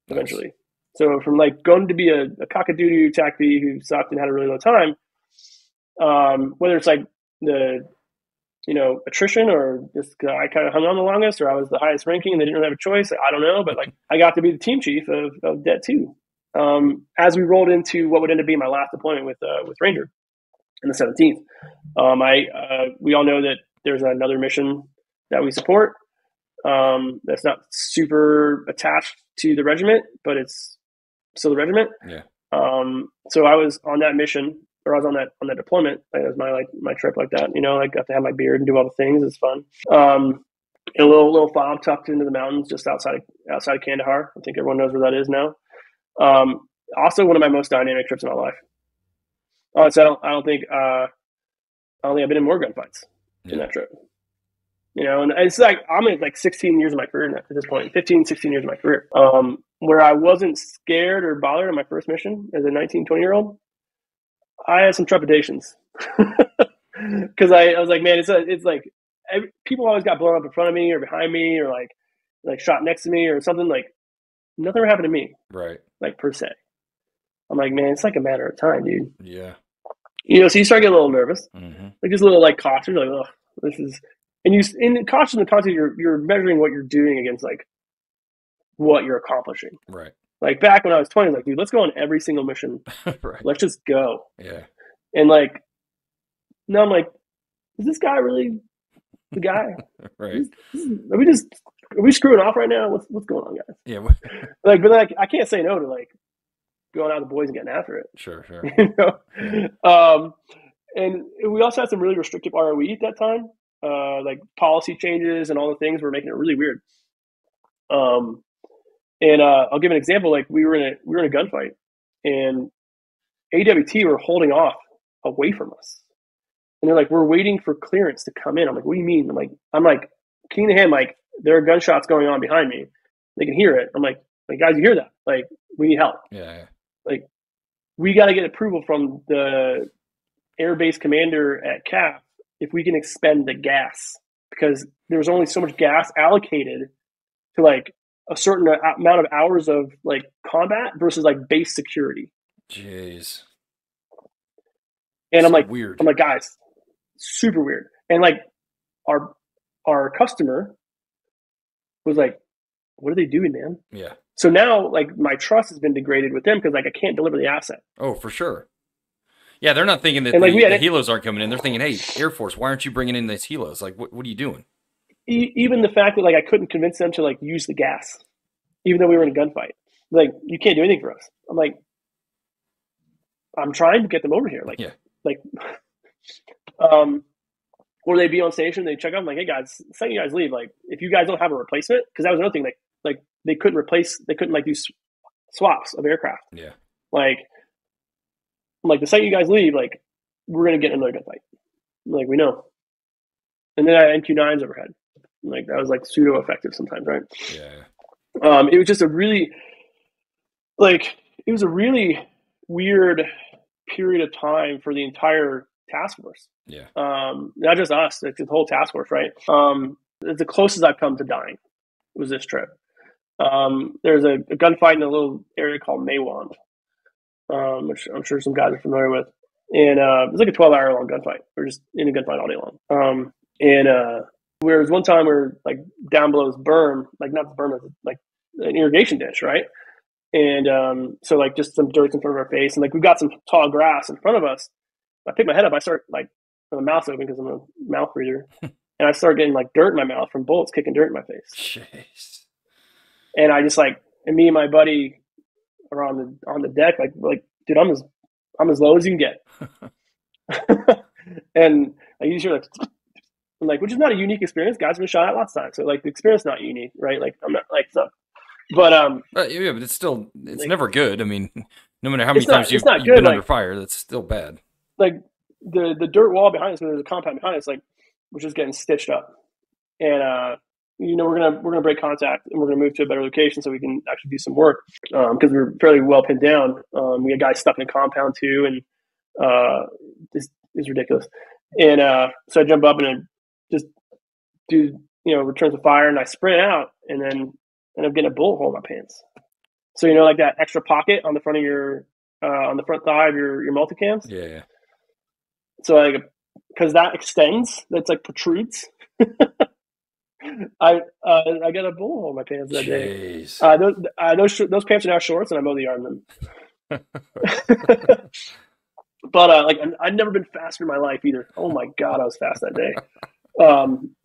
eventually. Nice. So from like going to be a, a cockadoo TACP who sucked and had a really low time, um, whether it's like the you know attrition or just I kind of hung on the longest or I was the highest ranking and they didn't really have a choice. I don't know, but like I got to be the team chief of, of Det two. Um, as we rolled into what would end up being my last deployment with uh, with Ranger in the 17th, um, I uh, we all know that there's another mission that we support um, that's not super attached to the regiment, but it's still the regiment. Yeah. Um, so I was on that mission, or I was on that on that deployment. It was my like my trip like that. You know, I got to have my beard and do all the things. It's fun. Um, a little little fob tucked into the mountains just outside of outside of Kandahar. I think everyone knows where that is now. Um, also, one of my most dynamic trips in my life. Oh, so I don't, I don't think uh, I don't think I've been in more gunfights yeah. in that trip. You know, and it's like I'm at like 16 years of my career at this point, 15, 16 years of my career, um, where I wasn't scared or bothered on my first mission as a 19, 20 year old. I had some trepidations *laughs* because I, I was like, man, it's a, it's like every, people always got blown up in front of me or behind me or like like shot next to me or something. Like nothing ever happened to me, right? Like per se. I'm like, man, it's like a matter of time, dude. Yeah. You know, so you start getting a little nervous, mm-hmm. like just a little like cautious, like, oh, this is and you in caution the context you're you're measuring what you're doing against like what you're accomplishing right Like back when I was 20, I was like, dude, let's go on every single mission. *laughs* right. Let's just go. Yeah. And like, now I'm like, is this guy really the guy? *laughs* right. Is, is, are we just are we screwing off right now? What's what's going on, guys? Yeah. *laughs* like, but like, I can't say no to like going out with the boys and getting after it. Sure, sure. you know? Um, and we also had some really restrictive ROE at that time. Uh, like policy changes and all the things were making it really weird. Um, and uh, I'll give an example. Like we were in a we were in a gunfight, and AWT were holding off away from us, and they're like, "We're waiting for clearance to come in." I'm like, "What do you mean?" I'm like, "I'm like, keen to hand, like there are gunshots going on behind me. They can hear it." I'm like, "Like guys, you hear that? Like we need help." Yeah. Like we got to get approval from the air base commander at KAF if we can expend the gas because there's only so much gas allocated to like a certain amount of hours of like combat versus like base security. Jeez. And I'm like, weird. I'm like, guys, super weird. And like, our our customer was like, "What are they doing, man?" Yeah. So now, like, my trust has been degraded with them because like I can't deliver the asset. Oh, for sure. Yeah, they're not thinking that and, like, the, the helos aren't coming in. They're thinking, "Hey, Air Force, why aren't you bringing in these helos? Like, what what are you doing?" Even the fact that like I couldn't convince them to like use the gas, even though we were in a gunfight. Like you can't do anything for us. I'm like, I'm trying to get them over here. Like, yeah. like, *laughs* um, or they'd be on station, they check out. I'm like, hey guys, the second you guys leave, like, if you guys don't have a replacement, because that was another thing. Like, like they couldn't replace, they couldn't like do swaps of aircraft. Yeah. Like, I'm like the second you guys leave, like, we're gonna get another gunfight. Like we know. And then I had MQ9s overhead. Like that was like pseudo effective sometimes, right? Yeah. Um, it was just a really like it was a really weird period of time for the entire task force. Yeah. Um, not just us, it's the whole task force, right? Um, the closest I've come to dying was this trip. Um, there's a, a, gunfight in a little area called Maiwand, um, which I'm sure some guys are familiar with. And uh, it was like a 12 hour long gunfight. We are just in a gunfight all day long. Um, and uh, there was one time where like down below this berm, like not the berm, like an irrigation ditch, right? And um, so like just some dirt in front of our face, and like we've got some tall grass in front of us. I pick my head up, I start like my mouth open because I'm a mouth breather, *laughs* and I start getting like dirt in my mouth from bullets kicking dirt in my face. Jeez. And I just like, and me and my buddy are on the on the deck, like like, dude, I'm as I'm as low as you can get. *laughs* *laughs* and I usually like like which is not a unique experience. Guys have been shot at lots of times, so like the experience is not unique, right? Like I'm not like so, but um, uh, yeah, but it's still it's like, never good. I mean, no matter how many times not, you've, you've been like, under fire, that's still bad. Like the the dirt wall behind us, there's a compound behind us, like which is getting stitched up, and uh, you know we're gonna we're gonna break contact and we're gonna move to a better location so we can actually do some work because um, we are fairly well pinned down. Um, we had guys stuck in a compound too, and uh, this is ridiculous. And uh, so I jump up and just do you know returns of fire, and I sprint out, and then end up getting a bullet hole in my pants. So you know, like that extra pocket on the front of your uh, on the front thigh of your your multicams. Yeah. yeah. So like, because that extends, that's like protrudes. *laughs* I uh, I got a bullet hole in my pants that Jeez. day. Uh, those uh, those those pants are now shorts, and I mow the arm them. *laughs* *laughs* but uh, like I've never been faster in my life either. Oh my god, I was fast that day. Um,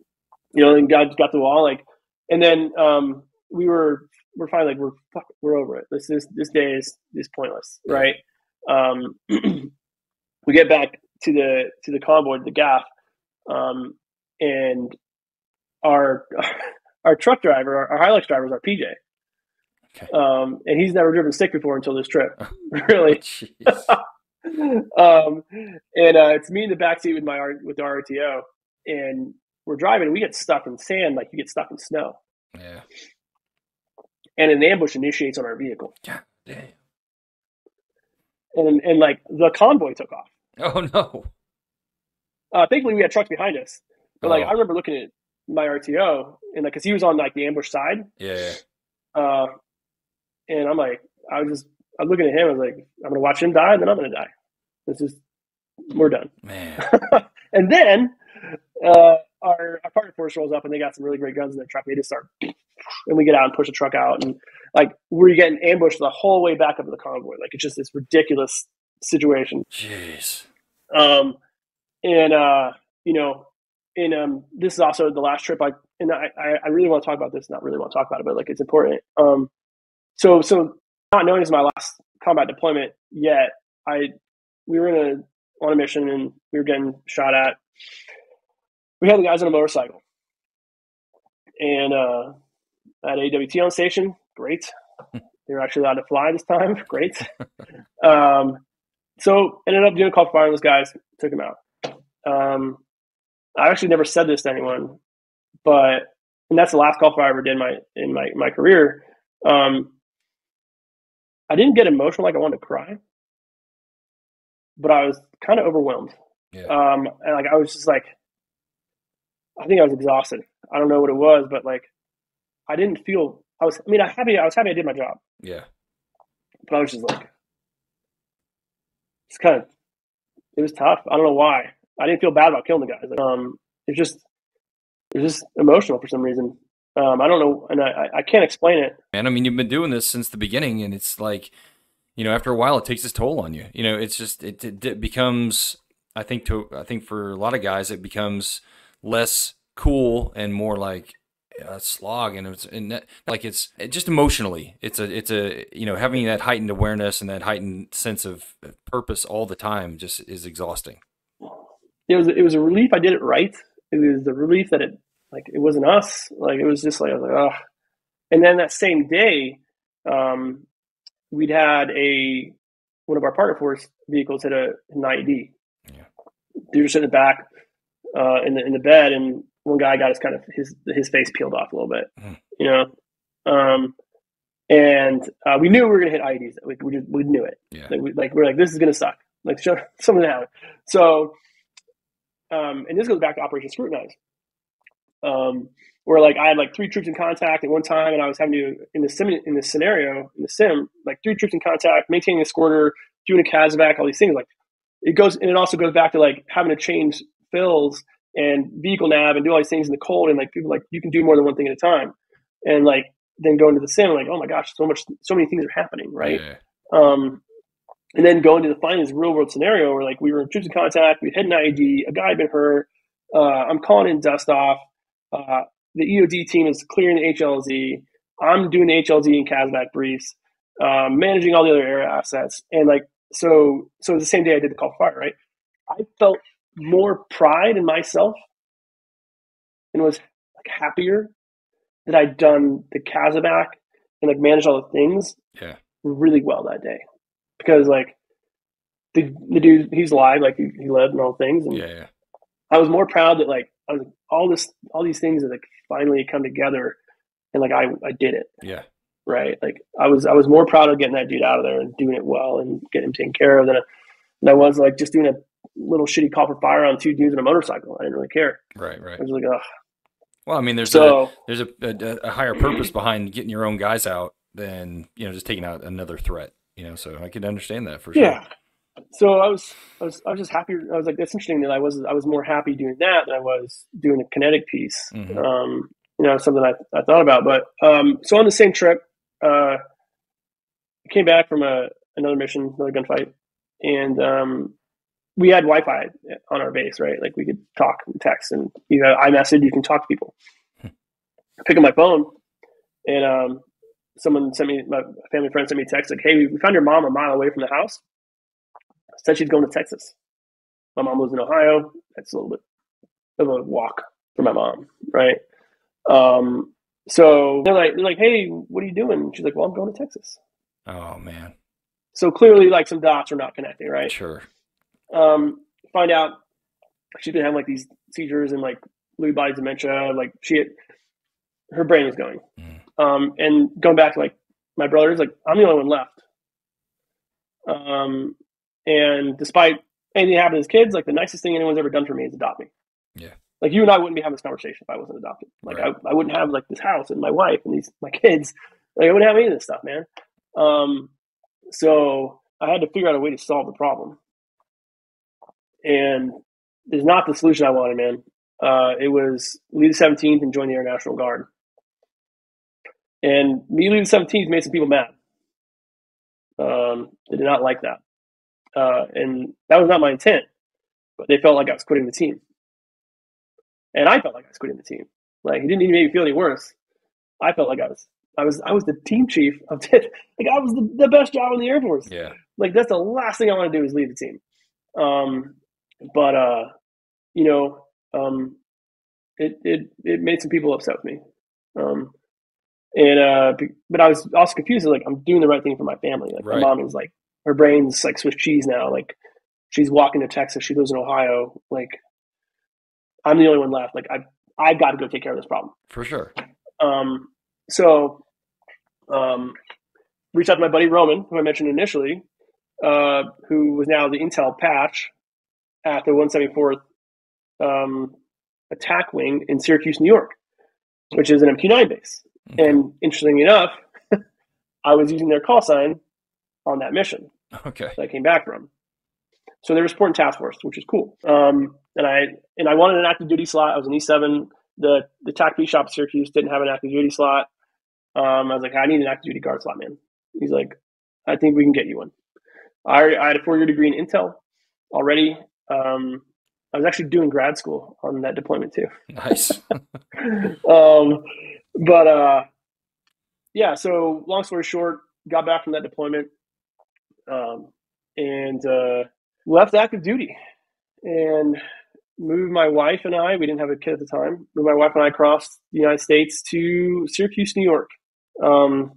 you know, and God got the wall like, and then um, we were we're finally like we're fuck, we're over it. This is this day is is pointless, right? Um, *clears throat* we get back to the to the convoy, the gaff, um, and our *laughs* our truck driver, our, our Hilux driver, is our PJ. Okay. Um, and he's never driven stick before until this trip, *laughs* really. *laughs* um, and uh, it's me in the backseat with my with the RTO, and we're driving and we get stuck in sand like you get stuck in snow. Yeah. And an ambush initiates on our vehicle. Yeah, damn. And and like the convoy took off. Oh no. Uh, thankfully we had trucks behind us. But like oh. I remember looking at my RTO and like because he was on like the ambush side. Yeah. Uh, and I'm like, I was just I'm looking at him. I was like, I'm gonna watch him die, and then I'm gonna die. This is we're done. Man. *laughs* and then uh, our, our partner force rolls up and they got some really great guns in their truck. They just start, and we get out and push the truck out. And like we're getting ambushed the whole way back up to the convoy. Like it's just this ridiculous situation. Jeez. Um, and uh, you know, and um, this is also the last trip. I and I, I really want to talk about this. Not really want to talk about it, but like it's important. Um, so so not knowing is my last combat deployment yet, I we were in a on a mission and we were getting shot at. We had the guys on a motorcycle, and uh, at AWT on station, great. *laughs* they were actually allowed to fly this time, *laughs* great. Um, so ended up doing a call for fire on those guys, took them out. Um, I actually never said this to anyone, but and that's the last call fire I ever did in my in my my career. Um, I didn't get emotional like I wanted to cry, but I was kind of overwhelmed. Yeah. Um, and like I was just like, I think I was exhausted. I don't know what it was, but like, I didn't feel. I was. I mean, I happy. I was happy I did my job. Yeah. But I was just like, it's kind of. It was tough. I don't know why. I didn't feel bad about killing the guys. Like, um, it's just, it's just emotional for some reason. Um, I don't know, and I, I can't explain it. And I mean, you've been doing this since the beginning, and it's like, you know, after a while, it takes its toll on you. You know, it's just it, it, it becomes. I think to I think for a lot of guys, it becomes less cool and more like a slog and it's and that, like it's it just emotionally it's a it's a you know having that heightened awareness and that heightened sense of purpose all the time just is exhausting it was it was a relief I did it right. It was the relief that it like it wasn't us. Like it was just like I was like, oh. And then that same day, um, we'd had a one of our partner force vehicles hit a an IED. Yeah. Dude was sitting in the back uh, in the in the bed, and one guy got his kind of his his face peeled off a little bit. Mm. You know, um, and uh, we knew we were gonna hit IEDs. We we, just, we knew it. Yeah. Like, we, like we're like this is gonna suck. Like show *laughs* something out. So um, and this goes back to Operation Scrutinize, um, where like I had like three troops in contact at one time, and I was having to in the sim in the scenario in the sim like three troops in contact, maintaining a squirter, doing a CASEVAC, all these things. Like it goes, and it also goes back to like having to change fills and vehicle nav and do all these things in the cold, and like people like you can do more than one thing at a time, and like then go into the sim, like oh my gosh, so much, so many things are happening, right? Yeah. Um, and then going to the finance real world scenario where like we were in troops in contact, we had an IED, a guy had been hurt. Uh, I'm calling in dust off. Uh, the EOD team is clearing the HLZ. I'm doing the HLZ and CASEVAC briefs, um, managing all the other air assets, and like so. So the same day I did the call fire, right? I felt more pride in myself and was like happier that I'd done the CASEVAC and like managed all the things yeah. really well that day because like the the dude he's alive, like he, he lived and all things. And yeah, yeah. I was more proud that like I was all this all these things that like finally come together and like I I did it. Yeah. Right. Like I was I was more proud of getting that dude out of there and doing it well and getting him taken care of than, than I was like just doing a little shitty for fire on two dudes on a motorcycle. I didn't really care. Right. Right. I was like, oh. Well, I mean, there's so, a there's a, a, a higher purpose behind getting your own guys out than you know just taking out another threat. You know, so I can understand that for sure. Yeah. So I was, I was, I was just happy. I was like, that's interesting that I was, I was more happy doing that than I was doing the kinetic piece. Mm-hmm. Um, you know, something I, I thought about. But um, so on the same trip, uh, I came back from a another mission, another gunfight, and um, we had Wi-Fi on our base, right? Like we could talk and text, and you know, iMessage, you can talk to people. I pick up my phone, and um, someone sent me, my family friend sent me a text like, "Hey, we found your mom a mile away from the house. Said she's going to Texas. My mom lives in Ohio. That's a little bit of a walk for my mom, right? Um, so they're like, they're like, "Hey, what are you doing?" She's like, "Well, I'm going to Texas." Oh man. So clearly, like some dots are not connecting, right? Sure. Um, find out she's been having like these seizures and like Lewy body dementia. Like she, had, her brain was going. Mm. Um, and going back to like my brothers, like I'm the only one left. Um, and despite anything happening as kids, like the nicest thing anyone's ever done for me is adopt me. Yeah. Like you and I wouldn't be having this conversation if I wasn't adopted. Like right. I, I wouldn't have like this house and my wife and these my kids. Like I wouldn't have any of this stuff, man. Um, so I had to figure out a way to solve the problem. And it's not the solution I wanted, man. Uh, it was leave the 17th and join the Air National Guard. And me leaving the 17th made some people mad. Um, they did not like that. Uh, and that was not my intent, but they felt like I was quitting the team. And I felt like I was quitting the team. Like it didn't even make me feel any worse. I felt like I was I was I was the team chief of *laughs* like I was the, the best job in the Air Force. Yeah. Like that's the last thing I want to do is leave the team. Um but uh you know, um it it it made some people upset with me. Um and uh but I was also confused like I'm doing the right thing for my family. Like right. my mom is like her brain's like Swiss cheese now. Like she's walking to Texas, she lives in Ohio. Like I'm the only one left. Like I I've got to go take care of this problem. For sure. Um, so, um, reached out to my buddy Roman, who I mentioned initially, uh, who was now the Intel patch at the 174th um, attack wing in Syracuse, New York, which is an MQ9 base. Okay. And interestingly enough, *laughs* I was using their call sign on that mission. Okay. That I came back from. So they were supporting task force, which is cool. Um, and I and I wanted an active duty slot. I was an E seven. The the TACP shop at Syracuse didn't have an active duty slot. Um, I was like, I need an active duty guard slot, man. He's like, I think we can get you one. I, I had a four year degree in Intel already. Um, I was actually doing grad school on that deployment too. Nice. *laughs* um, but uh, yeah. So long story short, got back from that deployment, um, and uh, left active duty and moved my wife and I, we didn't have a kid at the time, moved my wife and I across the United States to Syracuse, New York. Um,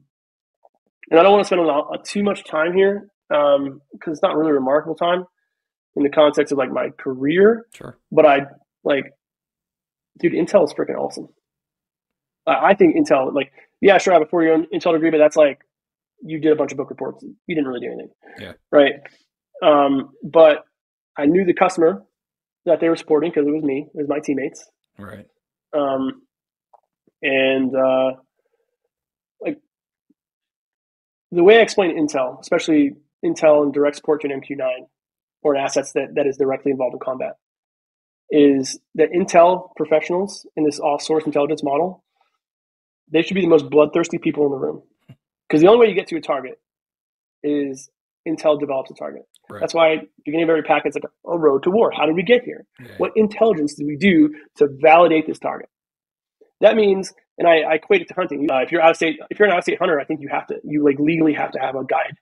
and I don't want to spend a lot, too much time here because um, it's not really a remarkable time in the context of like my career. Sure. But I like, dude, Intel is freaking awesome. I, I think Intel, like, yeah, sure, I have a four year Intel degree, but that's like you did a bunch of book reports. You didn't really do anything. Yeah. Right. Um, but I knew the customer that they were supporting because it was me, it was my teammates. Right. Um, and uh, like the way I explain Intel, especially Intel and direct support to an MQ9 or assets that, that is directly involved in combat, is that Intel professionals in this all source intelligence model, they should be the most bloodthirsty people in the room. *laughs* Because the only way you get to a target is Intel develops a target. Right. That's why beginning of every packet is like a road to war. How did we get here? Yeah. What intelligence did we do to validate this target? That means, and I, I equate it to hunting. Uh, if you're out of state, if you're an out of state hunter, I think you have to, you like legally have to have a guide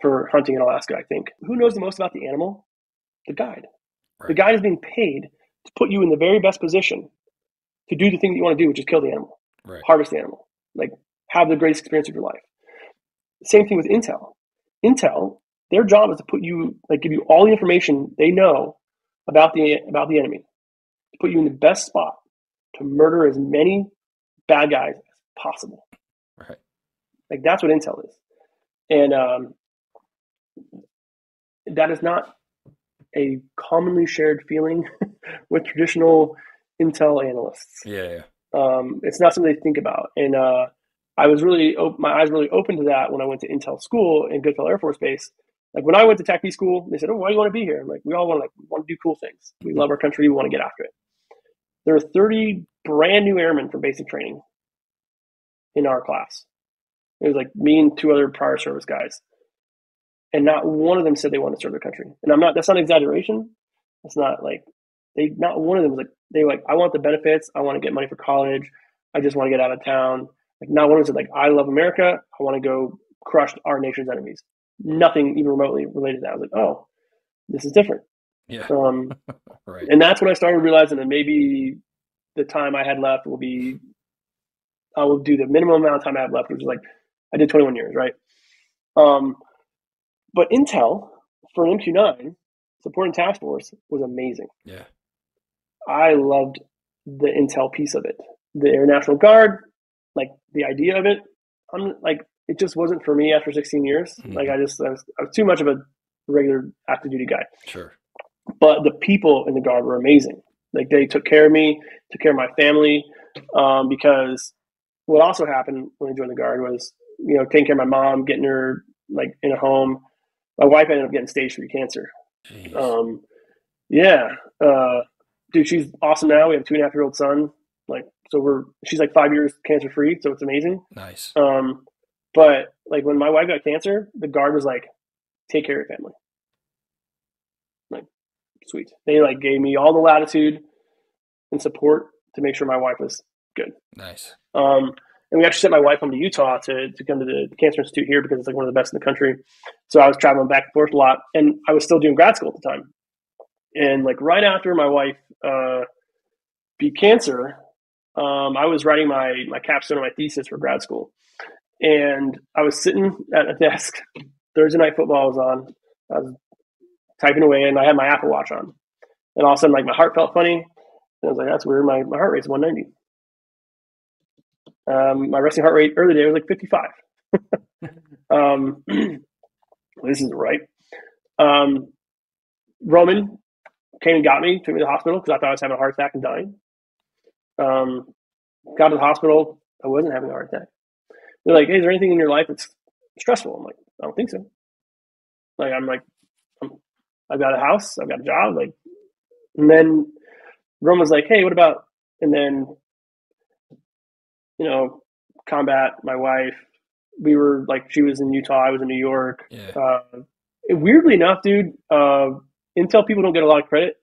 for hunting in Alaska. I think. Who knows the most about the animal? The guide. Right. The guide is being paid to put you in the very best position to do the thing that you want to do, which is kill the animal, right. harvest the animal, like have the greatest experience of your life. Same thing with Intel. Intel their job is to put you, like, give you all the information they know about the about the enemy, to put you in the best spot to murder as many bad guys as possible. Right. Like that's what intel is, and um, that is not a commonly shared feeling *laughs* with traditional intel analysts. Yeah, yeah. Um, it's not something they think about, and uh, I was really op- my eyes were really open to that when I went to Intel school in Goodfellow Air Force Base like when I went to TACP school, they said, "Oh, why do you want to be here?" I'm like, "We all want to like want to do cool things. We love our country. We want to get after it." There are 30 brand new airmen from basic training in our class. It was like me and two other prior service guys, and not one of them said they want to serve their country. And I'm not. That's not an exaggeration. That's not like they. Not one of them was like they like I want the benefits. I want to get money for college. I just want to get out of town. Like not one of them said like I love America. I want to go crush our nation's enemies nothing even remotely related to that. I was like, oh, this is different. Yeah. Um, *laughs* right. And that's when I started realizing that maybe the time I had left will be, I will do the minimum amount of time I have left, which is like, I did 21 years, right? Um, but Intel for an MQ9 supporting task force was amazing. Yeah. I loved the Intel piece of it. The Air National Guard, like the idea of it. I'm like it just wasn't for me after 16 years. Mm-hmm. Like I just I was, I was, too much of a regular active duty guy. Sure. But the people in the guard were amazing. Like they took care of me, took care of my family. Um, because what also happened when I joined the guard was, you know, taking care of my mom, getting her like in a home. My wife ended up getting stage three cancer. Um, yeah. Uh, dude, she's awesome now. We have a two and a half year old son. Like, so we're she's like five years cancer free, so it's amazing. Nice. Um, but like when my wife got cancer, the guard was like, "Take care of your family." Like, sweet. They like gave me all the latitude and support to make sure my wife was good. Nice. Um, and we actually sent my wife home to Utah to, to come to the Cancer Institute here because it's like one of the best in the country. So I was traveling back and forth a lot, and I was still doing grad school at the time. And like right after my wife uh, beat cancer, um, I was writing my my capstone of my thesis for grad school, and I was sitting at a desk. Thursday night football was on. I was typing away, and I had my Apple Watch on, and all of a sudden, like my heart felt funny. And I was like, "That's weird. My my heart rate's 190." Um, my resting heart rate early day was like 55. *laughs* um, *clears throat* this isn't right. Um, Roman came and got me, took me to the hospital because I thought I was having a heart attack and dying. Um, got to the hospital. I wasn't having a heart attack. They're like, hey, is there anything in your life that's stressful? I'm like, I don't think so. Like, I'm like, I'm, I've got a house, I've got a job. Like, and then Roman's like, hey, what about, and then you know, combat, my wife, we were like, she was in Utah, I was in New York. Yeah. Uh, weirdly enough, dude, uh, Intel people don't get a lot of credit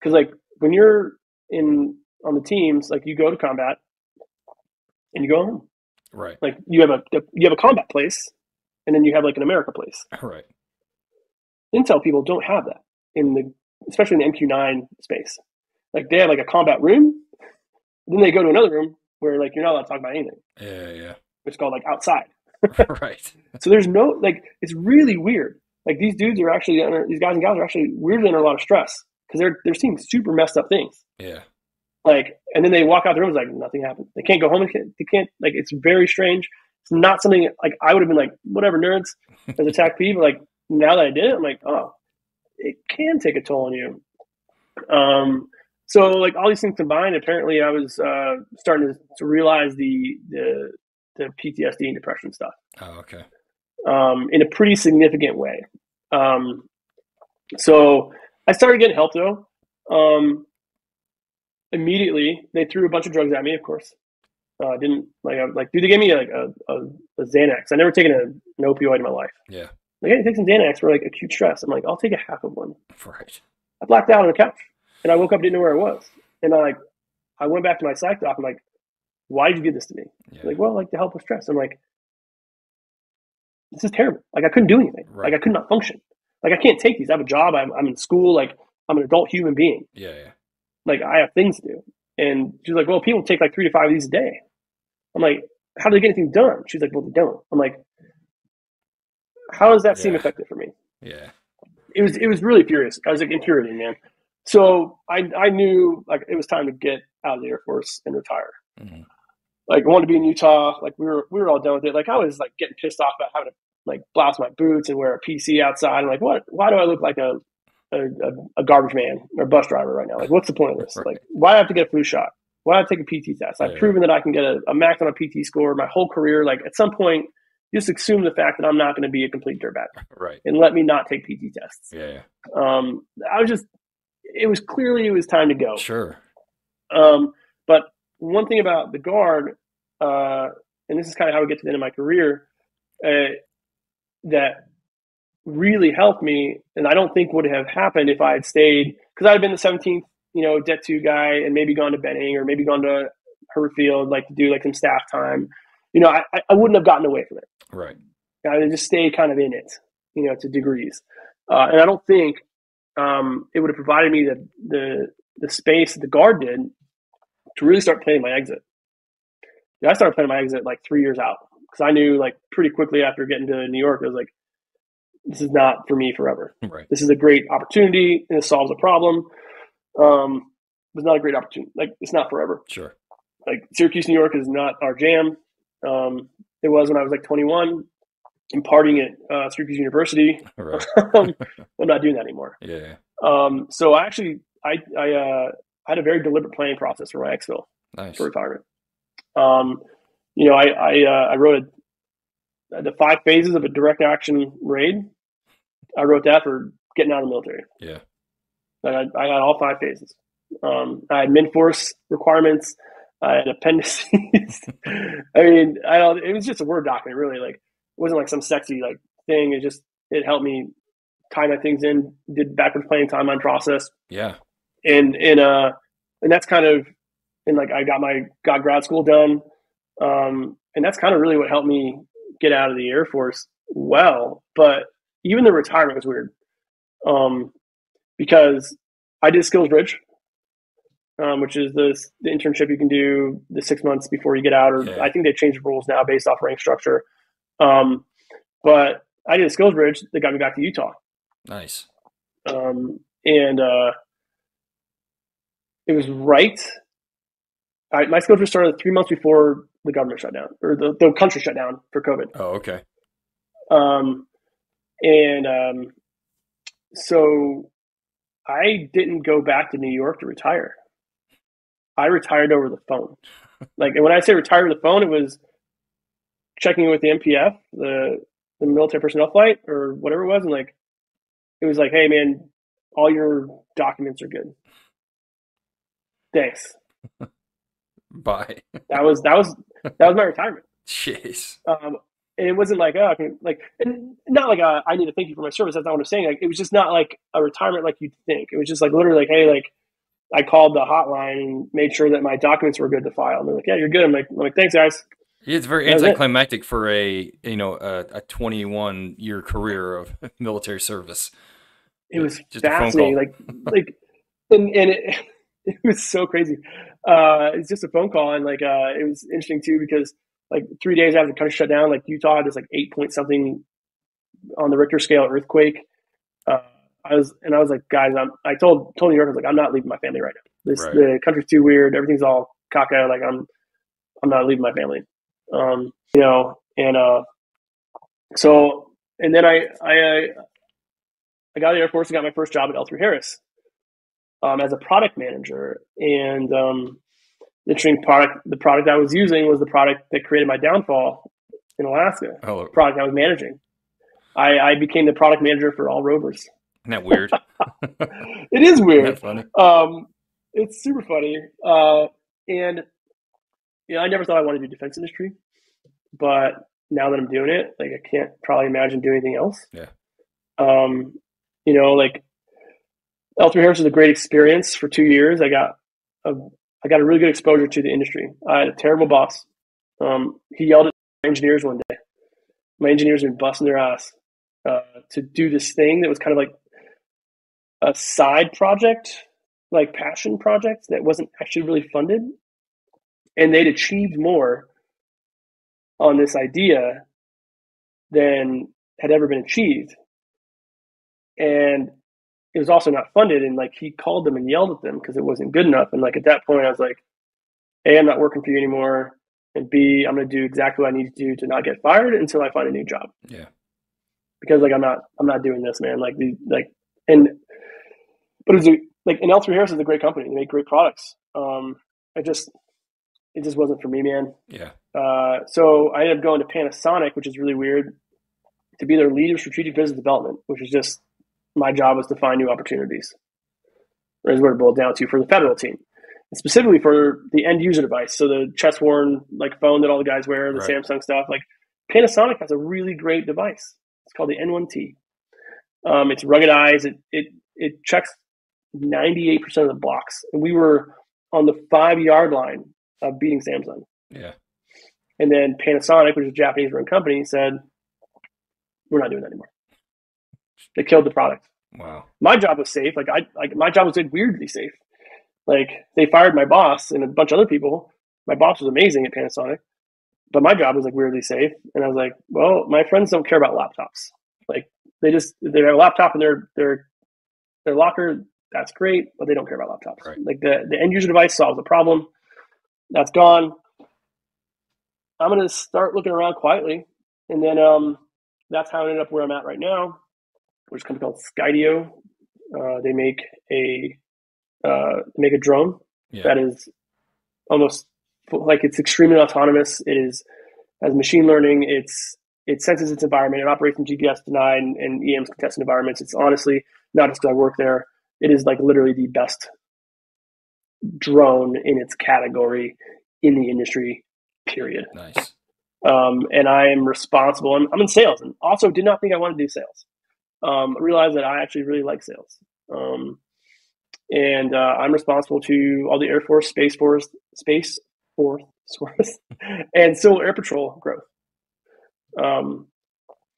because, like, when you're in on the teams, like, you go to combat and you go home. Right. Like, you have a you have a combat place, and then you have like an America place. *laughs* Right. Intel people don't have that in the, especially in the MQ9 space. Like, they have like a combat room, then they go to another room where like you're not allowed to talk about anything. Yeah, yeah. It's called like outside. *laughs* *laughs* right. So there's no like it's really weird. Like these dudes are actually under these guys and gals are actually weirdly under a lot of stress because they're they're seeing super messed up things. Yeah. Like and then they walk out the room it's like nothing happened. They can't go home. They can't, they can't like it's very strange. It's not something like I would have been like whatever nerds *laughs* as attack P, but like now that I did it, I'm like oh, it can take a toll on you. Um, so like all these things combined, apparently I was uh, starting to, to realize the, the the PTSD and depression stuff. Oh, okay. Um, in a pretty significant way. Um, so I started getting help though. Um, immediately, they threw a bunch of drugs at me. Of course, uh, didn't like I, like dude. They gave me like a, a, a Xanax. I never taken a, an opioid in my life. Yeah. Like, hey, take some Xanax for like acute stress. I'm like, I'll take a half of one. Right. I blacked out on the couch. And I woke up, didn't know where I was. And I like, I went back to my psych doc. I'm like, why did you give this to me? Yeah. Like, well, like to help with stress. I'm like, this is terrible. Like I couldn't do anything. Right. Like I could not function. Like I can't take these. I have a job. I'm, I'm in school. Like I'm an adult human being. Yeah, yeah. Like I have things to do. And she's like, well, people take like three to five of these a day. I'm like, how do they get anything done? She's like, well, they don't. I'm like, how does that yeah. seem effective for me? Yeah. It was it was really furious. I was like infuriating, man. So I I knew like it was time to get out of the Air Force and retire. Mm-hmm. Like I wanted to be in Utah. Like we were we were all done with it. Like I was like getting pissed off about having to like blouse my boots and wear a PC outside. I'm like, what? Why do I look like a a, a garbage man or bus driver right now? Like, what's the point of this? Right. Like, why do I have to get a flu shot? Why do I take a PT test? I've yeah. proven that I can get a, a max on a PT score my whole career. Like, at some point, just assume the fact that I'm not going to be a complete dirtbag, right? And let me not take PT tests. Yeah. Um, I was just it was clearly it was time to go. Sure. Um, but one thing about the guard, uh, and this is kind of how we get to the end of my career, uh, that really helped me, and I don't think would have happened if I had stayed because I'd have been the 17th, you know, Det 2 guy, and maybe gone to Benning or maybe gone to Herfield, like to do like some staff time. You know, I, I wouldn't have gotten away from it. Right. I just stay kind of in it, you know, to degrees. Uh, and I don't think um, it would have provided me the, the, the space that the guard did to really start planning my exit. Yeah, I started planning my exit like three years out because I knew like pretty quickly after getting to New York, I was like, this is not for me forever. *laughs* Right. This is a great opportunity and it solves a problem. Um, it's not a great opportunity. Like it's not forever. Sure. Like Syracuse, New York is not our jam. Um, it was when I was like 21 imparting it uh, Syracuse University. *laughs* Right. *laughs* um, *laughs* I'm not doing that anymore. Yeah. Um, so I actually I I uh, had a very deliberate planning process for my exfil nice. for retirement. Um, you know, I I, uh, I wrote a, the five phases of a direct action raid. I wrote that for getting out of the military. Yeah. I, I had all five phases. Um, I had MNFORCE requirements. I had appendices. I mean, I don't. It was just a word document, really. Like, wasn't like some sexy like thing. It just it helped me tie my things in. Did backwards planning timeline process. Yeah. And and uh and that's kind of and like I got my got grad school done. Um, and that's kind of really what helped me get out of the Air Force well. But even the retirement was weird. Um, because I did Skills Bridge, um, which is the, the internship you can do the six months before you get out, or yeah. I think they changed the rules now based off rank structure. Um, but I did a Skills Bridge that got me back to Utah. Nice. Um, and uh, it was right. I, my Skills Bridge started three months before the government shut down or the, the country shut down for COVID. Oh, okay. Um, and um, so I didn't go back to New York to retire. I retired over the phone. *laughs* like, and when I say retire over the phone, it was checking with the MPF, the the military personnel flight or whatever it was, and like, it was like, hey man, all your documents are good. Thanks. *laughs* Bye. that was that was that was my retirement. *laughs* Jeez. Um, and it wasn't like oh, I can like, and not like a, uh, I need to thank you for my service. That's not what I'm saying. Like, it was just not like a retirement like you'd think. It was just like literally like, hey, like, I called the hotline and made sure that my documents were good to file. And they're like, yeah, you're good. I'm like, I'm like thanks, guys. Yeah, it's very anticlimactic for a you know a, a 21 year career of *laughs* military service. It was just fascinating, like like, and, and it, *laughs* it was so crazy. Uh, it's just a phone call, and like uh, it was interesting too because like three days after the country shut down, like Utah had this like eight point something on the Richter scale earthquake. Uh, I was and I was like, guys, I'm. I told told New York, I was like, I'm not leaving my family right now. This right. the country's too weird. Everything's all caca. Like I'm, I'm not leaving my family. Um, you know, and uh, so and then I I I got the Air Force and got my first job at L3 Harris um, as a product manager, and um, the interesting product the product I was using was the product that created my downfall in Alaska. Oh. Product I was managing. I, I became the product manager for all rovers. Isn't that weird? *laughs* *laughs* it is weird. funny? Um, it's super funny. Uh, and you know, I never thought I wanted to do defense industry, but now that I'm doing it, like I can't probably imagine doing anything else. Yeah. Um, you know, like L3 Harris was a great experience for two years. I got a I got a really good exposure to the industry. I had a terrible boss. Um, he yelled at my engineers one day. My engineers been busting their ass uh, to do this thing that was kind of like a side project, like passion project that wasn't actually really funded. And they'd achieved more on this idea than had ever been achieved. And it was also not funded and like he called them and yelled at them because it wasn't good enough. And like at that point i was like a i'm not working for you anymore and b i'm going to do exactly what i need to do to not get fired until i find a new job. Yeah. Because like i'm not i'm not doing this man. Like the like and but it was a, like and l3 harris is a great company. They make great products. Um i just it just wasn't for me man yeah uh so i ended up going to panasonic which is really weird to be their lead of strategic business development which is just my job was to find new opportunities. Is what it boiled down to for the federal team, and specifically for the end user device. So the chest worn like phone that all the guys wear, the right. Samsung stuff. Like Panasonic has a really great device. It's called the N1T. Um, it's ruggedized. It it it checks ninety eight percent of the blocks, and we were on the five yard line of beating Samsung. Yeah. And then Panasonic, which is a Japanese run company, said, "We're not doing that anymore." They killed the product. Wow. My job was safe. Like I like my job was like weirdly safe. Like they fired my boss and a bunch of other people. My boss was amazing at Panasonic, but my job was like weirdly safe. And I was like, well, my friends don't care about laptops. Like they just they have a laptop in their their their locker. That's great, but they don't care about laptops. Right. Like the the end user device solves the problem. That's gone. I'm gonna start looking around quietly, and then um, that's how I ended up where I'm at right now which is a company called Skydio. Uh, they make a uh, make a drone yeah. that is almost like it's extremely autonomous. It is has machine learning. It's it senses its environment. It operates in GPS denied and, and EMS contested environments. It's honestly not just because I work there. It is like literally the best drone in its category in the industry. Period. Nice. Um, and I am responsible. I'm, I'm, in sales, and also did not think I wanted to do sales. Um, I realized that I actually really like sales. Um, and uh, I'm responsible to all the Air Force, Space Force, Space Force, *laughs* and Civil Air Patrol growth. Um,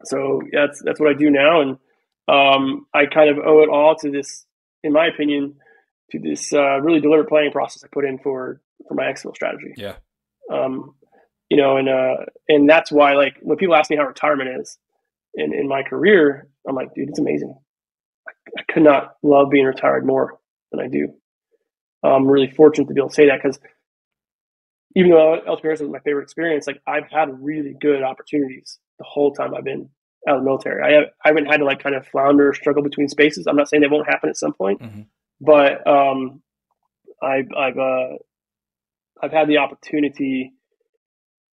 so that's that's what I do now, and um, I kind of owe it all to this, in my opinion, to this uh, really deliberate planning process I put in for for my exfil strategy. Yeah. Um, you know, and uh, and that's why like when people ask me how retirement is in in my career, I'm like, dude, it's amazing. I, I could not love being retired more than I do. I'm really fortunate to be able to say that because even though LPRs was my favorite experience, like I've had really good opportunities the whole time I've been out of the military. I, have, I haven't had to like kind of flounder or struggle between spaces. I'm not saying they won't happen at some point, mm-hmm. But um, I've I've uh, I've had the opportunity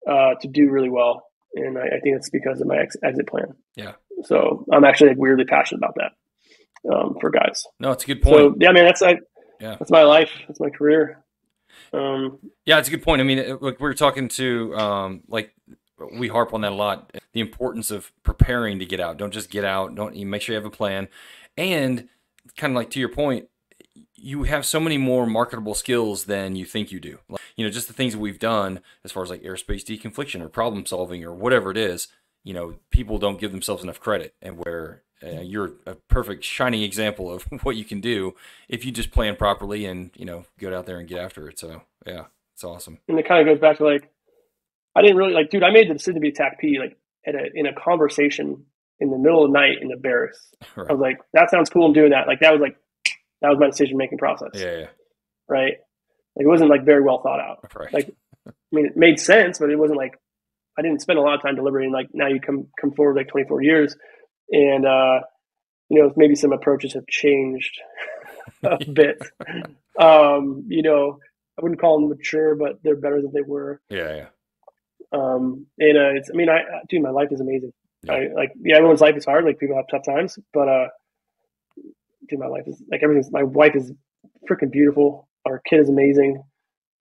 uh, to do really well, and I, I think it's because of my ex- exit plan. Yeah. So I'm actually like, weirdly passionate about that um, for guys. No, it's a good point. So yeah, man, that's like yeah, that's my life. That's my career. Um, yeah, it's a good point. I mean, look, we are talking to um, like we harp on that a lot. The importance of preparing to get out. Don't just get out. Don't you make sure you have a plan, and kind of like to your point, you have so many more marketable skills than you think you do. Like, you know, just the things that we've done as far as like airspace deconfliction or problem solving or whatever it is. You know, people don't give themselves enough credit, and where uh, you're a perfect shining example of *laughs* what you can do if you just plan properly and you know go out there and get after it. So yeah, it's awesome. And it kind of goes back to like I didn't really like, dude. I made the decision to be TACP like at a in a conversation in the middle of the night in the barracks. *laughs* Right. I was like, that sounds cool. I'm doing that. Like that was like that was my decision making process. Yeah, yeah. Right. Like it wasn't like very well thought out. Right. Like I mean, it made sense, but it wasn't like I didn't spend a lot of time deliberating. Like now you come come forward like 24 years, and uh, you know maybe some approaches have changed *laughs* a bit. *laughs* um, you know, I wouldn't call them mature, but they're better than they were. Yeah, yeah. Um, and uh, it's, I mean, I, dude, my life is amazing. Yeah. I like, yeah, everyone's life is hard. Like people have tough times, but, uh, dude, my life is like everything's, my wife is freaking beautiful. Our kid is amazing.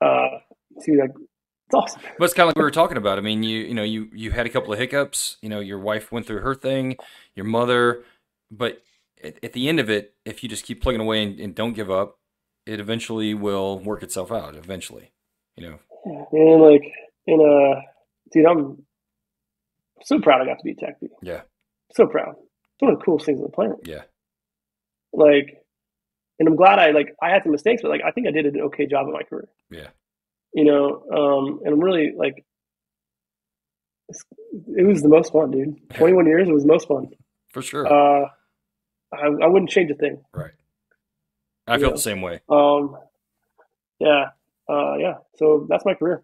Uh, dude, like, it's awesome. But it's kind of like we were talking about. I mean, you, you know, you, you had a couple of hiccups, you know, your wife went through her thing, your mother, but at, at the end of it, if you just keep plugging away and, and don't give up, it eventually will work itself out eventually, you know? And like, in a, dude, I'm so proud I got to be Tech Yeah. So proud. It's one of the coolest things on the planet. Yeah. Like, and I'm glad I like I had some mistakes, but like I think I did an okay job in my career. Yeah. You know, um, and I'm really like, it was the most fun, dude. *laughs* 21 years, it was the most fun. For sure. Uh, I, I wouldn't change a thing. Right. I feel the same way. Um, yeah. Uh, yeah. So that's my career.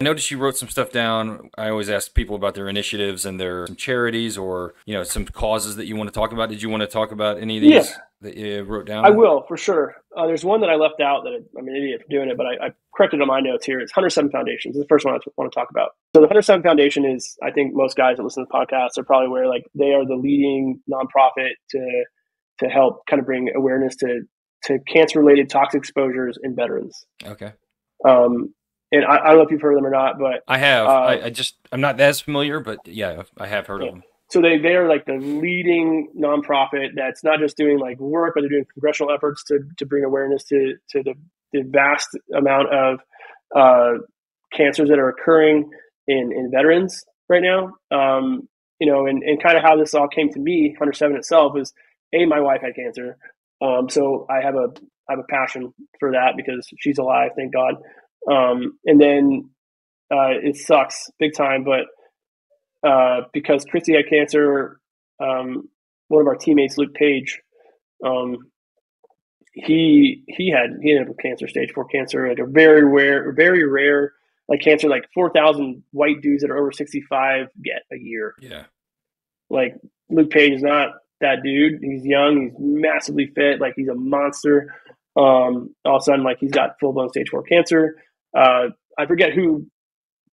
I noticed you wrote some stuff down. I always ask people about their initiatives and their charities or you know some causes that you want to talk about. Did you want to talk about any of these yeah. that you wrote down? I will for sure. Uh, there's one that I left out that I'm an idiot for doing it, but I, I corrected on my notes here. It's Hunter Seven Foundations. It's the first one I want to talk about. So the Hunter Seven Foundation is, I think most guys that listen to the podcast are probably aware, like they are the leading nonprofit to to help kind of bring awareness to to cancer related toxic exposures in veterans. Okay. Um, and I, I, don't know if you've heard of them or not, but I have. Uh, I, I, just I'm not as familiar, but yeah, I have heard yeah. of them. So they they are like the leading nonprofit that's not just doing like work, but they're doing congressional efforts to to bring awareness to to the, the vast amount of uh, cancers that are occurring in in veterans right now. Um, you know, and, and kind of how this all came to me, 107 itself is a my wife had cancer, um, so I have a I have a passion for that because she's alive, thank God. Um, and then uh, it sucks big time, but uh, because Christy had cancer, um, one of our teammates, Luke Page, um, he he had he ended up with cancer, stage four cancer, like a very rare, very rare like cancer, like four thousand white dudes that are over sixty five get a year. Yeah, like Luke Page is not that dude. He's young, he's massively fit, like he's a monster. Um, all of a sudden, like he's got full blown stage four cancer uh, I forget who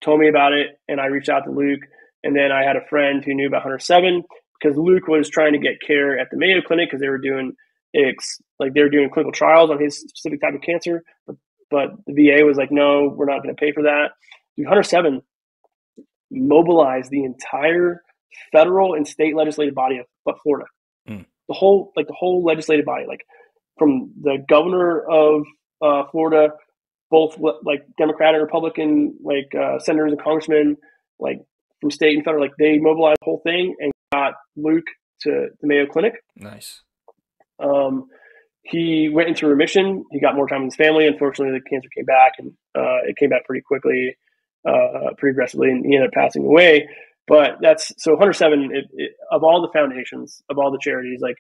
told me about it, and I reached out to Luke. And then I had a friend who knew about Hunter Seven because Luke was trying to get care at the Mayo Clinic because they were doing ex, like they were doing clinical trials on his specific type of cancer. But but the VA was like, no, we're not going to pay for that. Dude, Hunter Seven mobilized the entire federal and state legislative body of but Florida. Mm. The whole like the whole legislative body, like from the governor of uh, Florida, both like Democrat and Republican, like uh, senators and congressmen, like from state and federal, like they mobilized the whole thing and got Luke to the Mayo Clinic. Nice. Um, he went into remission. He got more time with his family. Unfortunately, the cancer came back, and uh, it came back pretty quickly, uh, pretty aggressively, and he ended up passing away. But that's so 107 it, it, of all the foundations, of all the charities, like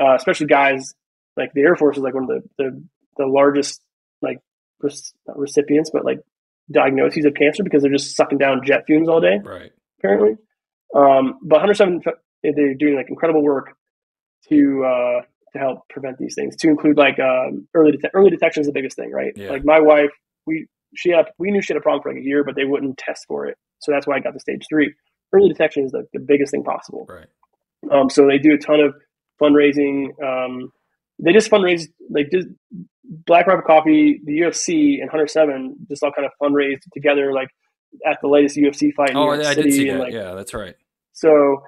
uh, especially guys like the Air Force is like one of the the, the largest recipients, but like diagnoses of cancer because they're just sucking down jet fumes all day. Right. Apparently, um, but Hunter Seven they're doing like incredible work to uh, to help prevent these things. To include like um, early det- early detection is the biggest thing, right? Yeah. Like my wife, we she had we knew she had a problem for like a year, but they wouldn't test for it, so that's why I got the stage three early detection is the, the biggest thing possible. Right. Um, so they do a ton of fundraising. Um, they just fundraised like just Black Rifle Coffee, the UFC, and Hunter Seven just all kind of fundraised together, like at the latest UFC fight. In oh, New York I City, did see and, that. Like, yeah, that's right. So,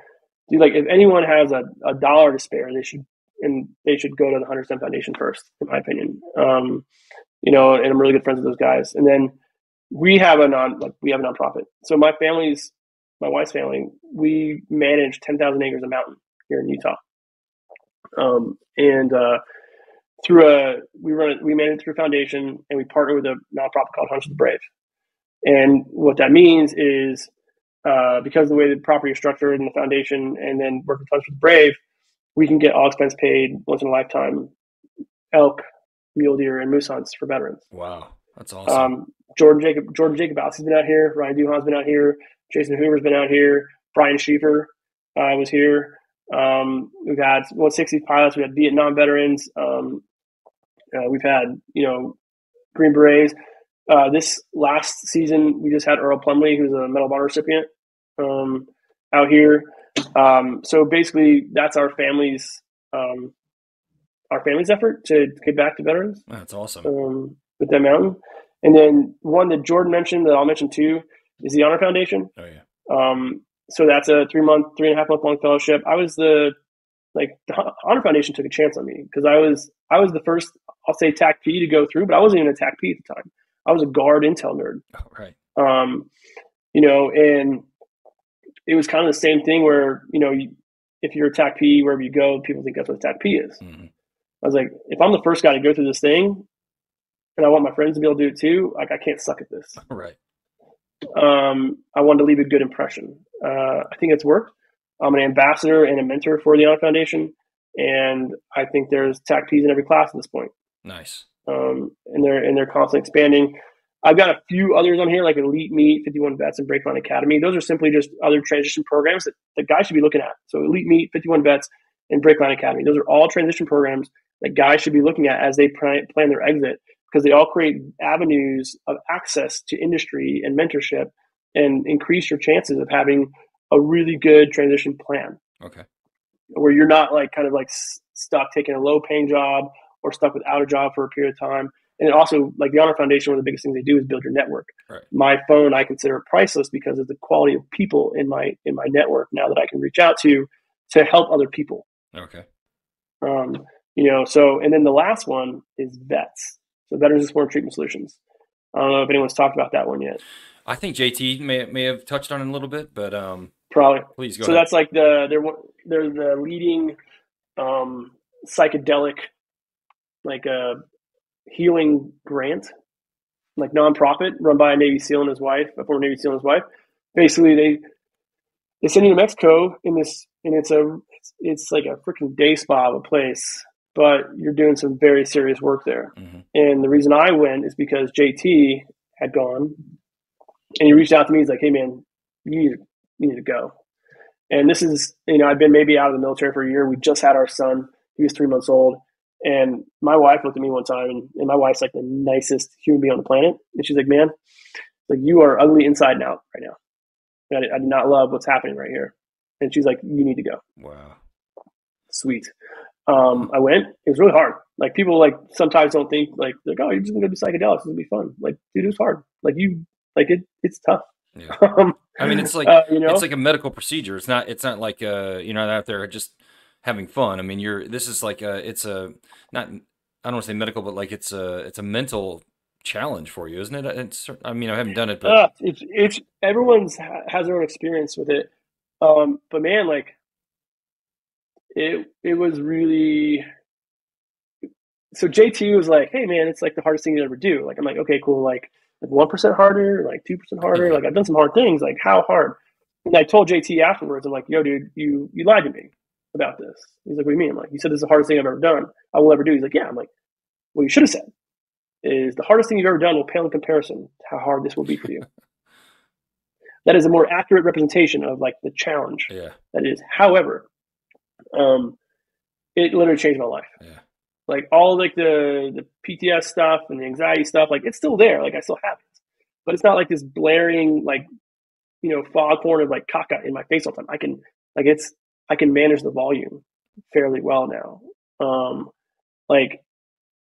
dude, like if anyone has a, a dollar to spare, they should and they should go to the Hunter Seven Foundation first, in my opinion. Um, you know, and I'm really good friends with those guys. And then we have a non like we have a nonprofit. So my family's my wife's family, we manage 10,000 acres of mountain here in Utah. Um, and uh, through a, we run it, we manage through a foundation and we partner with a nonprofit called of the Brave. And what that means is uh, because of the way the property is structured in the foundation and then work with of the Brave, we can get all expense paid once in a lifetime elk, mule deer, and moose hunts for veterans. Wow. That's awesome. Um, Jordan Jacob Jordan Jacobowski's been out here. Ryan Duhan's been out here. Jason Hoover's been out here. Brian Schieffer uh, was here. Um, we've had 160 pilots. We had Vietnam veterans. Um, uh, we've had you know Green Berets. Uh, this last season, we just had Earl Plumlee, who's a Medal of Honor recipient, um, out here. Um, so basically, that's our family's um, our family's effort to get back to veterans. That's awesome. Um, with that mountain, and then one that Jordan mentioned that I'll mention too is the Honor Foundation. Oh yeah. Um, so that's a three month, three and a half month long fellowship. I was the like the Honor Foundation took a chance on me because I was I was the first I'll say TACP to go through, but I wasn't even a TACP at the time. I was a guard intel nerd. Oh, right. Um, you know, and it was kind of the same thing where you know you, if you're a TACP wherever you go, people think that's what a TACP is. Mm-hmm. I was like, if I'm the first guy to go through this thing, and I want my friends to be able to do it too, like I can't suck at this. *laughs* Right um, I wanted to leave a good impression. Uh, I think it's worked. I'm an ambassador and a mentor for the Honor Foundation, and I think there's TACPs in every class at this point. Nice. Um, and they're and they're constantly expanding. I've got a few others on here, like Elite Meet, 51 Vets, and Breakline Academy. Those are simply just other transition programs that the guys should be looking at. So Elite Meet, 51 Vets, and Breakline Academy. Those are all transition programs that guys should be looking at as they plan their exit because they all create avenues of access to industry and mentorship and increase your chances of having a really good transition plan. Okay. Where you're not like kind of like stuck taking a low paying job or stuck without a job for a period of time. And also, like the Honor Foundation, one of the biggest things they do is build your network. Right. My phone, I consider it priceless because of the quality of people in my in my network now that I can reach out to to help other people. Okay. Um, you know, so and then the last one is vets. So Veterans Exploring Treatment Solutions. I don't know if anyone's talked about that one yet. I think JT may may have touched on it a little bit, but um, probably. Please go. So ahead. that's like the they're they're the leading um, psychedelic like a uh, healing grant, like nonprofit run by a Navy SEAL and his wife, a former Navy SEAL and his wife. Basically, they they send you to Mexico in this, and it's a it's, it's like a freaking day spa of a place but you're doing some very serious work there. Mm-hmm. And the reason I went is because JT had gone and he reached out to me. He's like, Hey man, you need, to, you need to go. And this is, you know, I've been maybe out of the military for a year. We just had our son. He was three months old. And my wife looked at me one time and, and my wife's like the nicest human being on the planet. And she's like, man, like you are ugly inside and out right now. I, I do not love what's happening right here. And she's like, you need to go. Wow. Sweet. Um, I went. It was really hard. Like people like sometimes don't think like like oh you're just gonna go do psychedelics. It's gonna be fun. Like dude, it was hard. Like you like it. It's tough. Yeah. *laughs* Um, I mean, it's like uh, you know, it's like a medical procedure. It's not. It's not like uh, you're not out there just having fun. I mean, you're. This is like a. It's a not. I don't want to say medical, but like it's a. It's a mental challenge for you, isn't it? It's. I mean, I haven't done it, but uh, it's. It's everyone's has their own experience with it. Um, but man, like it. It was really. So JT was like, "Hey, man, it's like the hardest thing you ever do." Like, I'm like, "Okay, cool." Like like one percent harder, like two percent harder. Like I've done some hard things. Like how hard? And I told JT afterwards, I'm like, yo, dude, you you lied to me about this. He's like, what do you mean? I'm like, you said this is the hardest thing I've ever done. I will ever do. He's like, yeah. I'm like, what you should have said is the hardest thing you've ever done will pale in comparison to how hard this will be for you. *laughs* that is a more accurate representation of like the challenge. Yeah. That is. However, um, it literally changed my life. Yeah like all like the the PTS stuff and the anxiety stuff, like it's still there. Like I still have it, but it's not like this blaring like you know foghorn of like caca in my face all the time. I can like it's I can manage the volume fairly well now. Um, like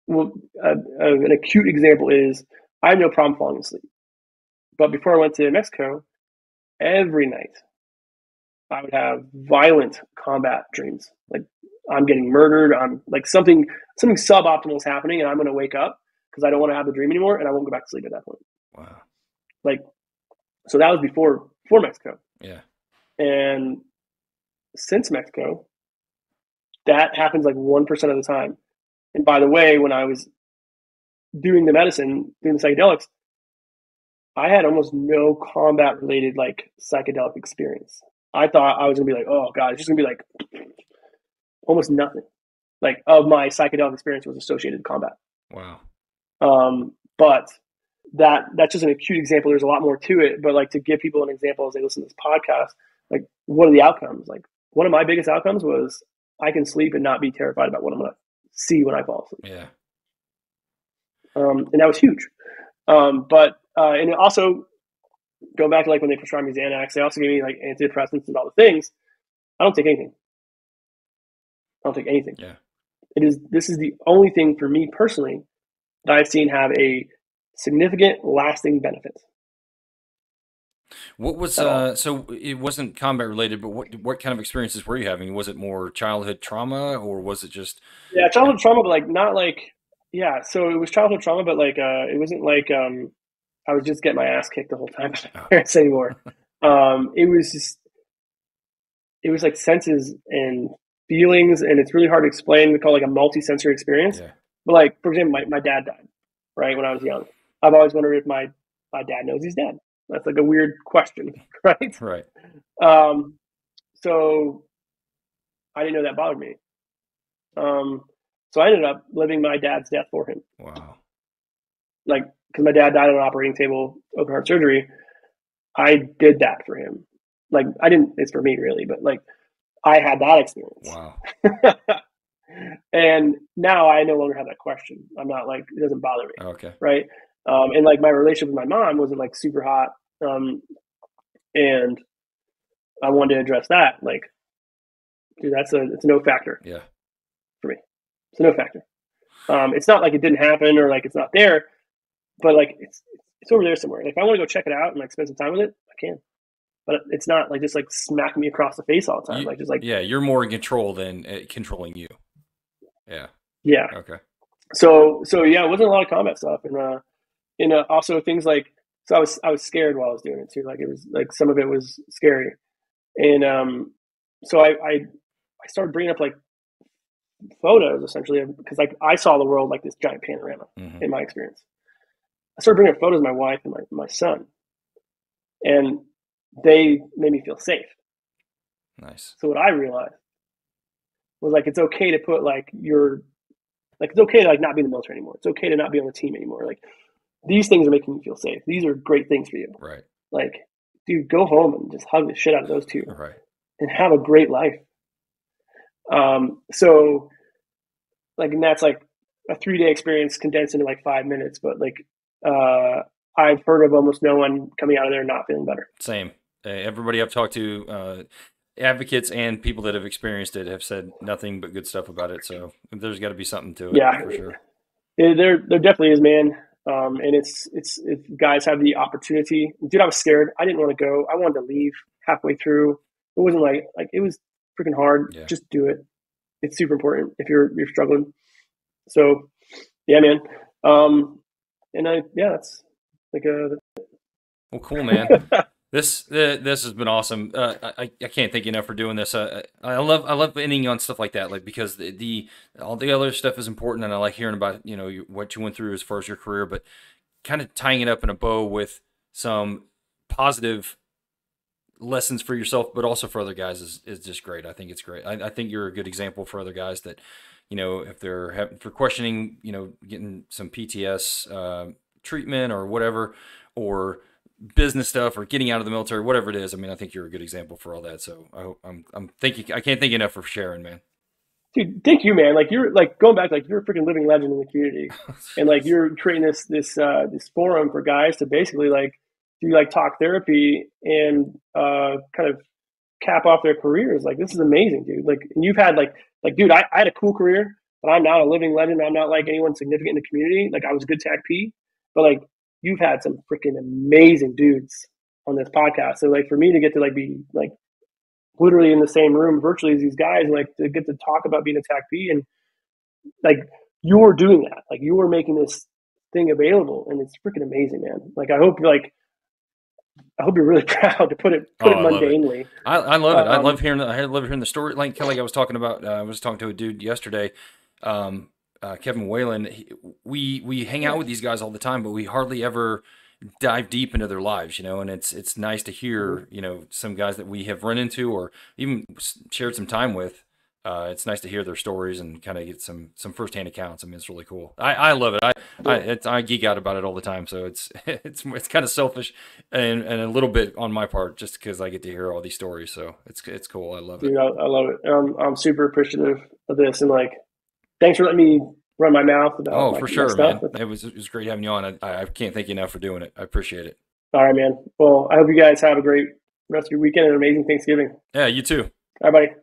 well, an acute example is I have no problem falling asleep, but before I went to Mexico, every night I would have violent combat dreams, like I'm getting murdered. I'm like something something suboptimal is happening, and I'm going to wake up because I don't want to have the dream anymore, and I won't go back to sleep at that point. Wow. Like, so that was before before Mexico. Yeah. And since Mexico, that happens like one percent of the time. And by the way, when I was doing the medicine, doing the psychedelics, I had almost no combat related like psychedelic experience. I thought I was gonna be like, oh god, it's just gonna be like almost nothing like of my psychedelic experience was associated with combat. Wow. Um, but that that's just an acute example. There's a lot more to it, but like to give people an example as they listen to this podcast, like what are the outcomes? Like one of my biggest outcomes was I can sleep and not be terrified about what I'm going to see when I fall asleep. Yeah. Um, and that was huge. Um, but uh, and also going back to like when they prescribed me Xanax, they also gave me like antidepressants and all the things. I don't take anything. I don't take anything. Yeah. It is this is the only thing for me personally that I've seen have a significant lasting benefit. What was uh, so it wasn't combat related, but what what kind of experiences were you having? Was it more childhood trauma or was it just Yeah, childhood trauma but like not like yeah, so it was childhood trauma but like uh it wasn't like um I was just getting my ass kicked the whole time parents *laughs* anymore. um it was just it was like senses and feelings, and it's really hard to explain. We call it like a multi-sensory experience. Yeah. But like, for example, my, my dad died, right, when I was young. I've always wondered if my, my dad knows he's dead. That's like a weird question, *laughs* right? Right. Um, so I didn't know that bothered me. Um, so I ended up living my dad's death for him. Wow. Like, because my dad died on an operating table, open heart surgery. I did that for him. Like, I didn't, it's for me really, but like, I had that experience. Wow. *laughs* and now I no longer have that question. I'm not like it doesn't bother me. Okay. Right. Um, and like my relationship with my mom wasn't like super hot. Um, and I wanted to address that. Like, dude, that's a it's a no factor. Yeah. For me, it's a no factor. Um, it's not like it didn't happen or like it's not there, but like it's it's over there somewhere. Like if I want to go check it out and like spend some time with it, I can but it's not like just like smacking me across the face all the time. You, like just like yeah, you're more in control than uh, controlling you. Yeah. Yeah. Okay. So so yeah, it wasn't a lot of combat stuff, and uh, and uh, also things like so I was I was scared while I was doing it too. Like it was like some of it was scary, and um, so I I, I started bringing up like photos essentially because like I saw the world like this giant panorama mm-hmm. in my experience. I started bringing up photos of my wife and my my son, and they made me feel safe. Nice. So what I realized was like it's okay to put like your like it's okay to like not be in the military anymore. It's okay to not be on the team anymore. Like these things are making you feel safe. These are great things for you. Right. Like, dude, go home and just hug the shit out of those two. Right. And have a great life. Um, so like and that's like a three day experience condensed into like five minutes, but like uh I've heard of almost no one coming out of there not feeling better. Same everybody I've talked to, uh, advocates and people that have experienced it have said nothing but good stuff about it. So there's got to be something to it. Yeah, for sure. There, there definitely is, man. Um, and it's it's if guys have the opportunity. Dude, I was scared. I didn't want to go. I wanted to leave halfway through. It wasn't like like it was freaking hard. Yeah. Just do it. It's super important if you're you're struggling. So, yeah, man. Um, and I yeah, that's like a. Well, cool, man. *laughs* This uh, this has been awesome. Uh, I I can't thank you enough for doing this. Uh, I love I love ending on stuff like that, like because the, the, all the other stuff is important, and I like hearing about you know what you went through as far as your career, but kind of tying it up in a bow with some positive lessons for yourself, but also for other guys is, is just great. I think it's great. I, I think you're a good example for other guys that you know if they're if they're questioning you know getting some PTS uh, treatment or whatever or business stuff or getting out of the military, whatever it is. I mean, I think you're a good example for all that. So I hope I'm I'm thinking I can't thank you enough for sharing, man. Dude, thank you, man. Like you're like going back, like you're a freaking living legend in the community, *laughs* and like you're creating this this uh, this forum for guys to basically like do like talk therapy and uh, kind of cap off their careers. Like this is amazing, dude. Like and you've had like like dude, I, I had a cool career, but I'm not a living legend. I'm not like anyone significant in the community. Like I was a good TACP, but like you've had some freaking amazing dudes on this podcast. So like for me to get to like be like literally in the same room virtually as these guys, like to get to talk about being a TACP and like you're doing that. Like you are making this thing available and it's freaking amazing, man. Like I hope like I hope you're really *laughs* proud to put it put oh, it mundanely. It. I, I, love it. I um, love hearing. I love hearing the story. Like Kelly, I was talking about. Uh, I was talking to a dude yesterday. Um, uh, Kevin Wahlen, he, we we hang out with these guys all the time, but we hardly ever dive deep into their lives, you know. And it's it's nice to hear, mm-hmm. you know, some guys that we have run into or even shared some time with. Uh, it's nice to hear their stories and kind of get some some firsthand accounts. I mean, it's really cool. I, I love it. I I, I, geek out about it all the time. So it's *laughs* it's it's kind of selfish and, and a little bit on my part just because I get to hear all these stories. So it's it's cool. I love it. I, I love it. I'm I'm super appreciative of this and like thanks for letting me run my mouth about. Oh, for sure, man. It was it was great having you on. I, I can't thank you enough for doing it. I appreciate it. All right, man. Well, I hope you guys have a great rest of your weekend and an amazing Thanksgiving. Yeah, you too. All right, buddy.